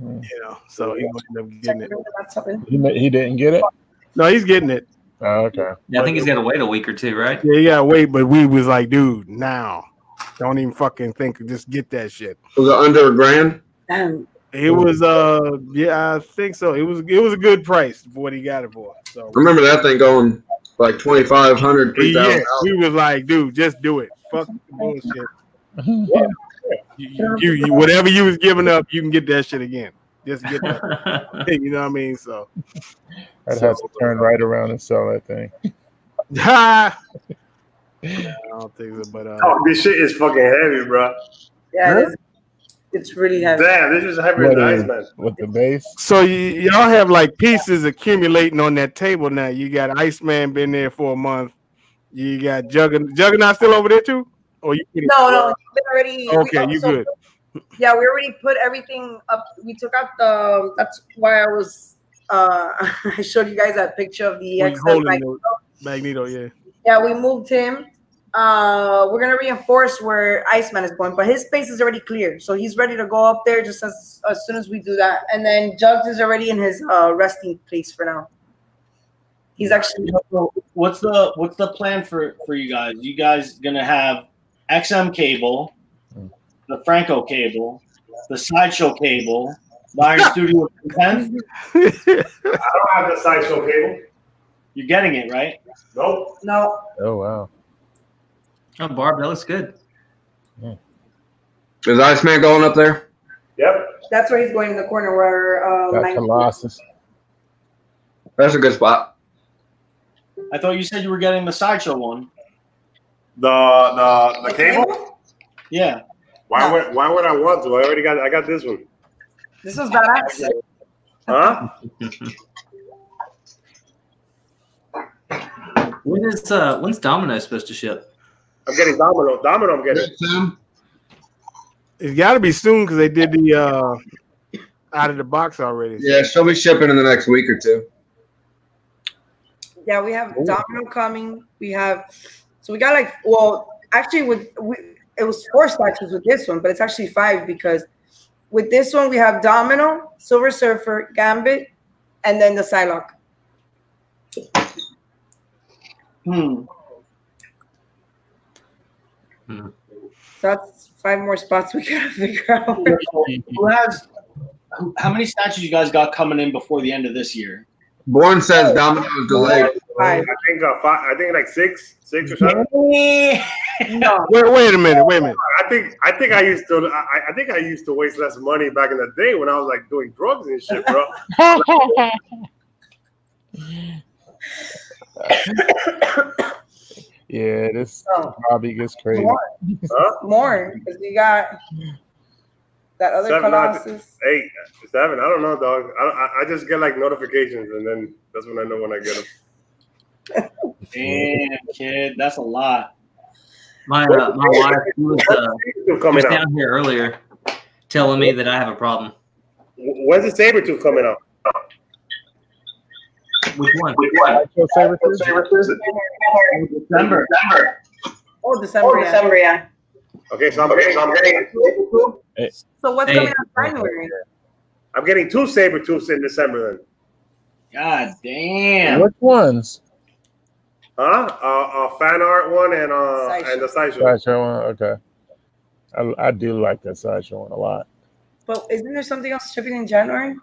you know. So he ended up getting it. He, he didn't get it. No, he's getting it. Oh, okay. Yeah, I think he's got to wait a week or two, right? Yeah, yeah, wait, but we was like, dude, now. Don't even fucking think. Just get that shit. Was it under a grand? Damn. It was uh yeah, I think so. It was it was a good price for what he got it for. So remember that thing going like 2,500, yeah, we was like, dude, just do it. Fuck the bullshit. Yeah. You, you, you whatever you was giving up, you can get that shit again. Just get that. you know what I mean? So I'd have to turn right around and sell that thing. ha. I don't think so, but uh, Oh, this shit is fucking heavy, bro. Yeah, it is. it's really heavy. Damn, this is heavier What than is- Iceman. with the base. so you, y'all have like pieces accumulating on that table now. You got Iceman been there for a month. You got Juggernaut. Juggernaut still over there too? Or you No, no, we already. Okay, we you also- good. Yeah, we already put everything up. We took out the. That's why I was. Uh, I showed you guys that picture of the When you XL holding Magneto. Magneto, yeah. Yeah, we moved him. Uh, we're gonna reinforce where Iceman is going, but his space is already clear, so he's ready to go up there just as as soon as we do that. And then Jugs is already in his uh resting place for now. He's actually What's the what's the plan for for you guys? You guys gonna have XM cable, the Franco cable, the sideshow cable, Iron Studio 10. I don't have the sideshow cable. You're getting it right. Nope. no. Oh wow. Oh, Barb, that looks good. Yeah. Is Iceman going up there? Yep. That's where he's going in the corner where uh, Got Magneto- Colossus. That's a good spot. I thought you said you were getting the sideshow one. The the the cable. Yeah. Why would why would I want to? I already got I got this one. This is badass. Huh? When is uh when's Domino supposed to ship? I'm getting Domino. Domino. I'm getting. It's got to be soon because they did the uh out of the box already. Yeah, she'll be shipping in the next week or two. Yeah, we have Domino coming. We have so we got like well, actually with we, it was four statues with this one, but it's actually five because with this one we have Domino, Silver Surfer, Gambit, and then the Psylocke. Hmm. So that's five more spots we gotta figure out. Who has how many statues you guys got coming in before the end of this year? Born says Domino is delayed. I think uh, five, I think like six, six or something. no. Wait, wait a minute. Wait a minute. I think I think I used to I, I think I used to waste less money back in the day when I was like doing drugs and shit, bro. Yeah, this Oh. hobby gets crazy. More, Huh? more, because we got that other Seven, not- Colossus. Eight, seven. I don't know, dog. I, I I just get like notifications, and then that's when I know when I get them. Damn, kid, that's a lot. My uh, my wife she was, uh, she was coming out. down here earlier, telling me that I have a problem. When's the Sabretooth coming out? Which one? Sideshow Sabretooth? December. Oh, December. yeah. yeah. Okay, so I'm getting, so I'm getting, So what's Hey. coming out January? I'm getting two Sabretooths in December then. God damn. Which ones? Huh? Uh, uh, fan art one and uh Sideshow. and the sideshow. Sideshow one. Okay. I, I do like that sideshow one a lot. But isn't there something else shipping in January?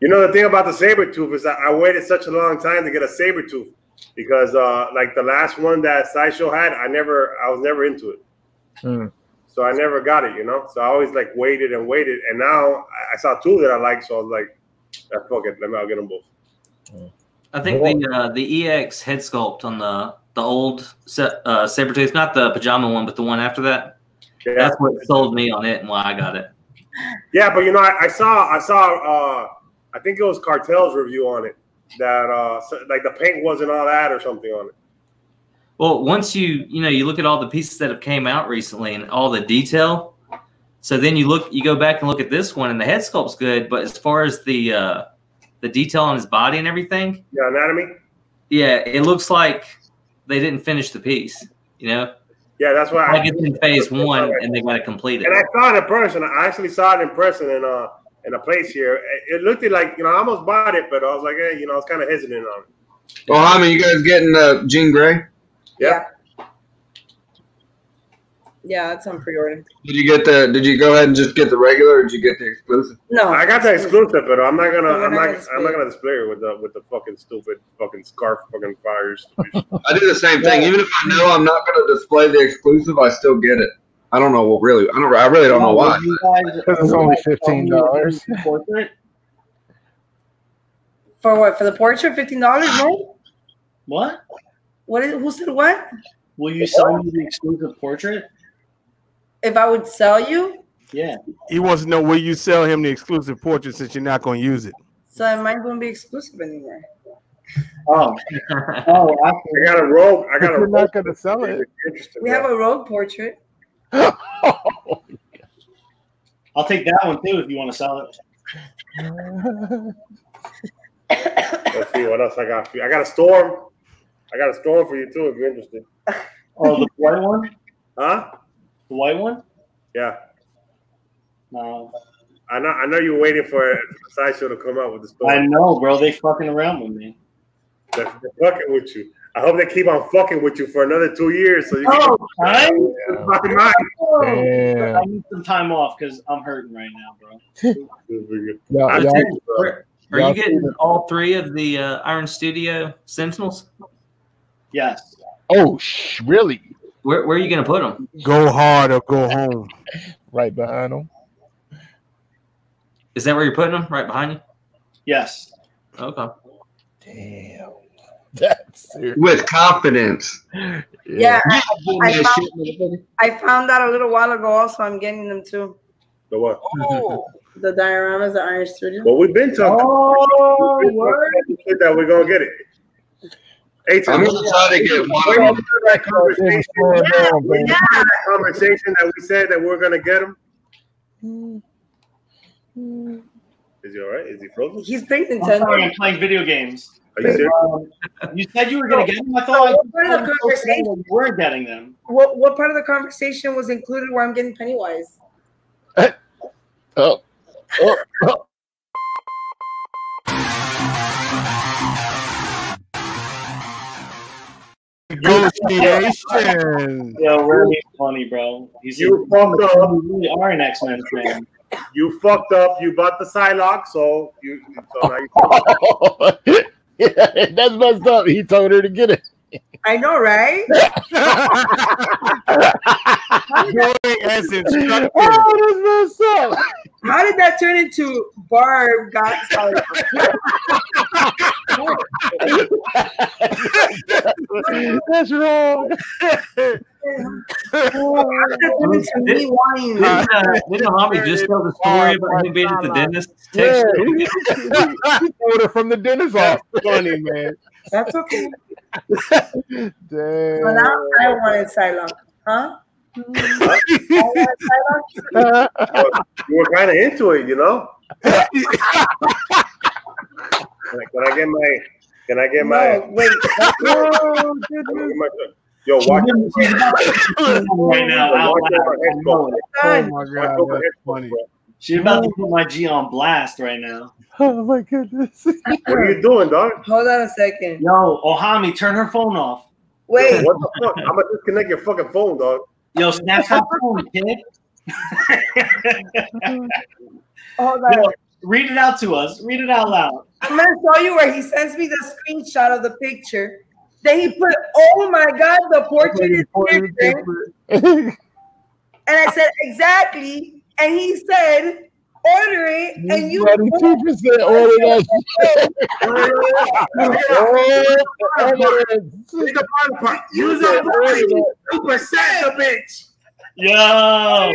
You know the thing about the Sabretooth is that I waited such a long time to get a Sabretooth because uh like the last one that sideshow had, I never I was never into it. Hmm. So I never got it, you know. So I always like waited and waited, and now I- I saw two that I like, so I was like, "Fuck it, let me. I'll get them both." I think the uh, the EX head sculpt on the the old uh, Sabretooth, not the pajama one, but the one after that. Yeah, That's what sold me on it and why I got it. yeah, but you know, I, I saw, I saw, uh I think it was Cartel's review on it that uh like the paint wasn't all that or something on it. Well, once you you know you look at all the pieces that have came out recently and all the detail, so then you look you go back and look at this one and the head sculpt's good, but as far as the uh, the detail on his body and everything, Yeah, anatomy. yeah, it looks like they didn't finish the piece. You know, Yeah, that's why. like it's in phase one and they got to complete it. And I saw it in person. I actually saw it in person in uh in a place here. It- It looked like you know I almost bought it, but I was like, hey, you know, I was kind of hesitant on it. Well, I mean, you guys getting uh, Jean Grey? Yeah. Yeah, that's on pre-order. Did you get the? Did you go ahead and just get the regular, or did you get the exclusive? No, I got the exclusive, but I'm not gonna. I'm not not. gonna I'm not gonna display it with the with the fucking stupid fucking scarf fucking fires. I do the same thing. Even if I know I'm not going to display the exclusive, I still get it. I don't know what really. I don't. I really don't know why. Because it's only $15. Portrait? For what? For the portrait, fifteen dollars? No. What? What is? Who said what? Will you sell me the exclusive portrait? If I would sell you, Yeah. He wants to know will you sell him the exclusive portrait since you're not going to use it. so it might going to be exclusive anymore. Oh. Oh, I got a rogue. I got a You're not going to sell it. We have a road portrait. I'll take that one too if you want to sell it. Let's see what else I got. For you. I got a storm. I got a storm for you too if you're interested. Oh, the white one? Huh? The white one? Yeah. No. I know. I know you're waiting for a sideshow to come out with the storm. I know, bro. They fucking around with me. They're, they're fucking with you. I hope they keep on fucking with you for another two years so you Oh, can time? fucking mind. I need some time off because I'm hurting right now, bro. Y'all, I y'all, tell you, are, are y'all you getting all three of the uh, Iron Studio Sentinels? Yes. oh, sh- really? Where, where are you going to put them? Go hard or go home. Right behind them. Is that where you're putting them? Right behind you? Yes. Okay. Damn. That's serious. With confidence. Yeah, I, I found, I found out a little while ago. Also, I'm getting them too. The what? Oh, The dioramas, the Iron Studio. Well, we've been talking. Oh, we've been talking that we're gonna get it. Hey, I'm going to try to get one. of them. that conversation, slow down, that conversation that we said that we're gonna get him? Is he all right? Is he frozen? He's playing I'm sorry, I'm playing video games. Are you serious? Um, you said you were going to get them. I thought I What part of the conversation? you weren't getting them. What what part of the conversation was included where I'm getting Pennywise? Oh, oh, oh. Negotiation. Yo, really funny, bro. He's You fucked up. You are an X Men fan. You fucked up. You bought the Psylocke, so you. So now you yeah, that's messed up. He told her to get it. I know, right? Doing as instructed. Oh, that's messed up. How did that turn into Barb got sorry. That's wrong. Didn't, didn't, uh, didn't Hobby just tell the story about him being at the dentist? Yeah, Text- he ordered from the dentist office. Funny man. That's okay. Damn. So now I wanted Cylon. Huh? I wanted Cylon. You were kind of into it, you know. Can I, can I get my? Can I get my? Wait. Oh, can I goodness. Yo, watch right now. out Watch loud. over I know it. Oh my god, over that's headphones, funny. She's about to put my G on blast right now. Oh my goodness. What are you doing, dog? Hold on a second. Yo, Ohami, turn her phone off. Wait. What the fuck? I'm gonna disconnect your fucking phone, dog. Yo, snatch that phone, kid. Hold on. Yo, read it out to us. Read it out loud. I'm gonna show you where he sends me the screenshot of the picture. Then he put, "Oh my God, the portrait is different." And I said, "Exactly." And he said, "Order it." And you. Buddy, two percent order that shit. Here's the fun part. Use Yeah, a order that. two percent, the bitch. Yo.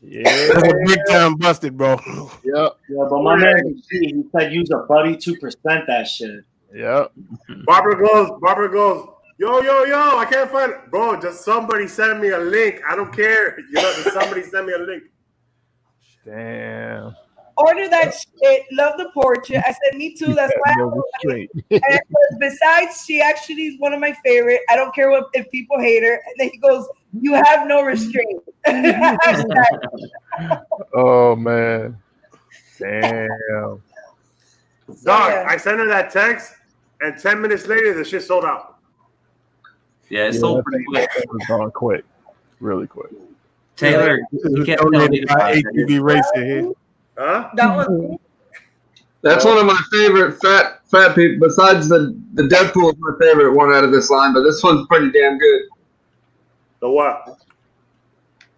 Yeah. That's a big time busted, bro. Yep. Yeah, but my man, he said use a buddy two percent that shit. Yep. Barbara goes. Barbara goes. Yo, yo, yo! I can't find it, bro. Just somebody send me a link. I don't care. You know, just somebody send me a link. Damn. Order that shit. Love the portrait. I said, "Me too." That's why. I Go ordered it. And besides, she actually is one of my favorite. I don't care what if people hate her. And then he goes, "You have no restraint." Oh man. Damn. Dog, Yeah. I sent her that text, and ten minutes later, the shit sold out. Yeah, it's Yeah, sold pretty quick. that was gone quick. Really quick. Taylor, This you was can't tell me donated to by that. ATV Racer here. Huh? that was mm-hmm. That's one of my favorite fat fat people. Besides the the Deadpool is my favorite one out of this line, but this one's pretty damn good. The what?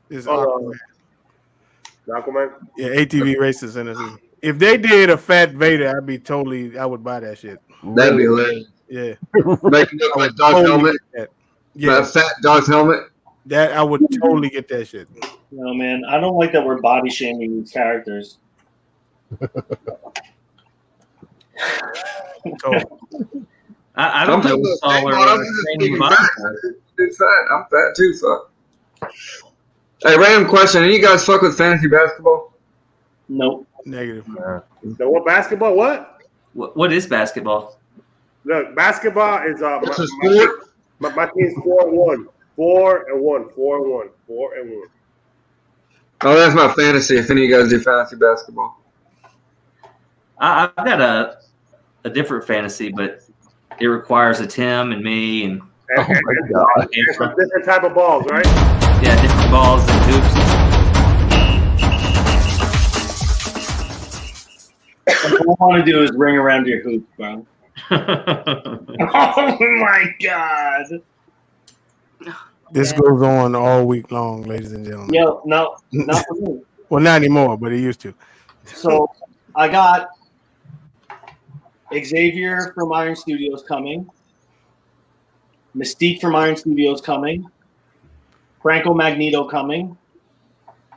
It's Oh, Aquaman. Aquaman. Yeah, ATV Racers in this. If they did a Fat Vader, I'd be totally. I would buy that shit. That'd be hilarious. Yeah, Make it look like dog Totally helmet, that. Yeah, that fat dog's helmet. that I would totally get that shit. No man, I don't like that we're body shaming these characters. So, I, I don't know Sometimes what's the thing all about them is training being body. fat. It's fat. I'm fat too, so. Hey, random question. Any you guys fuck with fantasy basketball? Nope. negative. The what basketball? What? What, what is basketball? Look, basketball is uh. It's my, a sport. My, my team's four and one. Four and one. Four and one. Four and one. Oh, that's my fantasy. If any of you guys do fantasy basketball, I, I've got a a different fantasy, but it requires a Tim and me and And, Oh and- my god. and different type of balls, right? yeah, different balls and hoops. what I want to do is ring around your hoop, bro. Oh my god. This goes on all week long, ladies and gentlemen. Yo, no, not for me. Well, not anymore, but it used to. So I got Xavier from Iron Studios coming, Mystique from Iron Studios coming, Franco Magneto coming,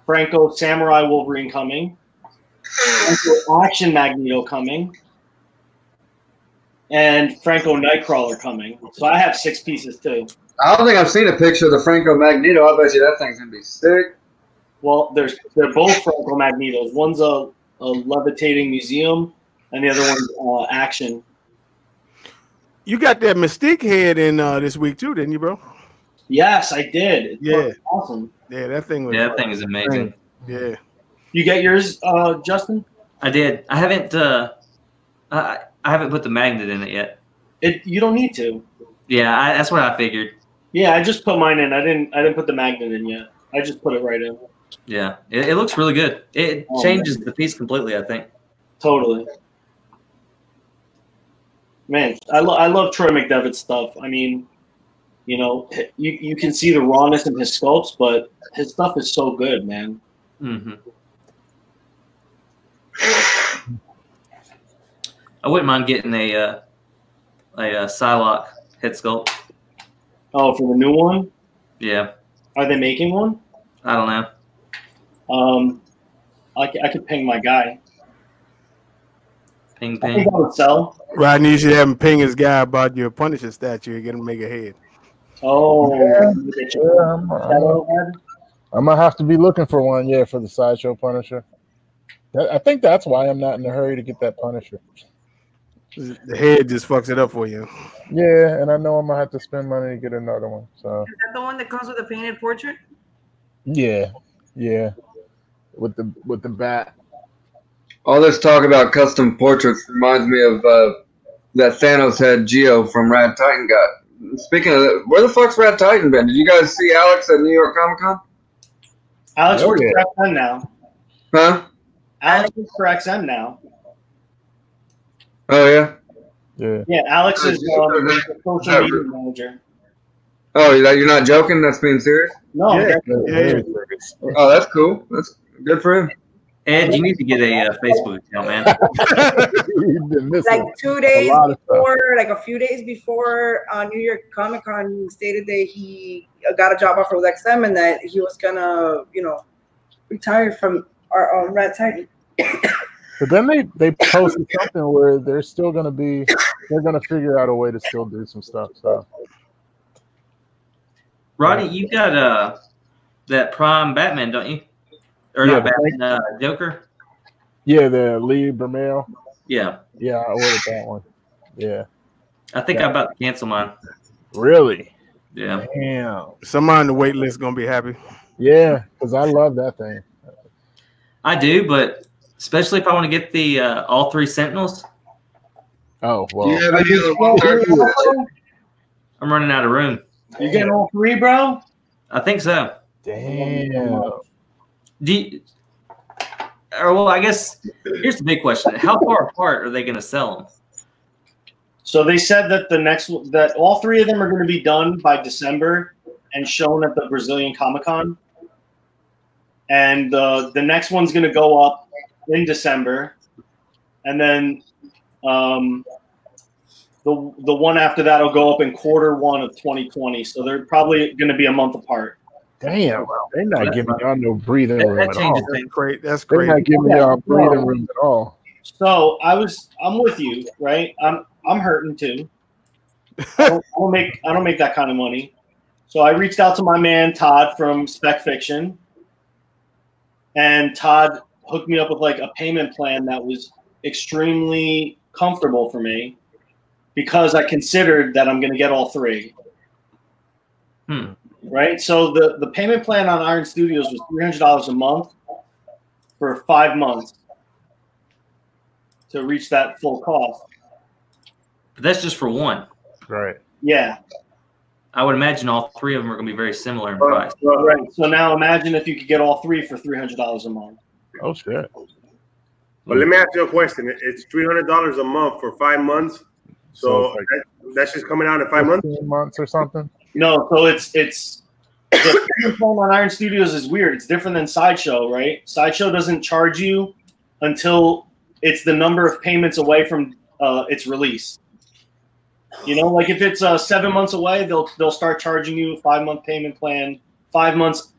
Franco Samurai Wolverine coming, Franco Action Magneto coming, and Franco Nightcrawler coming. So I have six pieces too. I don't think I've seen a picture of the Franco Magneto. I bet you that thing's gonna be sick. Well, there's they're both Franco Magnetos. One's a, a levitating museum, and the other one's uh, action. You got that Mystique head in uh, this week too, didn't you, bro? Yes, I did. It's Yeah. awesome. Yeah, that thing was. Yeah, that thing is amazing. Yeah, You get yours, uh, Justin? I did. I haven't. Uh, I I haven't put the magnet in it yet. It you don't need to. Yeah, I, that's what I figured. Yeah, I just put mine in. I didn't. I didn't put the magnet in yet. I just put it right in. Yeah, it, it looks really good. It Oh, changes the piece completely. I think. Totally. Man, I, lo- I love Troy McDevitt stuff. I mean, You know, you, you can see the rawness in his sculpts, but his stuff is so good, man. hmm I wouldn't mind getting a uh, a, uh Psylocke head sculpt. Oh, for the new one, Yeah, are they making one? I don't know. Um, I, c- I could ping my guy. Ping ping. I think I would sell. Rodney, you should have him ping his guy about your Punisher statue and get him to make a head. Oh, Yeah. Yeah, I'm, I'm, I'm gonna have to be looking for one. Yeah, for the sideshow Punisher. I think that's why I'm not in a hurry to get that Punisher. The head just fucks it up for you. Yeah, and I know I'm gonna have to spend money to get another one. So Is that the one that comes with a painted portrait? yeah, yeah, with the with the bat. All this talk about custom portraits reminds me of uh, that Thanos had Geo from Rad Titan got. Speaking of that, where the fuck's Rad Titan been? Did you guys see Alex at New York Comic Con? Alex Oh, works yeah. for XM now. Huh? Alex works for XM now. Oh yeah. Yeah, Yeah, Alex is um, the social media manager. Oh, you- you're not joking? That's being serious? No, Yeah. that- Oh, that's cool. That's good for him. Ed, you need to get a uh, Facebook account, man. You've been missing Like two days lot of stuff. before, like a few days before uh, New York Comic Con, he stated that he uh, got a job offer with XM and that he was gonna, you know, retire from our um, Red Titan. But then they they posted something where they're still gonna be they're gonna figure out a way to still do some stuff. So Rodney, you got uh that Prime Batman, don't you? Or Yeah, not the Batman, uh, Joker? yeah, the Lee Bermejo. Yeah, Yeah, I ordered that one. Yeah, I think I'm about to cancel mine. really. Yeah, Damn. Somebody on the wait list gonna be happy. Yeah, because I love that thing. I do, but especially if I want to get the uh, all three Sentinels, Oh well. you have any other? I'm running out of room. You getting all three, bro? I think so. Damn. Do you, or well, I guess here's the big question: How far apart are they going to sell them? So they said that the next that all three of them are going to be done by December and shown at the Brazilian Comic Con. And uh, the next one's going to go up in December, and then um, the the one after that will go up in quarter one of 2020. So they're probably going to be a month apart. Damn. They're not giving y'all no breathing That, room that at changes all. things. That's great. That's They're great. not giving Yeah. y'all breathing room at all. So I was I'm with you, right? I'm I'm hurting too. I don't, I don't make I don't make that kind of money. So I reached out to my man Todd from Spec Fiction, and Todd hooked me up with like a payment plan that was extremely comfortable for me because I considered that I'm going to get all three. Hmm. Right. So the the payment plan on Iron Studios was three hundred dollars a month for five months to reach that full cost. But that's just for one. Right. Yeah. I would imagine all three of them are going to be very similar in price. Right. So now imagine if you could get all three for three hundred dollars a month. Oh shit. but let me ask you a question. It's three hundred dollars a month for five months. So, it's like that, that's just coming out in five months. months or something. No, so it's it's the payment on Iron Studios is weird. It's different than Sideshow, right? Sideshow doesn't charge you until it's the number of payments away from uh, its release. You know, like if it's uh, seven months away, they'll they'll start charging you a five month payment plan five months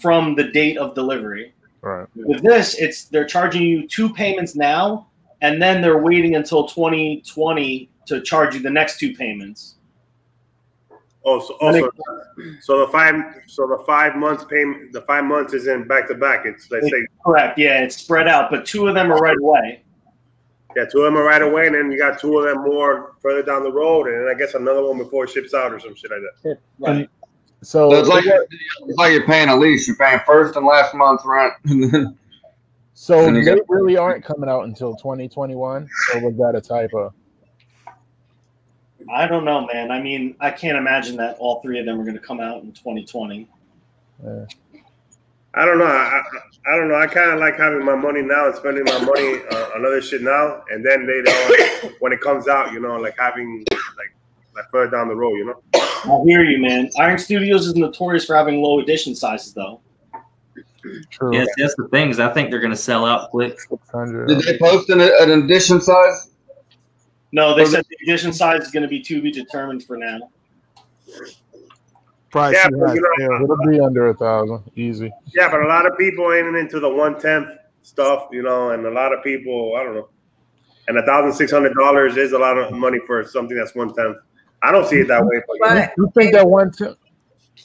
from the date of delivery. Right. With this, it's they're charging you two payments now, and then they're waiting until 2020 to charge you the next two payments. Oh, so oh, also, so the five, so the five months payment, the five months is in back to back. It's let's say, Correct. Yeah, it's spread out, but two of them are right away. yeah, two of them are right away, and then you got two of them more further down the road, and then I guess another one before it ships out or some shit like that. Right. So, So it's like it's like you're paying a lease. You're paying first and last month's rent. so And they got- really aren't coming out until 2021, or was that a typo? I don't know, man. I mean, I can't imagine that all three of them are going to come out in 2020. Yeah. I don't know. I, I, I don't know. I kind of like having my money now and spending my money uh, on other shit now, and then later on, when it comes out, you know, like having like like further down the road, you know. I hear you, man. Iron Studios is notorious for having low edition sizes, though. True. Yes, that's the thing is I think they're going to sell out quick. 600. Did they post an, an edition size? No, they Well, said the edition size is going to be to be determined for now. Price Yeah, you you know, Yeah, it'll be under a thousand, easy. Yeah, but a lot of people ain't into the one tenth stuff, you know, and a lot of people, I don't know. And a thousand six hundred dollars is a lot of money for something that's one tenth. I don't see it that way. But But You think that one tenth?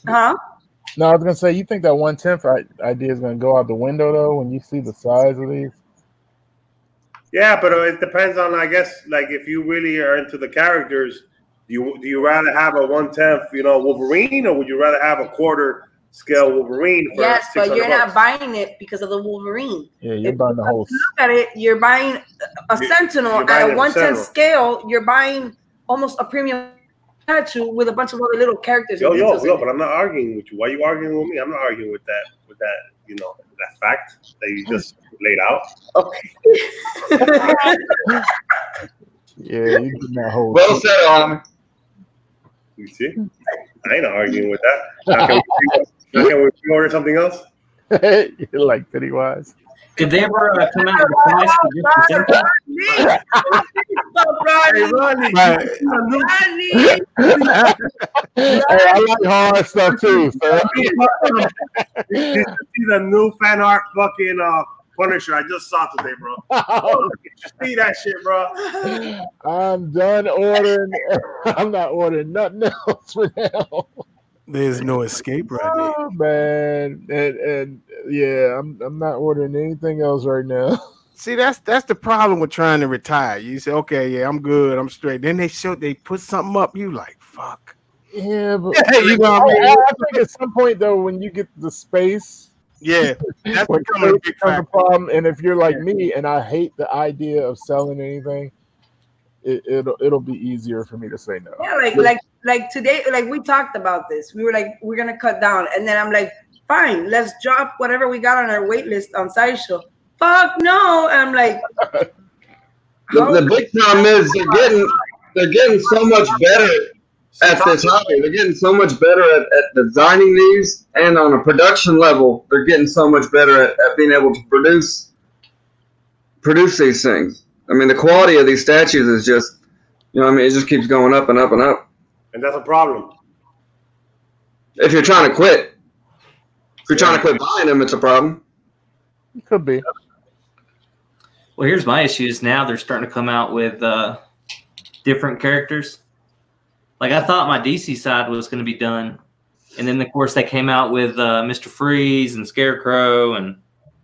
huh? No, I was gonna say you think that one tenth idea is gonna go out the window though when you see the size of these. yeah, but it depends on, I guess, like if you really are into the characters, do you do you rather have a one tenth, you know, Wolverine, or would you rather have a quarter scale Wolverine? For Yes, but you're not buying it because of the Wolverine. Yeah, you're If buying the you whole. look at it, you're buying a You- Sentinel you're buying at a a one tenth scale. You're buying almost a premium statue with a bunch of other little characters. Yo, yo, yo, but I'm not arguing with you. Why are you arguing with me? I'm not arguing with that, with that, you know, that fact that you just laid out. Okay. Yeah, you getting that whole. Well said, homie. You see? I ain't arguing with that. Now can we, now can we order something else? you're like Pennywise. Did they ever uh, come out with a price for the Hey, Ronnie, Right. Ronnie, hey, I like hard stuff too. So. Did you see the new fan art fucking uh, Punisher I just saw today, bro? see that shit, bro? I'm done ordering. I'm not ordering nothing else for now. There's no escape right now. Oh man, and and yeah, I'm I'm not ordering anything else right now. See, that's that's the problem with trying to retire. You say, okay, yeah, I'm good, I'm straight. Then they show they put something up, you like, fuck. Yeah, but you know I I, mean? I think at some point though, when you get the space, Yeah, that's when becoming a big becomes a problem. And if you're like me, and I hate the idea of selling anything, it, it'll it'll be easier for me to say no. Yeah, like like like today, like we talked about this. We were like, we're gonna cut down, and then I'm like, fine, let's drop whatever we got on our wait list on Sideshow. Fuck no! And I'm like, The, the big problem is they're getting they're getting so much better at this hobby. They're getting so much better at, at designing these, and on a production level, they're getting so much better at, at being able to produce produce these things. I mean, the quality of these statues is just, you know, I mean, it just keeps going up and up and up. And that's a problem. If you're trying to quit, if you're trying to quit buying them, it's a problem. It could be. Well, here's my issue: is now they're starting to come out with uh, different characters. Like I thought my DC side was going to be done, and then of course they came out with uh, Mister Freeze and Scarecrow, and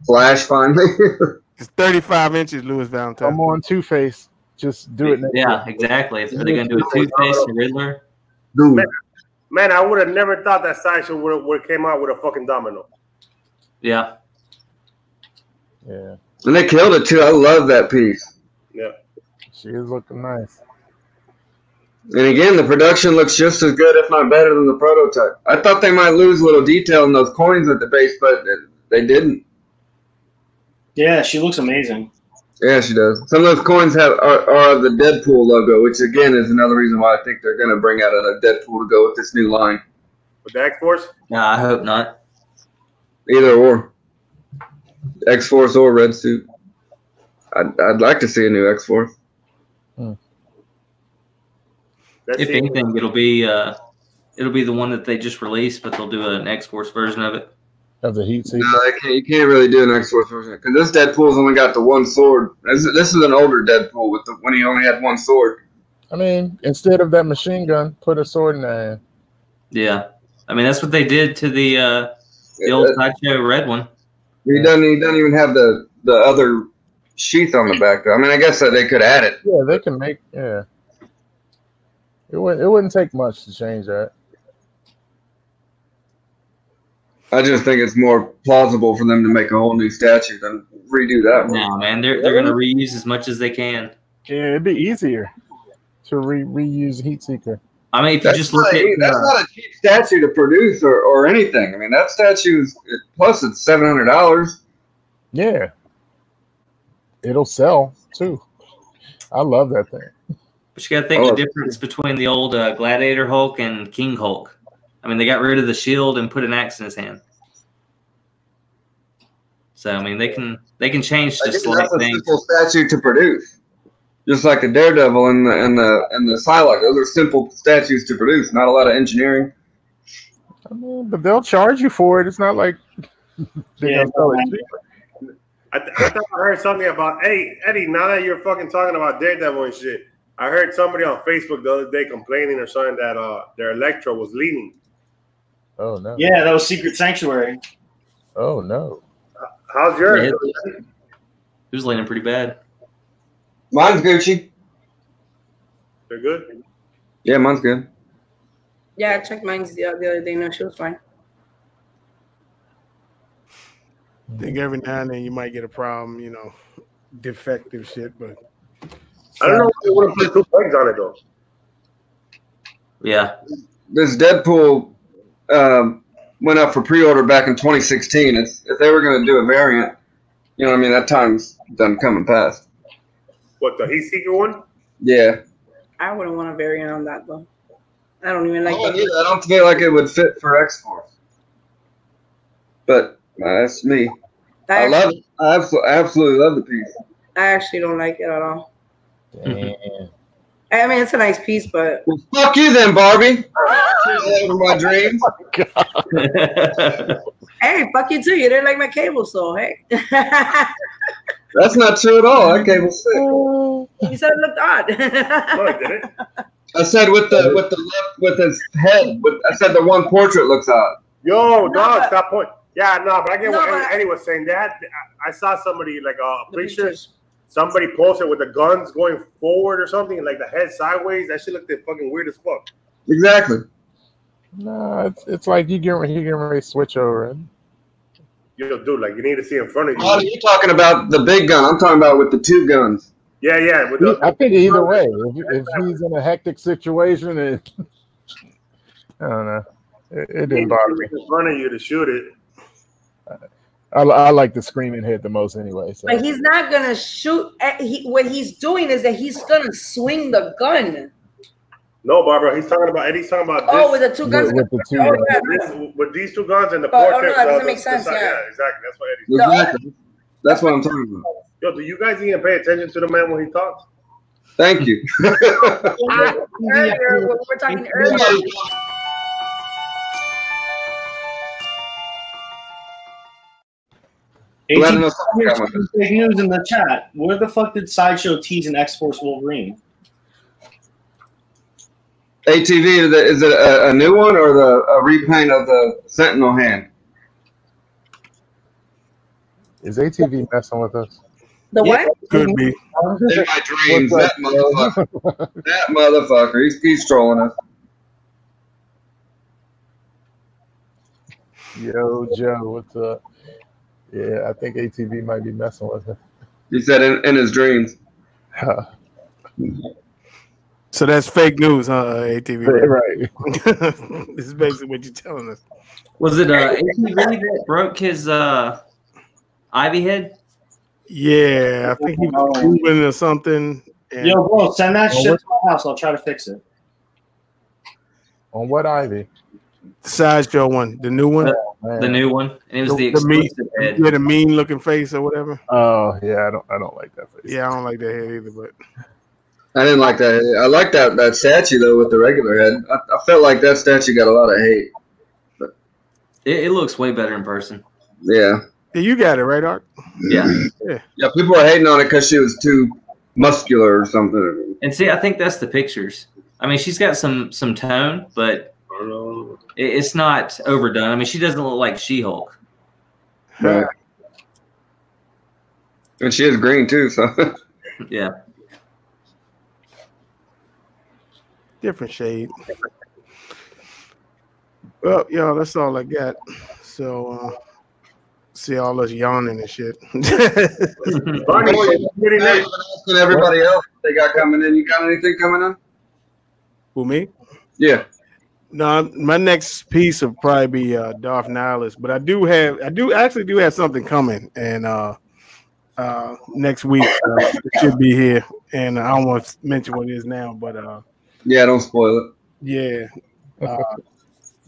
Flash finally. It's 35 inches, Louis Valentine. I'm on Two Face. Just do it. Next yeah, year. exactly. Are they going to do a Two Face and Riddler? Dude, Man, I would have never thought that Sideshow would have would have came out with a fucking domino. Yeah, Yeah, and they killed it too. I love that piece. Yeah. she is looking nice. And again, the production looks just as good, if not better, than the prototype. I thought they might lose a little detail in those coins at the base, but they didn't. Yeah, she looks amazing. Yeah, she does. Some of those coins have are, are the Deadpool logo, which again is another reason why I think they're going to bring out a Deadpool to go with this new line. With the X Force? no, I hope not. Either or, X Force or Red Suit. I'd, I'd like to see a new X Force. Let's If anything, it'll be uh, it'll be the one that they just released, but they'll do an X Force version of it. Of the heat seeker. No, they can't, you can't really do an X Force version because this Deadpool's only got the one sword. This, is- this is an older Deadpool with the when he only had one sword. I mean, instead of that machine gun, put a sword in there. hand. Yeah, I mean that's what they did to the uh, the old sideshow red one. He doesn't. He doesn't even have the the other sheath on the back. Though. I mean, I guess that they could add it. Yeah, they can make. Yeah, it wouldn't. It wouldn't take much to change that. I just think it's more plausible for them to make a whole new statue than redo that one. No, man, they're they're gonna reuse as much as they can. Yeah, it'd be easier to re- reuse heat seeker. I mean, if you just look not, at a, that's uh, not a cheap statue to produce or, or anything. I mean, that statue statue's plus it's seven hundred dollars. Yeah, it'll sell too. I love that thing. But you got to think Oh. the difference between the old uh, Gladiator Hulk and King Hulk. I mean, the difference between the old Gladiator Hulk and King Hulk. I mean, they got rid of the shield and put an axe in his hand. So I mean, they can they can change I just think slight things. simple statue to produce. Just like the Daredevil and the and the and the Psylocke, those are simple statues to produce. Not a lot of engineering. I mean, but they'll charge you for it. It's not like Yeah, gonna sell it cheap. I, th- I thought I heard something about hey Eddie. Now that you're fucking talking about Daredevil and shit, I heard somebody on Facebook the other day complaining or something that uh their Elektra was leaning. Oh no. Yeah, that was Secret Sanctuary. Oh no. How's yours? Yeah. He was leaning pretty bad. Mine's Gucci. They're good. Yeah, mine's good. Yeah, I checked mine the, the other day. No, she was fine. I think every now and then you might get a problem, you know, defective shit, but I don't know why they wouldn't put two legs on it though. Yeah, This Deadpool um, went up for pre-order back in 2016. It's, if they were going to do a variant, you know, what I mean, that time's done coming past. What the Heat Seeker one? Yeah. I wouldn't want a variant on that though. I don't even like Oh, yeah, I don't feel like it would fit for X Force. But uh, that's me. I I, love it. I absolutely, absolutely love the piece. I actually don't like it at all. Damn. I mean, it's a nice piece, but Well, fuck you then, Barbie. Over my dreams. hey, fuck you too. You didn't like my cable, so hey. That's not true at all. That cable's sick. you said it looked odd. No, it didn't. I said with the with the left with his head. With, I said the one portrait looks odd. Yo, No, dog, but- stop point. Yeah, no, but I get No, what Eddie was saying. That I saw somebody like uh, The pretty sure pictures. Somebody posted with the guns going forward or something, like the head sideways. That shit looked fucking weird as fuck. Exactly. No, it's it's like you get you get ready to switch over. And Yo, dude, like you need to see in front of you. are you. you talking about the big gun? I'm talking about with the two guns. Yeah, yeah. With the, I think either way, if, if he's in a hectic situation, it, I don't know. It, it didn't bother me. in front of you to shoot it. Uh, I, I like the screaming head the most anyway. So But he's not gonna shoot. At, he, what he's doing is that he's gonna swing the gun. No, Barbara, he's talking about Eddie's talking about this. Oh, with the two guns. with, with the two. Oh, yeah. this, with these two guns and the Oh, oh, no, portrait. that uh, doesn't the- make sense, the- yeah. exactly. That's what Eddie's. No. Exactly. That's what I'm talking about. Yo, do you guys even pay attention to the man when he talks? Thank you. Earlier, when we were talking earlier. Glad to know AT something got my business. big news in the chat. Where the fuck did Sideshow tease an X Force Wolverine? ATV, is it, is it a, a new one or the a repaint of the Sentinel hand? Is ATV messing with us? The what? could be. In my dreams, What's that motherfucker. that motherfucker. He's, he's trolling us. Yo, Joe, what's up? Yeah, I think ATV might be messing with him. He said in, in his dreams. So that's fake news, huh? ATV. right. this is basically what you're telling us. was it uh, ATV that broke his uh, Ivy head? Yeah, I think he was moving or something. And Yo, bro, send that shit to my house. I'll try to fix it. On what Ivy? Sideshow one, the new one, Man. The new one, and it was the, The- the meat- explosive head. with a mean looking face or whatever. Oh yeah, I don't I don't like that face. Yeah, I don't like that head either. But I didn't like that. I like that that statue though with the regular head. I, I felt like that statue got a lot of hate. It, it looks way better in person. Yeah, yeah, you got it right, Art. Yeah, yeah. People are hating on it because she was too muscular or something. and see, I think that's the pictures. I mean, she's got some some tone, but it, it's not overdone. I mean, she doesn't look like She Hulk. Right. And she is green too, so Yeah, Different shade. Well, yo, that's all I got. So, uh, see all us yawning and shit. Barney, pretty nice. you've been asking everybody else what they got coming in. You got anything coming in? Who me? Yeah. No, my next piece will probably be uh, Darth Nihilus, but I do have, I do actually do have something coming, and uh, uh, next week. Uh, it should be here, and I don't want to mention what it is now, but uh, Yeah, don't spoil it. yeah, uh,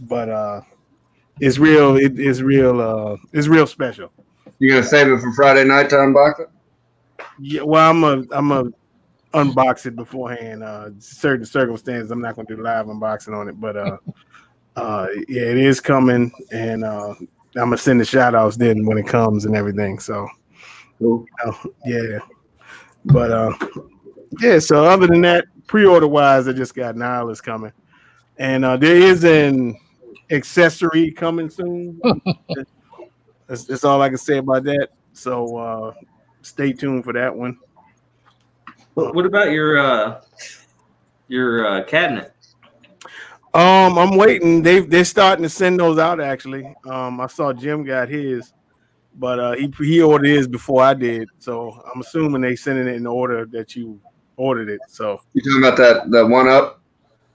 but uh, it's real. It, it's real. Uh, it's real special. You gonna save it for Friday night to unbox it? Yeah, well, I'm a I'm a unbox it beforehand. Uh, certain circumstances, I'm not going to do live unboxing on it, but uh, uh, yeah, it is coming, and uh, I'm gonna send the shout outs then when it comes and everything. So, yeah, but uh, yeah. So other than that, pre-order wise, I just got Nihilus coming, and uh, there is an accessory coming soon. that's, that's all I can say about that. So uh, stay tuned for that one. What, what about your uh, your uh, cabinet? Um, I'm waiting. They they're starting to send those out. Actually, um, I saw Jim got his, but uh, he he ordered his before I did. So I'm assuming they sending it in the order that you ordered it. So You talking about that that one up?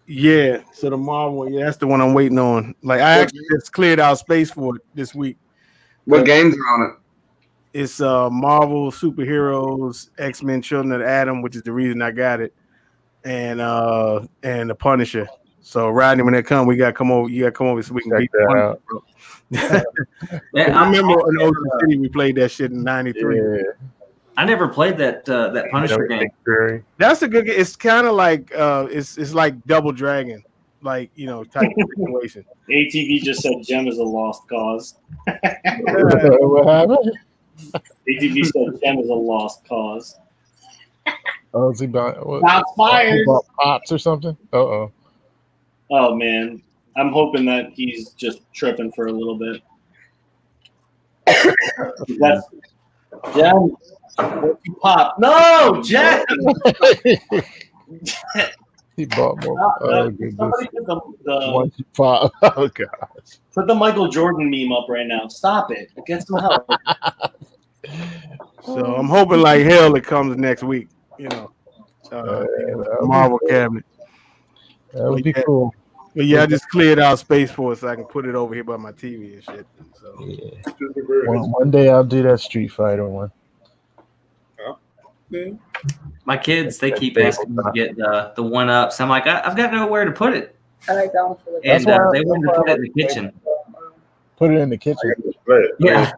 yeah. So the Marvel, yeah, that's the one I'm waiting on. Like I actually just cleared out space for it this week. What games are on it? It's uh Marvel superheroes, X Men, Children of Adam, which is the reason I got it, and uh and the Punisher. So Rodney, when they come, we gotta come over. You gotta come over so we can Check beat that the out. Punisher, bro. Yeah, I I, remember in Ocean City we played that shit in '93. Yeah. I never played that uh, that Punisher That game. Fury. That's a good. ga- It's kind of like uh, it's it's like Double Dragon, like you know type of situation. ATV just said Gem is a lost cause. what happened? ATV said Gem is a lost cause. Oh, is he buying? What, Shots fired. bought pops or something? Uh oh. Oh man, I'm hoping that he's just tripping for a little bit. That's Jen. Pop. No, Jen. he bought more. Uh, Oh goodness. somebody put the, the, One pop. Oh god. put the Michael Jordan meme up right now. Stop it. Get some help. So I'm hoping like hell it comes next week. You know, uh, Uh, that would be Marvel cool. cabinet. That would be Yeah. cool. But yeah, I just cleared out space for it so I can put it over here by my TV and shit. So Yeah. One, one day I'll do that Street Fighter one. My kids, they keep asking me to get the the one ups. I'm like, I, I've got nowhere to put it, I like that one for the That's and uh, they want to put it in the kitchen. Put it in the kitchen. Yeah,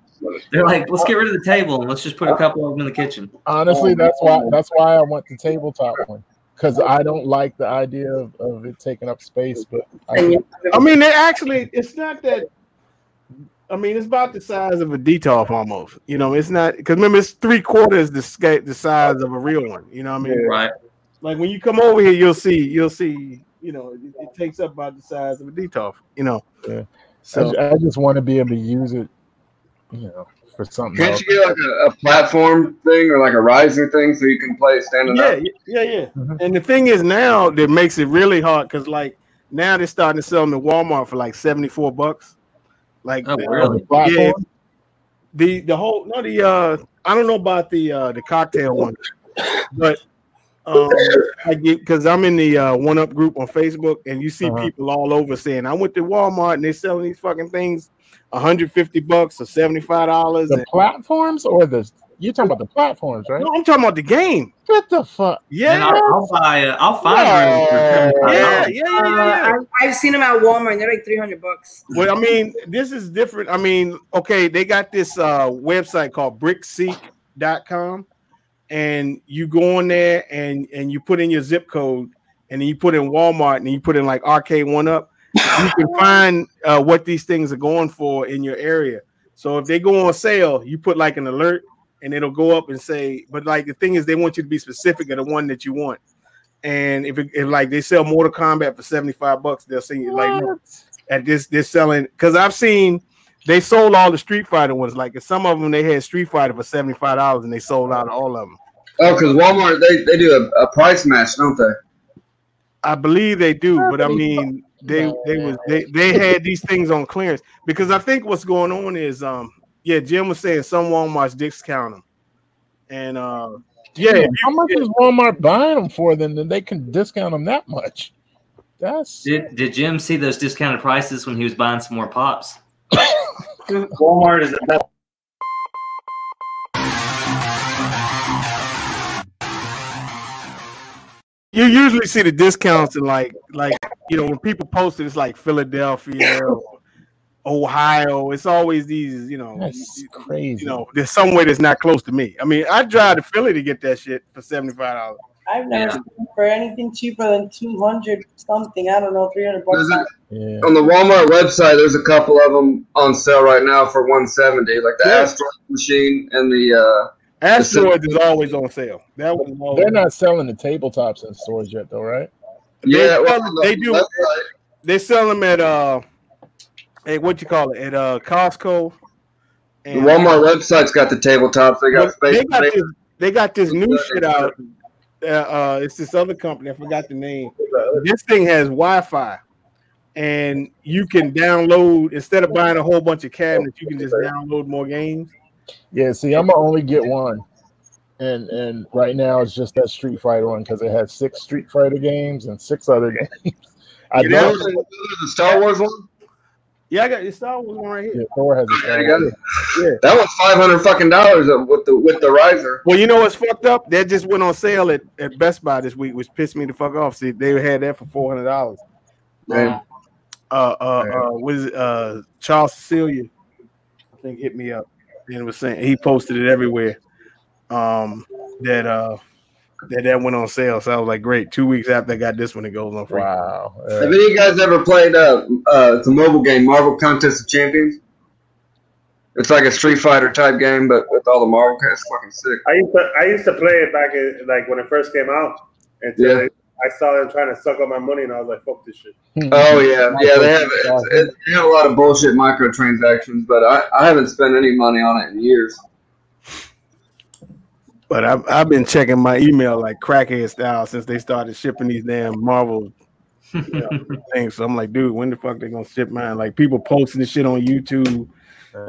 they're like, let's get rid of the table and let's just put a couple of them in the kitchen. Honestly, that's why that's why I want the tabletop one because I don't like the idea of, of it taking up space. But I, I mean, they actually, it's not that. I mean, it's about the size of a DTOF almost. You know, it's not because remember it's three quarters the sca- the size of a real one. You know what I mean? Right. Like when you come over here, you'll see, you'll see. You know, it, it takes up about the size of a DTOF. You know. Yeah. So I, I just want to be able to use it, you know, for something Can't else. you get like a, a platform thing or like a riser thing so you can play it standing yeah, up? yeah, yeah. Mhm. And the thing is now that makes it really hard because like now they're starting to sell them at Walmart for like seventy four bucks. Like Oh, the- really? The? Yeah. the the whole no the uh I don't know about the uh the cocktail one, but um I get because I'm in the uh one up group on Facebook and you see Uh-huh. people all over saying I went to Walmart and they're selling these fucking things 150 bucks or 75 dollars. The platforms or the you're talking about the platforms, right? No, I'm talking about the game. What the fuck? Yeah, And I'll, I'll buy. Uh, I'll find Yeah. them for yeah, yeah, yeah, yeah, yeah. Uh, I've, I've seen them at Walmart they're like 300 bucks. Well, I mean, this is different. I mean, okay, they got this uh website called brickseek.com and you go on there and and you put in your zip code and then you put in Walmart and you put in like arcade one up, you can find uh, what these things are going for in your area. So if they go on sale, you put like an alert and it'll go up and say, but like the thing is they want you to be specific of the one that you want. And if, it, if like they sell Mortal Kombat for 75 bucks, they'll see you like no, at this they're selling because I've seen they sold all the Street Fighter ones. Like some of them they had Street Fighter for seventy five dollars and they sold out all of them. Oh, because Walmart they, they do a, a price match, don't they? I believe they do, but I mean they they was they they had these things on clearance because I think what's going on is um yeah Jim was saying some Walmart's discount them and uh yeah Damn, how much is Walmart buying them for? Then that they can discount them that much? That's Did Did Jim see those discounted prices when he was buying some more pops? Walmart is the best. You usually see the discounts in like like you know when people post it, it's like Philadelphia, or Ohio. It's always these you know That's crazy. you know there's somewhere that's not close to me. I mean, I drive to Philly to get that shit for seventy five dollars. I've never Yeah. seen for anything cheaper than two hundred something. I don't know, three hundred bucks. Does Yeah. On the Walmart website, there's a couple of them on sale right now for 170, like the Yeah. Asteroid machine and the. uh Asteroids is always on sale. That was always They're not selling the tabletops in stores yet, though, right? They Yeah, sell- well, they do. website, They sell them at uh, hey, what you call it at uh Costco. The And- Walmart website's got the tabletops. They got space. they got this. They got this new shit out. Uh, uh, it's this other company. I forgot the name. This thing has Wi-Fi, and you can download instead of buying a whole bunch of cabinets. You can just download more games. Yeah. See, I'm gonna only get one, and and right now it's just that Street Fighter one because it has six Street Fighter games and six other games. I You know, don't. The Star Wars one. Yeah, I got the Star Wars one right here. Yeah, Thor has a Star you got Wars. it. That was 500 fucking dollars with the with the riser. Well, you know what's fucked up? That just went on sale at, at Best Buy this week, which pissed me the fuck off. See, they had that for four hundred dollars. Man, Uh, uh, uh, what is it? Uh, Charles Cecilia, I think, hit me up and was saying he posted it everywhere. Um, that uh, that that went on sale. So I was like, great. Two weeks after I got this one, it goes on free. Wow. have Uh, any of you guys ever played? Uh, uh, it's a mobile game, Marvel Contest of Champions. It's like a Street Fighter type game, but with all the Marvel cats. It's fucking sick. I used to I used to play it back in like when it first came out, until Yeah. I saw them trying to suck up my money, and I was like, "Fuck this shit." Hmm. Oh yeah, yeah. They have it, it, they have a lot of bullshit microtransactions, but I, I haven't spent any money on it in years. But I've, I've been checking my email like crackhead style since they started shipping these damn Marvel you know, things. So I'm like, dude, when the fuck they gonna ship mine? Like people posting this shit on YouTube.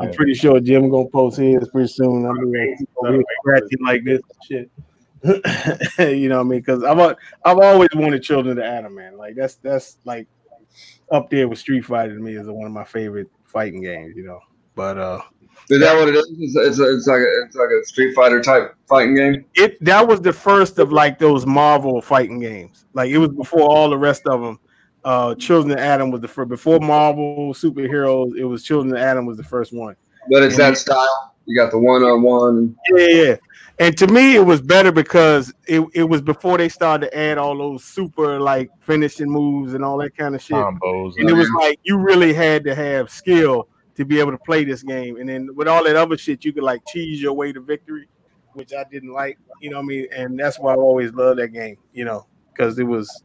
I'm pretty sure Jim gonna post his pretty soon. I'm gonna over here scratching like this shit. you know what I mean? Because I've I've always wanted Children of Adam, man. Like that's that's like up there with Street Fighter to me is one of my favorite fighting games. You know, but uh, Is that what it is? It's, it's, it's like a, it's like a Street Fighter type fighting game. it that was the first of like those Marvel fighting games. Like it was before all the rest of them. Uh, Children of Adam was the first. Before Marvel superheroes, it was Children of Adam was the first one. But it's that style. You got the one on one. Yeah, yeah. And to me, it was better because it, it was before they started to add all those super like finishing moves and all that kind of shit. combos. and it was like you really had to have skill to be able to play this game. And then with all that other shit, you could like cheese your way to victory, which I didn't like. You know what I mean? And that's why I always loved that game. You know, because it was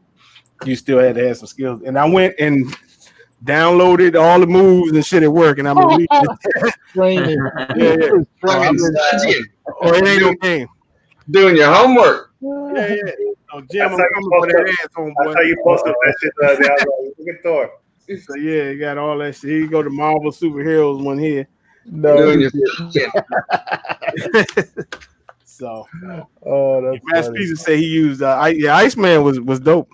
you still had to have some skills. And I went and downloaded all the moves and shit at work, and I'm like, training. yeah, yeah. Fucking studying. Or it ain't no game. Doing your homework. Yeah, yeah. So Jim, I'm how you coming for that post ass, homeboy. That's how you posted that shit the other day. I was like, Look at Thor. So yeah, you got all that shit. Here you go to Marvel superheroes one here. No. Doing your. So Oh, that's Mass funny. Pizza say he used uh, I, yeah, Iceman was was dope.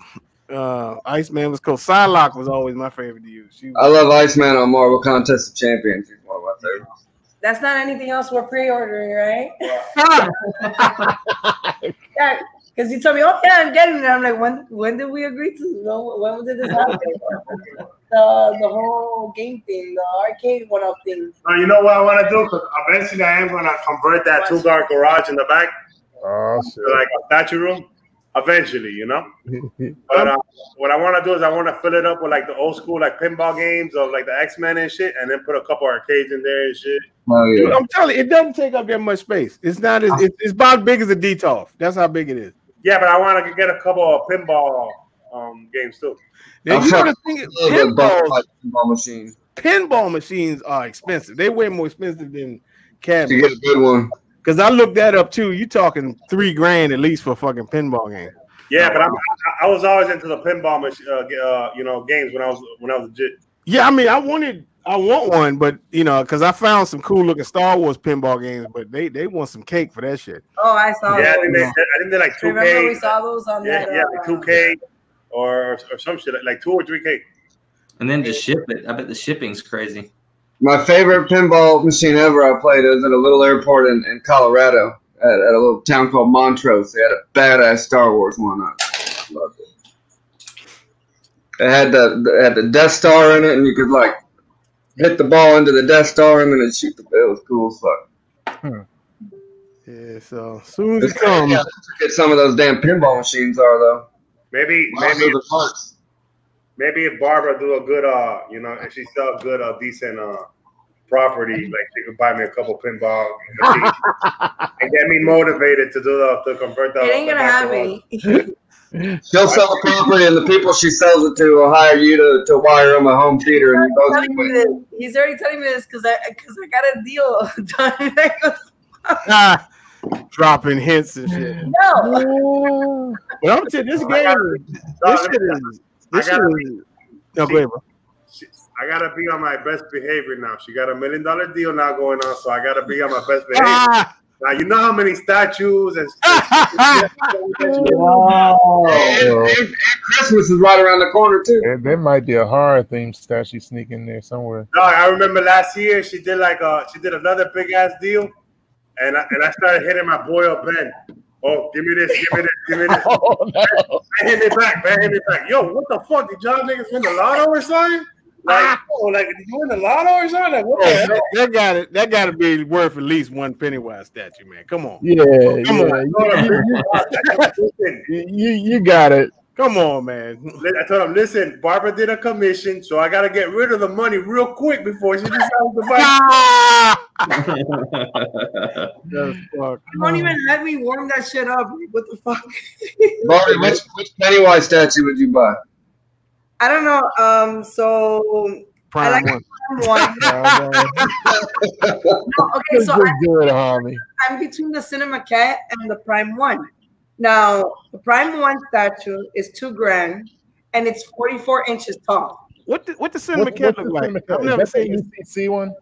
Uh Iceman was cool. Psylocke was always my favorite to use. She I love Iceman on Marvel Contest of Champions. He's one of my favorites. That's not anything else we're pre-ordering, right? yeah, because you told me, oh yeah, I'm getting it. I'm like, when when did we agree to? No, when did this happen? the the whole game thing, the arcade one up thing. No, you know what I want to do? Because eventually I am gonna convert that two car garage in the back Oh to like a statue room. Eventually, you know. But uh, what I want to do is I want to fill it up with like the old school like pinball games of like the X Men and shit, and then put a couple arcades in there and shit. Oh Dude. I'm telling you, it doesn't take up that much space. It's not as it's, it's about as big as a DTOF. That's how big it is. Yeah, but I want to get a couple of pinball um games too. Now, you know sorry. the thing is, I love the pinballs, ball, ball machine. pinball machines are expensive. They way more expensive than To You get a good one. Because I looked that up too. You talking three grand at least for a fucking pinball game. Yeah, but I'm, I, I was always into the pinball uh, uh, you know games when I was when I was legit. Yeah, I mean, I wanted, I want one, but you know, because I found some cool looking Star Wars pinball games, but they they want some cake for that shit. Oh, I saw Yeah, I those. think they, I think they're like two Remember we saw those on Yeah, that? yeah, uh, like two K or or some shit like two or three K. And then to ship it, I bet the shipping's crazy. My favorite pinball machine ever I played was at a little airport in, in Colorado at, at a little town called Montrose. They had a badass Star Wars one on. it. Loved it. It had the it had the Death Star in it, and you could like hit the ball into the Death Star and then it shoot the. It was cool as fuck. Hmm. Yeah, so soon as It's it comes, yeah, get some of those damn pinball machines are though. Maybe Lots maybe the parts. Maybe if Barbara do a good uh you know if she sell good uh decent uh property like she could buy me a couple pinball and get me motivated to do the to convert the. It ain't gonna back to happen. She'll sell the property, and the people she sells it to will hire you to, to wire them a home theater, and you both telling me this. He's already telling me this because I because I got a deal done. ah, dropping hints and shit. no, But I'm telling you, this game, this shit is, this I gotta is. No, go ahead, bro. She- I gotta be on my best behavior now. She got a million dollar deal now going on, so I gotta be on my best behavior. Ah, Now you know how many statues and Wow. And, and, and Christmas is right around the corner too. There, there might be a horror themed statue sneaking there somewhere. No, I remember last year she did like a, she did another big ass deal, and I, and I started hitting my boy up Ben. Oh, give me this, give me this, give me this. Oh no! Man, hit me back, man, hit me back. Yo, what the fuck? Did y'all niggas win the lotto or something? Like, oh, like did you win the lotto or something? Like, what the oh, hell? that, that got to that got to be worth at least one Pennywise statue, man. Come on, Yeah, Come yeah. on. Listen, You, you, you got it. Come on, man. I told him, listen, Barbara did a commission, so I gotta get rid of the money real quick before she decides to buy. That's fuck. you won't even let me warm that shit up. What the fuck? Barbie, which, which Pennywise statue would you buy? I don't know. Um, so Prime like- one. one. No, okay, so I, do it. I'm between the Cinema Cat and the Prime One. Now, the Prime One statue is two grand, and it's 44 inches tall. What the, what the cinema What- cat look like? I've never seen this. the UCC one.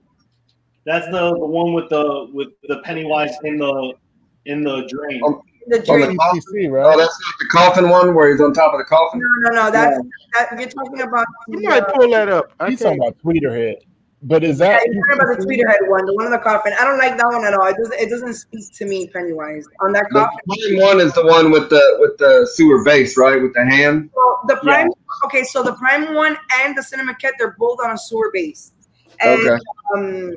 That's the, the one with the with the Pennywise in the in the drain. Um, The On the dream. coffin? UCC, Oh, that's not the coffin one where he's on top of the coffin. No, no, no. That's that, you're talking about. You The, might uh, pull that up. I He's talking about Tweeterhead. But is that yeah, that you're talking about the Tweeterhead one, the one in the coffin. I don't like that one at all. It doesn't. It doesn't speak to me, Pennywise. On that The coffin, prime one is the one with the with the sewer base, right? With the hand. So the prime. Okay, so the prime one and the Cinema Cat, they're both on a sewer base. And, Okay. Um,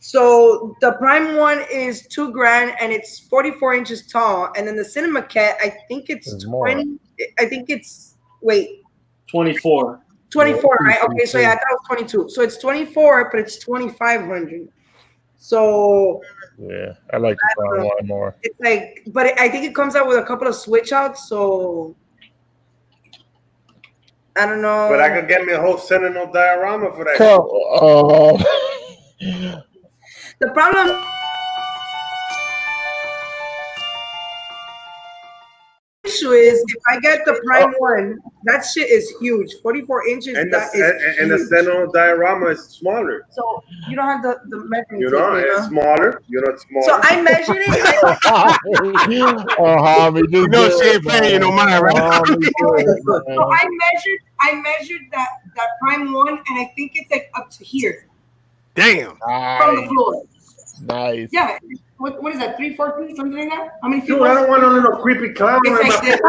so the prime one is two grand and it's 44 inches tall, and then the Cinema Cat, I think it's There's more. 20. I think it's wait. 24. 24, right? Okay, so yeah, I thought it was 22. So it's 24, but it's 2500. So Yeah, I like the prime one more. it's like, but it, I think it comes out with a couple of switch outs. So I don't know. But I could get me a whole Sentinel diorama for that. Come, oh, the problem. Issue is if I get the prime oh. one, that shit is huge. 44 inches. And the, that is and, and the huge. Sentinel diorama is smaller. So you don't have the, the measuring You tape, know, you it's know? smaller. You know, it's smaller. So I measured it. oh, homie, just You know do she ain't paying you no man. mind, right? Homie, So. I measured, I measured that that prime one, and I think it's like up to here Damn. from the floor. Nice. Yeah. What, what is that? Three, four feet, something like that? How many feet? Dude, I don't want no little creepy clown. in It's like this.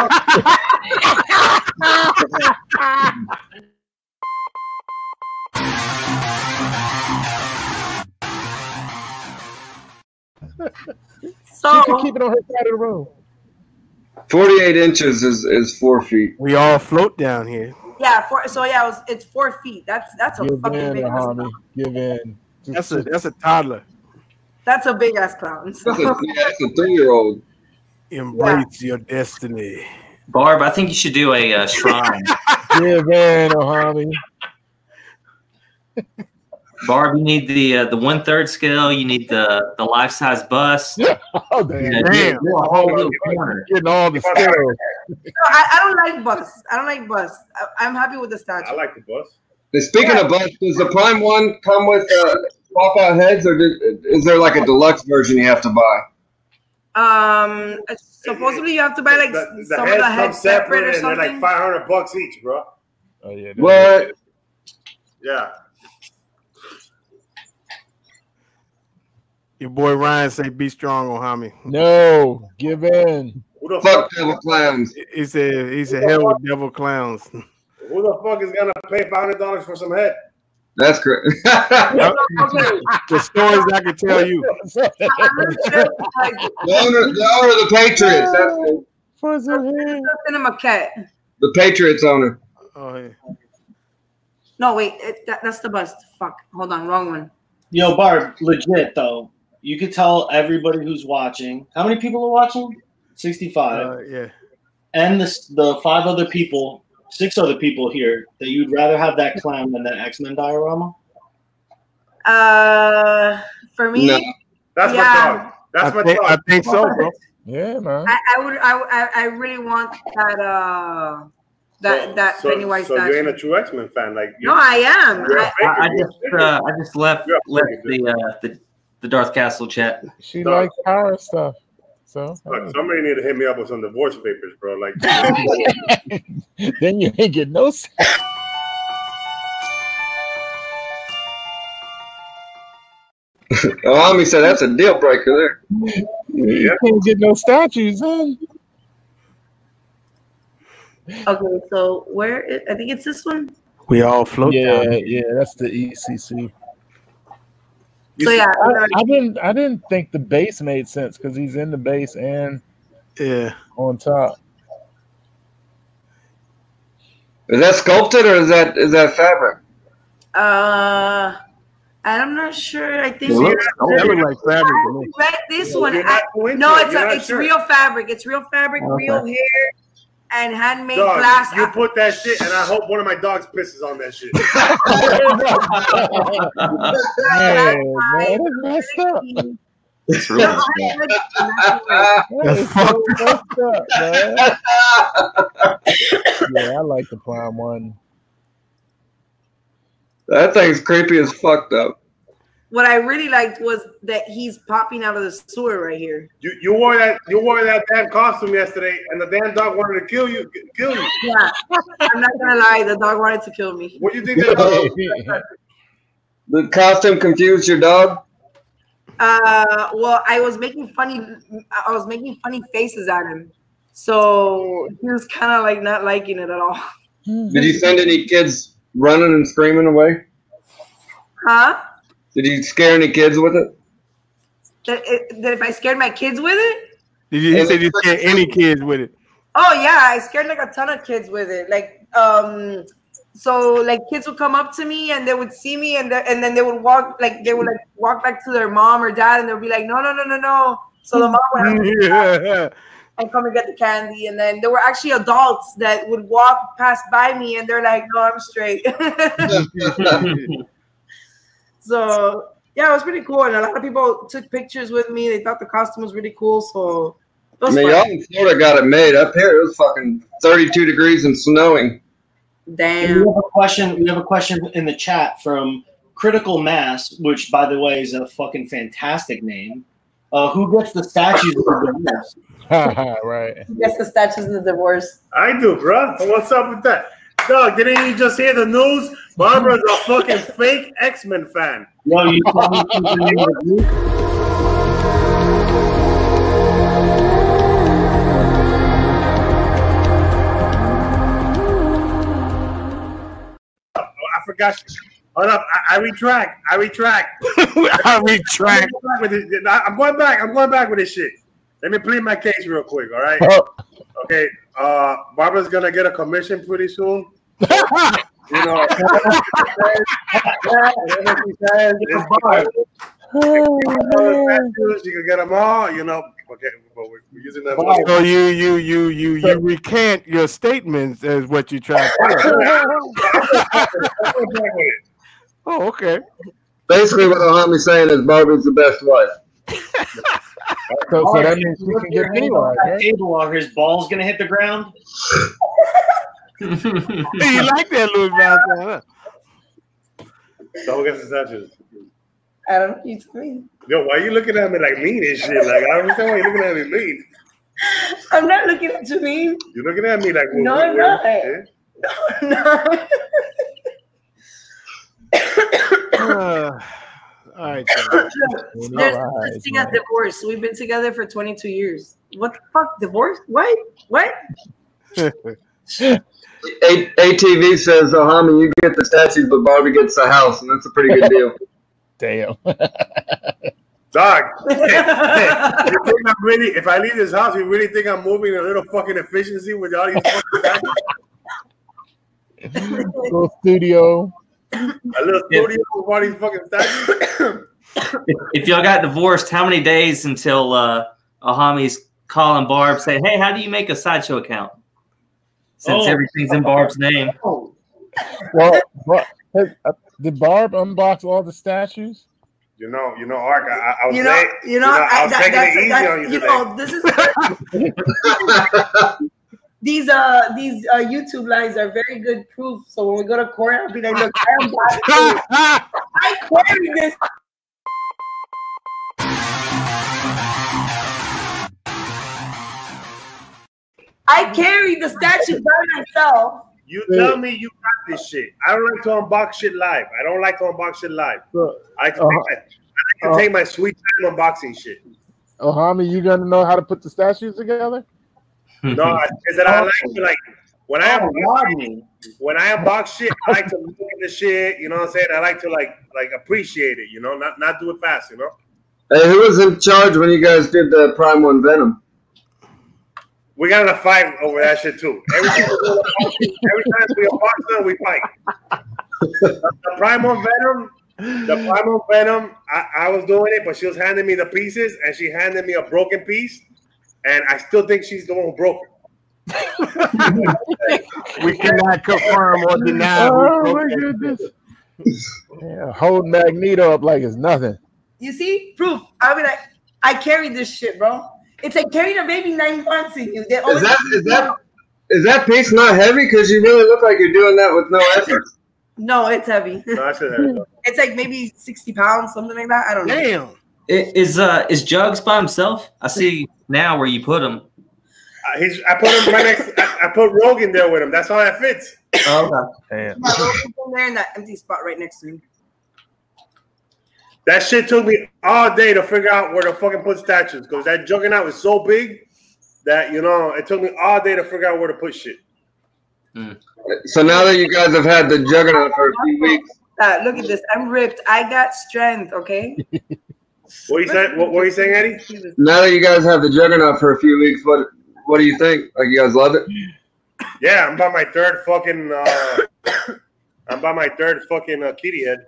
She can keep it on her side of the road. Forty-eight inches is is four feet. We all float down here. yeah, four, so yeah, it was, it's four feet. That's that's a Give fucking in, big. Ass, homie. Give in. That's a that's a toddler. That's a big ass clown. So, That's a, that's a three-year-old. Embrace your destiny. Barb, I think you should do a uh, shrine. Give in, oh, homie. Barb, you need the uh, the one third scale. You need the the life size bust. Oh, damn. Yeah, do- Damn. do a whole little corner. Getting all the skills. No, I, I don't like busts. I don't like busts. I, I'm happy with the statue. I like the bus. And speaking of bus, does the prime one come with uh, swap out heads, or did, is there like a deluxe version you have to buy? Um, supposedly you have to buy like the, the some of heads the come heads separate or and they're something. like 500 bucks each, bro. Oh, yeah. What? Yeah. Your boy Ryan say be strong on homie. No, give in. Who the Fuck fuck? devil clowns. He said he said hell with devil clowns. Who the fuck is gonna pay five hundred dollars for some head? That's correct. The stories I could tell you. I'm not the owner, the owner of the Patriots. That's it. For some hair. Cinema Cat. the Patriots owner. Oh, yeah. No, wait, it, that, that's the bust. Fuck. Hold on, wrong one. Yo, Barb, legit though. You could tell everybody who's watching. How many people are watching? Sixty-five. Uh, yeah. and the the five other people, six other people here, that you'd rather have that clown than that X Men diorama. Uh, for me, No. That's Yeah. my dog. That's I my think, I think so, bro. Yeah, man. I, I would, I, I, I really want that, uh, that, So- that so, Pennywise So you ain't statue. a true X Men fan, like you. No, I am. You're a I, fake- I, I just uh, I just left left the uh, the the Darth Castle chat. She Dog. likes horror stuff. So Look, uh, somebody need to hit me up with some divorce papers, bro. Like, then you ain't get no. s- Oh, homie said that's a deal breaker there. You can't get no statues, man. okay, so where, i- I think it's this one. We all float Yeah, down. yeah, that's the ECC. you So see- yeah, I, I didn't, I didn't think the base made sense because he's in the base and Yeah. on top. Is that sculpted or is that is that fabric? uh, I'm not sure. I think It looks- that look like fabric to me. Read this one. I- not too into no, it's a, it's sure. real fabric. It's real fabric, Okay. real hair, and handmade Dog, glass. you put that shit, and I hope one of my dogs pisses on that shit. Man, man, that's messed up. It's No, really That's is so messed up, man. Yeah, I like the prime one. that thing's creepy as fucked though. What I really liked was that he's popping out of the sewer right here. You you wore that you wore that damn costume yesterday, and the damn dog wanted to kill you. Kill you. Yeah, I'm not gonna lie. The dog wanted to kill me. What do you think that dog? The costume confused your dog. Uh, well, I was making funny. I was making funny faces at him, so he was kind of like not liking it at all. Did you send any kids running and screaming away? Huh? Did you scare any kids with it? That, that if I scared my kids with it? Did you, he said you scared any kids with it? Oh yeah, I scared like a ton of kids with it. Like um, so like kids would come up to me and they would see me and the, and then they would walk like they would like walk back to their mom or dad and they'll be like no no no no no. So the mom would have Yeah. and come and get the candy. And then there were actually adults that would walk past by me and they're like, no, I'm straight. so yeah, it was pretty cool. And a lot of people took pictures with me. They thought the costume was really cool. So it I was mean, fun. y'all in Florida got it made. Up here, it was fucking 32 degrees and snowing. Damn. We Damn. have a question. We have a question in the chat from Critical Mass, which, by the way, is a fucking fantastic name. Uh, who gets the statues of the divorce? right. Yes, the statues in the divorce. I do, bro. What's up with that? Dog, didn't you just hear the news? Barbara's a fucking fake X Men fan. No, you tell me who's the name of the group? I forgot. Hold up. I, I retract. I retract. I retract. I'm going back I'm going back. I'm going back with this shit. Let me plead my case real quick. All right. Oh, Okay. Uh, Barbara's gonna get a commission pretty soon. You know. whatever she says, it's oh, man. She can get them all. You know. Okay. But we're, we're using that. money. So you you you you you recant your statements as what you try to say. Oh, okay. Basically, what the homie's saying is Barbie's the best wife. So, so that means you can get Pennywise, that right? table, are his balls gonna hit the ground? Hey, you like that, Louis Valentine? Huh? So who gets the statues? I don't know. You tell. Yo, why you looking at me like mean and shit? Like I don't understand why you looking at me mean. I'm not looking at you mean. You're looking at me like No, I'm not. yeah? no. Uh, All right. There's no Alright, such thing as divorce. We've been together for 22 years. What the fuck? Divorce? What? What? A- ATV says, Ohama, you get the statues, but Barbie gets the house, and that's a pretty good deal. Damn. Dog. you think I'm really, if I leave this house, you really think I'm moving a little fucking efficiency with all these fucking statues? Little studio. A little studio with all these fucking statues? If, if y'all got divorced, how many days until uh, Ohami's calling Barb saying, "Hey, how do you make a sideshow account?" Since Oh. everything's in Barb's name. Well, but, hey, uh, did Barb unbox all the statues? You know, you know, Ark, I, I was You know, late. you know, I I, was that, taking that's, it easy that's, on you you today. know, this is these uh these uh YouTube lives are very good proof. So when we go to court, I'll be like, look, I am black. I queried this. I carry the statue by myself. You tell me you got this shit. I don't like to unbox shit live. I don't like to unbox shit live. So, I like to, Uh, take, my, I like to uh, take my sweet time unboxing shit. Ohami, you gonna know how to put the statues together? No, is that I like to like when I oh, unbox, Rodney. when I unbox shit, I like to look at the shit. You know what I'm saying? I like to like like appreciate it. You know, not not do it fast. You know. Hey, who was in charge when you guys did the Prime One Venom? We got in a fight over that shit too. Every time we, go to every time we unbox them, we fight. The Primal Venom, the Primal Venom, I, I was doing it, but she was handing me the pieces, and she handed me a broken piece, and I still think she's the one who broke it. we cannot confirm or deny. Oh my goodness. Yeah, hold Magneto up like it's nothing. You see, proof. I mean, like, I carried this shit, bro. It's like carrying a baby nine months in you. They Is always- that is that is that piece not heavy? Because you really look like you're doing that with no effort. No, it's heavy. No, I said. It's like maybe sixty pounds, something like that. I don't know. Damn. I- Is uh is Jugs by himself? I see now where you put him. Uh, he's, I put him right next. I, I put Rogan there with him. That's how that fits. Oh, Damn. My Rogan's in there in that empty spot right next to him. That shit took me all day to figure out where to fucking put statues because that juggernaut was so big that you know it took me all day to figure out where to put shit. So now that you guys have had the Juggernaut for a few weeks, Uh, look at this. I'm ripped. I got strength. Okay. What are you saying? What, what are you saying, Eddie? now that you guys have the Juggernaut for a few weeks, what what do you think? Like you guys love it? Yeah, I'm by my third fucking. Uh, I'm by my third fucking uh, kitty head.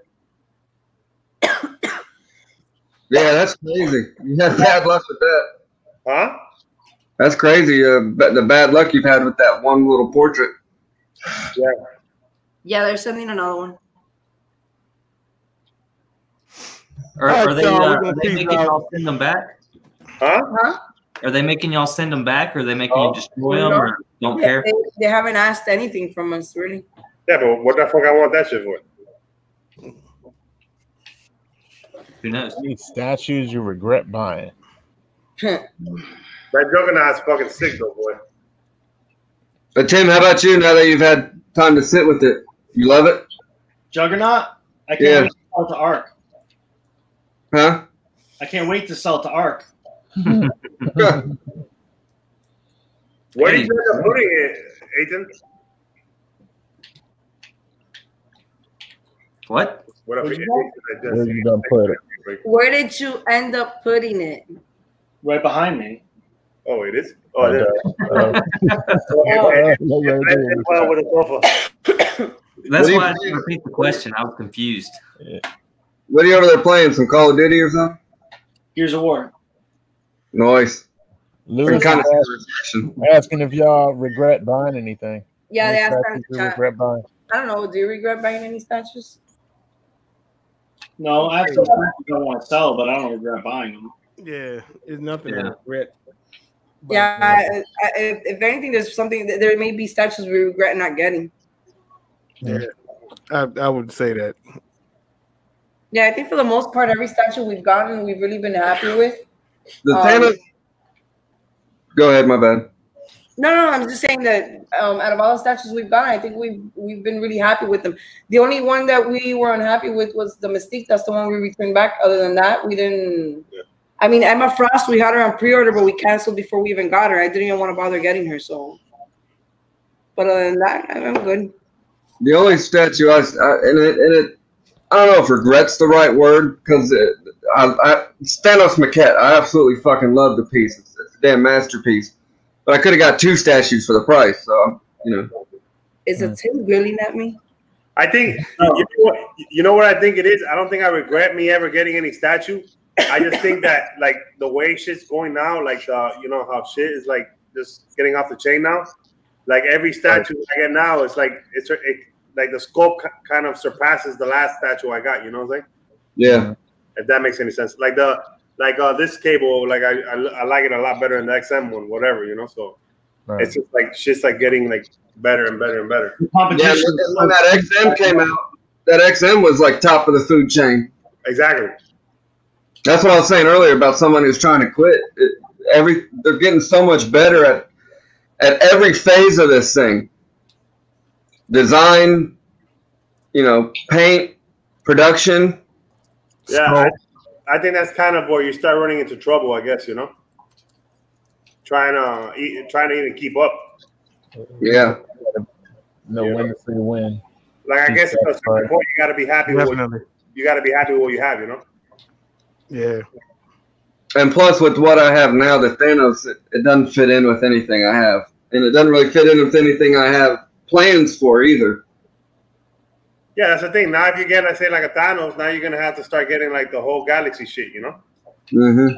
Yeah, that's crazy. You had bad luck with that. Huh? That's crazy. Uh, the bad luck you've had with that one little portrait. Yeah. Yeah, they're sending another one. Are, are they, uh, we're they making y'all send them back? Huh? Huh? Are they making y'all send them back, or are they making Oh. you destroy them, or don't Yeah, care? they, they haven't asked anything from us, really. Yeah, but what the fuck I want that shit for? Who knows? These statues you regret buying. That juggernaut's fucking sick though, boy. But Tim, how about you? Now that you've had time to sit with it, you love it, Juggernaut. I can't Yeah. wait to sell it to Arc. huh? I can't wait to sell to Arc. Where do Hey. you end up putting it, Ethan? What? What up? Where'd you Ethan? I just- Where you gonna put it? Where did you end up putting it? Right behind me. Oh, it is. Oh, it is. Uh, Okay. look right That's there. well with a sofa. That's do you why I didn't repeat the question. I was confused. What are you over there playing? Some Call of Duty or something? Here's a war. Nice. Lewis kind of is reaction? asking if y'all regret buying anything. Yeah, they asked statues you that. regret buying. I don't know. Do you regret buying any statues? No, I have some I don't want to sell, but I don't regret buying them. Yeah, it's nothing Yeah. to regret. But, Yeah, uh, I, I, if, if anything, there's something. There may be statues we regret not getting. Yeah, I, I would say that. Yeah, I think for the most part, every statue we've gotten, we've really been happy with. The Um, Thanos. Go ahead, my bad. No, no, I'm just saying that um, out of all the statues we've done, I think we've we've been really happy with them. The only one that we were unhappy with was the Mystique. That's the one we returned back. Other than that, we didn't. I mean, Emma Frost, we had her on pre-order, but we canceled before we even got her. I didn't even want to bother getting her. So, but other than that, I'm good. The only statue I, I and it and it I don't know if regret's the right word because I, I Thanos Maquette. I absolutely fucking love the piece. It's, it's a damn masterpiece. But I could have got two statues for the price. So you know. Is it Tim grilling at me? I think you, know what, you know what I think it is. I don't think I regret me ever getting any statue. I just think that like the way shit's going now, like uh, you know how shit is like just getting off the chain now. Like every statue I get now, it's like it's it, like the scope kind of surpasses the last statue I got. You know what I'm saying? Yeah. If that makes any sense. Like the like uh this cable, like I I, I like it a lot better than the XM one, whatever. You know, so Right. it's just like shit's like getting like better and better and better. Yeah, Competition. when when that XM came out, that XM was like top of the food chain. Exactly. That's what I was saying earlier about someone who's trying to quit. It, every they're getting so much better at at every phase of this thing. Design, you know, paint, production. Yeah, I, I think that's kind of where you start running into trouble. I guess you know, trying to eat, trying to even keep up. Yeah. No Yeah. win until you win. Like I guess at that a certain point, you got to be happy with what, Definitely. you got to be happy with what you have. You know. Yeah. And plus, with what I have now, the Thanos, it, it doesn't fit in with anything I have, and it doesn't really fit in with anything I have plans for either. Yeah, that's the thing. Now, if you get, let's say, like a Thanos, now you're gonna have to start getting like the whole galaxy shit. You know. hmm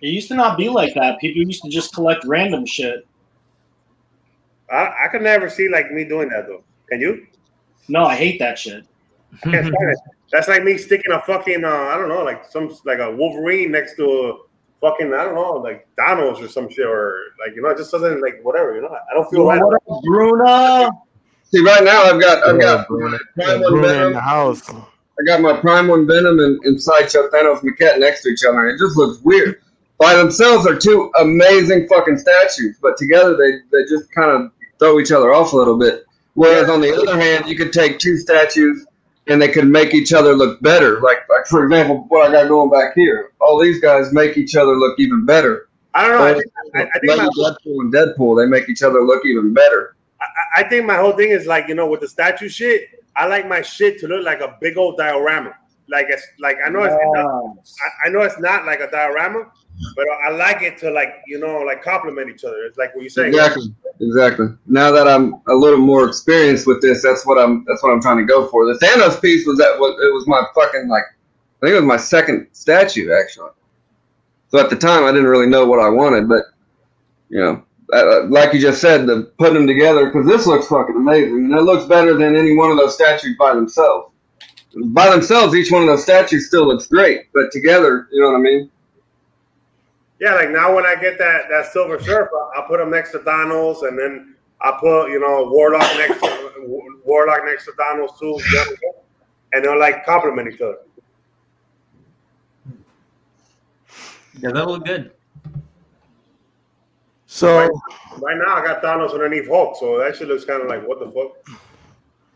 It used to not be like that. People used to just collect random shit. I, I could never see like me doing that though. Can you? No, I hate that shit. I can't stand it. That's like me sticking a fucking uh, I don't know, like some like a Wolverine next to a fucking I don't know, like Thanos or some shit, or like you know, it just doesn't like whatever. You know, I don't feel right. What up, Bruna? See, right now I've got I've Yeah, got Bruno. Prime One Bruno in the house. I got my Prime One Venom and, and Sideshow Thanos Maquette next to each other, and it just looks weird. By themselves, they're two amazing fucking statues, but together they, they just kind of throw each other off a little bit. Whereas on the other hand, you could take two statues and they could make each other look better. Like, like for example, what I got going back here, all these guys make each other look even better. I don't know. I think, I, I, think Deadpool and Deadpool, they make each other look even better. I, I think my whole thing is like you know, with the statue shit. I like my shit to look like a big old diorama. Like it's like I know it's I, I know it's not like a diorama, but I like it to like you know like complement each other. It's like what you're saying. Exactly. Exactly. Now that I'm a little more experienced with this, that's what I'm that's what I'm trying to go for. The Thanos piece was that was it was my fucking like I think it was my second statue actually. So at the time I didn't really know what I wanted, but you know, uh, like you just said, the putting them together because this looks fucking amazing and it looks better than any one of those statues by themselves. By themselves, each one of those statues still looks great, but together, you know what I mean? Yeah, like now when I get that that silver surf, I- I'll put them next to Thanos, and then I put you know Warlock next to Warlock next to Thanos too, and they're like complement each other. Yeah, that look good. So Right now, I got Thanos underneath Hulk, so that shit looks kind of like what the fuck.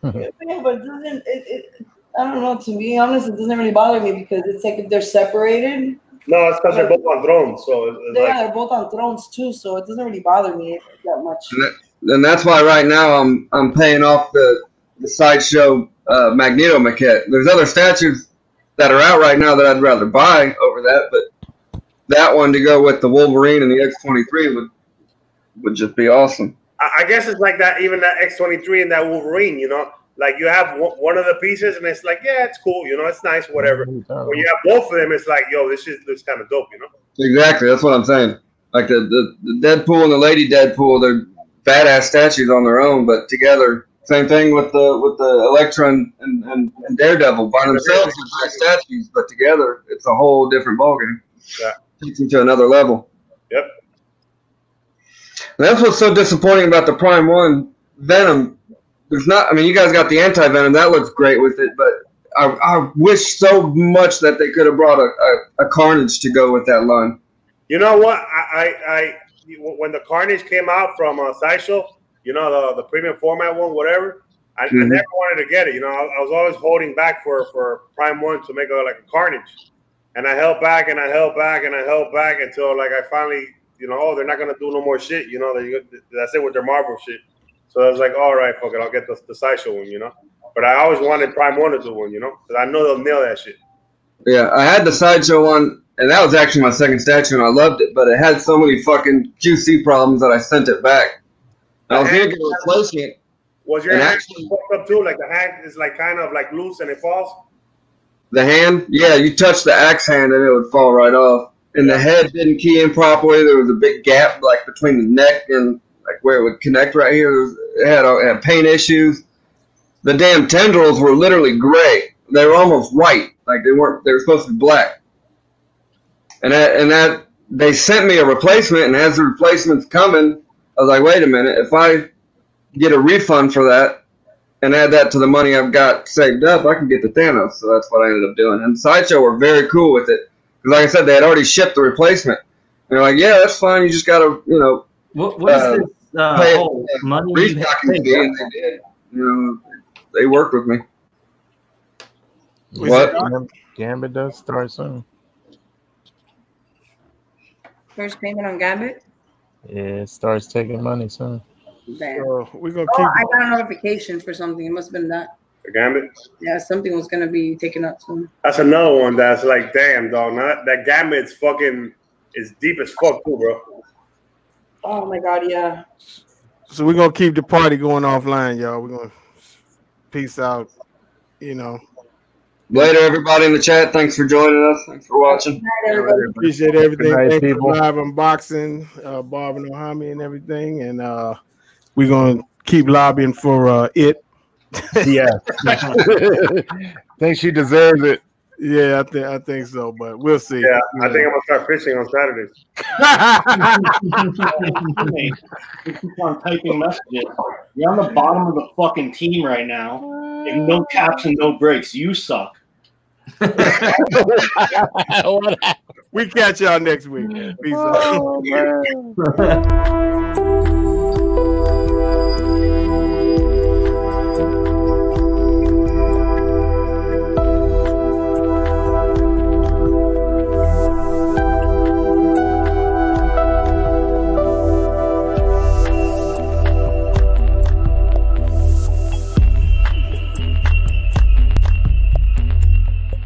Yeah, but doesn't it, it? I don't know. To be honest, it doesn't really bother me because it's like if they're separated, No, it's because they're both on drones, so it's, it's yeah, like they're both on thrones too, so it doesn't really bother me that much. And, that, and that's why right now I'm I'm paying off the the sideshow uh, Magneto maquette. There's other statues that are out right now that I'd rather buy over that, but that one to go with the Wolverine and the X23 would would just be awesome. I, I guess it's like that. Even that X twenty three and that Wolverine, you know, like you have one one of the pieces, and it's like, yeah, it's cool, you know, it's nice, whatever. When you have both of them, it's like, yo, this shit looks kind of dope, you know. Exactly, that's what I'm saying. Like the, the, the Deadpool and the Lady Deadpool, they're badass statues on their own, but together, same thing with the with the Elektra and, and, and, and Daredevil. By themselves, they're great statues, but together, it's a whole different ballgame. Yeah. Takes them to another level. Yep. And that's what's so disappointing about the Prime One Venom. There's not. I mean, you guys got the anti Venom. That looks great with it, but I, I wish so much that they could have brought a, a, a Carnage to go with that line. You know what? I, I, I when the Carnage came out from uh, Sideshow, you know the the premium format one, whatever. I, I Mhm. never wanted to get it. You know, I, I was always holding back for for Prime One to make a like a Carnage, and I held back and I held back and I held back until like I finally, you know, oh, they're not gonna do no more shit. You know, they, that's it with their Marvel shit. So I was like, all right, fuck it, I'll get the, the Sideshow one. You know, but I always wanted Prime One to do one. You know, because I know they'll nail that shit. Yeah, I had the sideshow one, and that was actually my second statue, and I loved it. But it had so many fucking QC problems that I sent it back. I was gonna get a replacement. Was your And hand actually- fucked up too? Like the hand is like kind of like loose and it falls. The hand, yeah, you touch the axe hand and it would fall right off. And the head didn't key in properly. There was a big gap like between the neck and like where it would connect right here. There was, it had, it had paint issues. The damn tendrils were literally gray. They were almost white. Like they weren't. They were supposed to be black. And that and that they sent me a replacement. And as the replacement's coming, I was like, wait a minute. If I get a refund for that, and add that to the money I've got saved up, I can get the Thanos. So that's what I ended up doing. And Sideshow were very cool with it. Because, like I said, they had already shipped the replacement. And they're like, yeah, that's fine. You just got to, you know, What, what is Uh, this uh, pay whole it, money you restocking fee. And they did. You know, they worked with me. Was What? it- Gambit does start soon. First payment on Gambit. Yeah, it starts taking money soon. Damn. So we're gonna Oh, keep. I got a notification for something. It must have been that. The Gambit. Yeah, something was gonna be taken up soon. That's another one that's like, damn, dog. Not that Gambit's fucking is deep as fuck too, bro. Oh my god, yeah. So we're gonna keep the party going offline, y'all. We're gonna peace out. You know, Later, everybody in the chat. Thanks for joining us. Thanks for watching. Night, everybody. appreciate everything. Good night, Thanks for people. live unboxing, uh, Barb and Ohami and everything, and uh, we're gonna keep lobbying for uh, it. Yeah. Think she deserves it. Yeah, I think I think so, but we'll see. Yeah, I think I'm gonna start fishing on Saturdays. You keep on typing messages. You're on the bottom of the fucking team right now. You no caps and no breaks. You suck. we catch y'all next week. Peace out. Oh, man.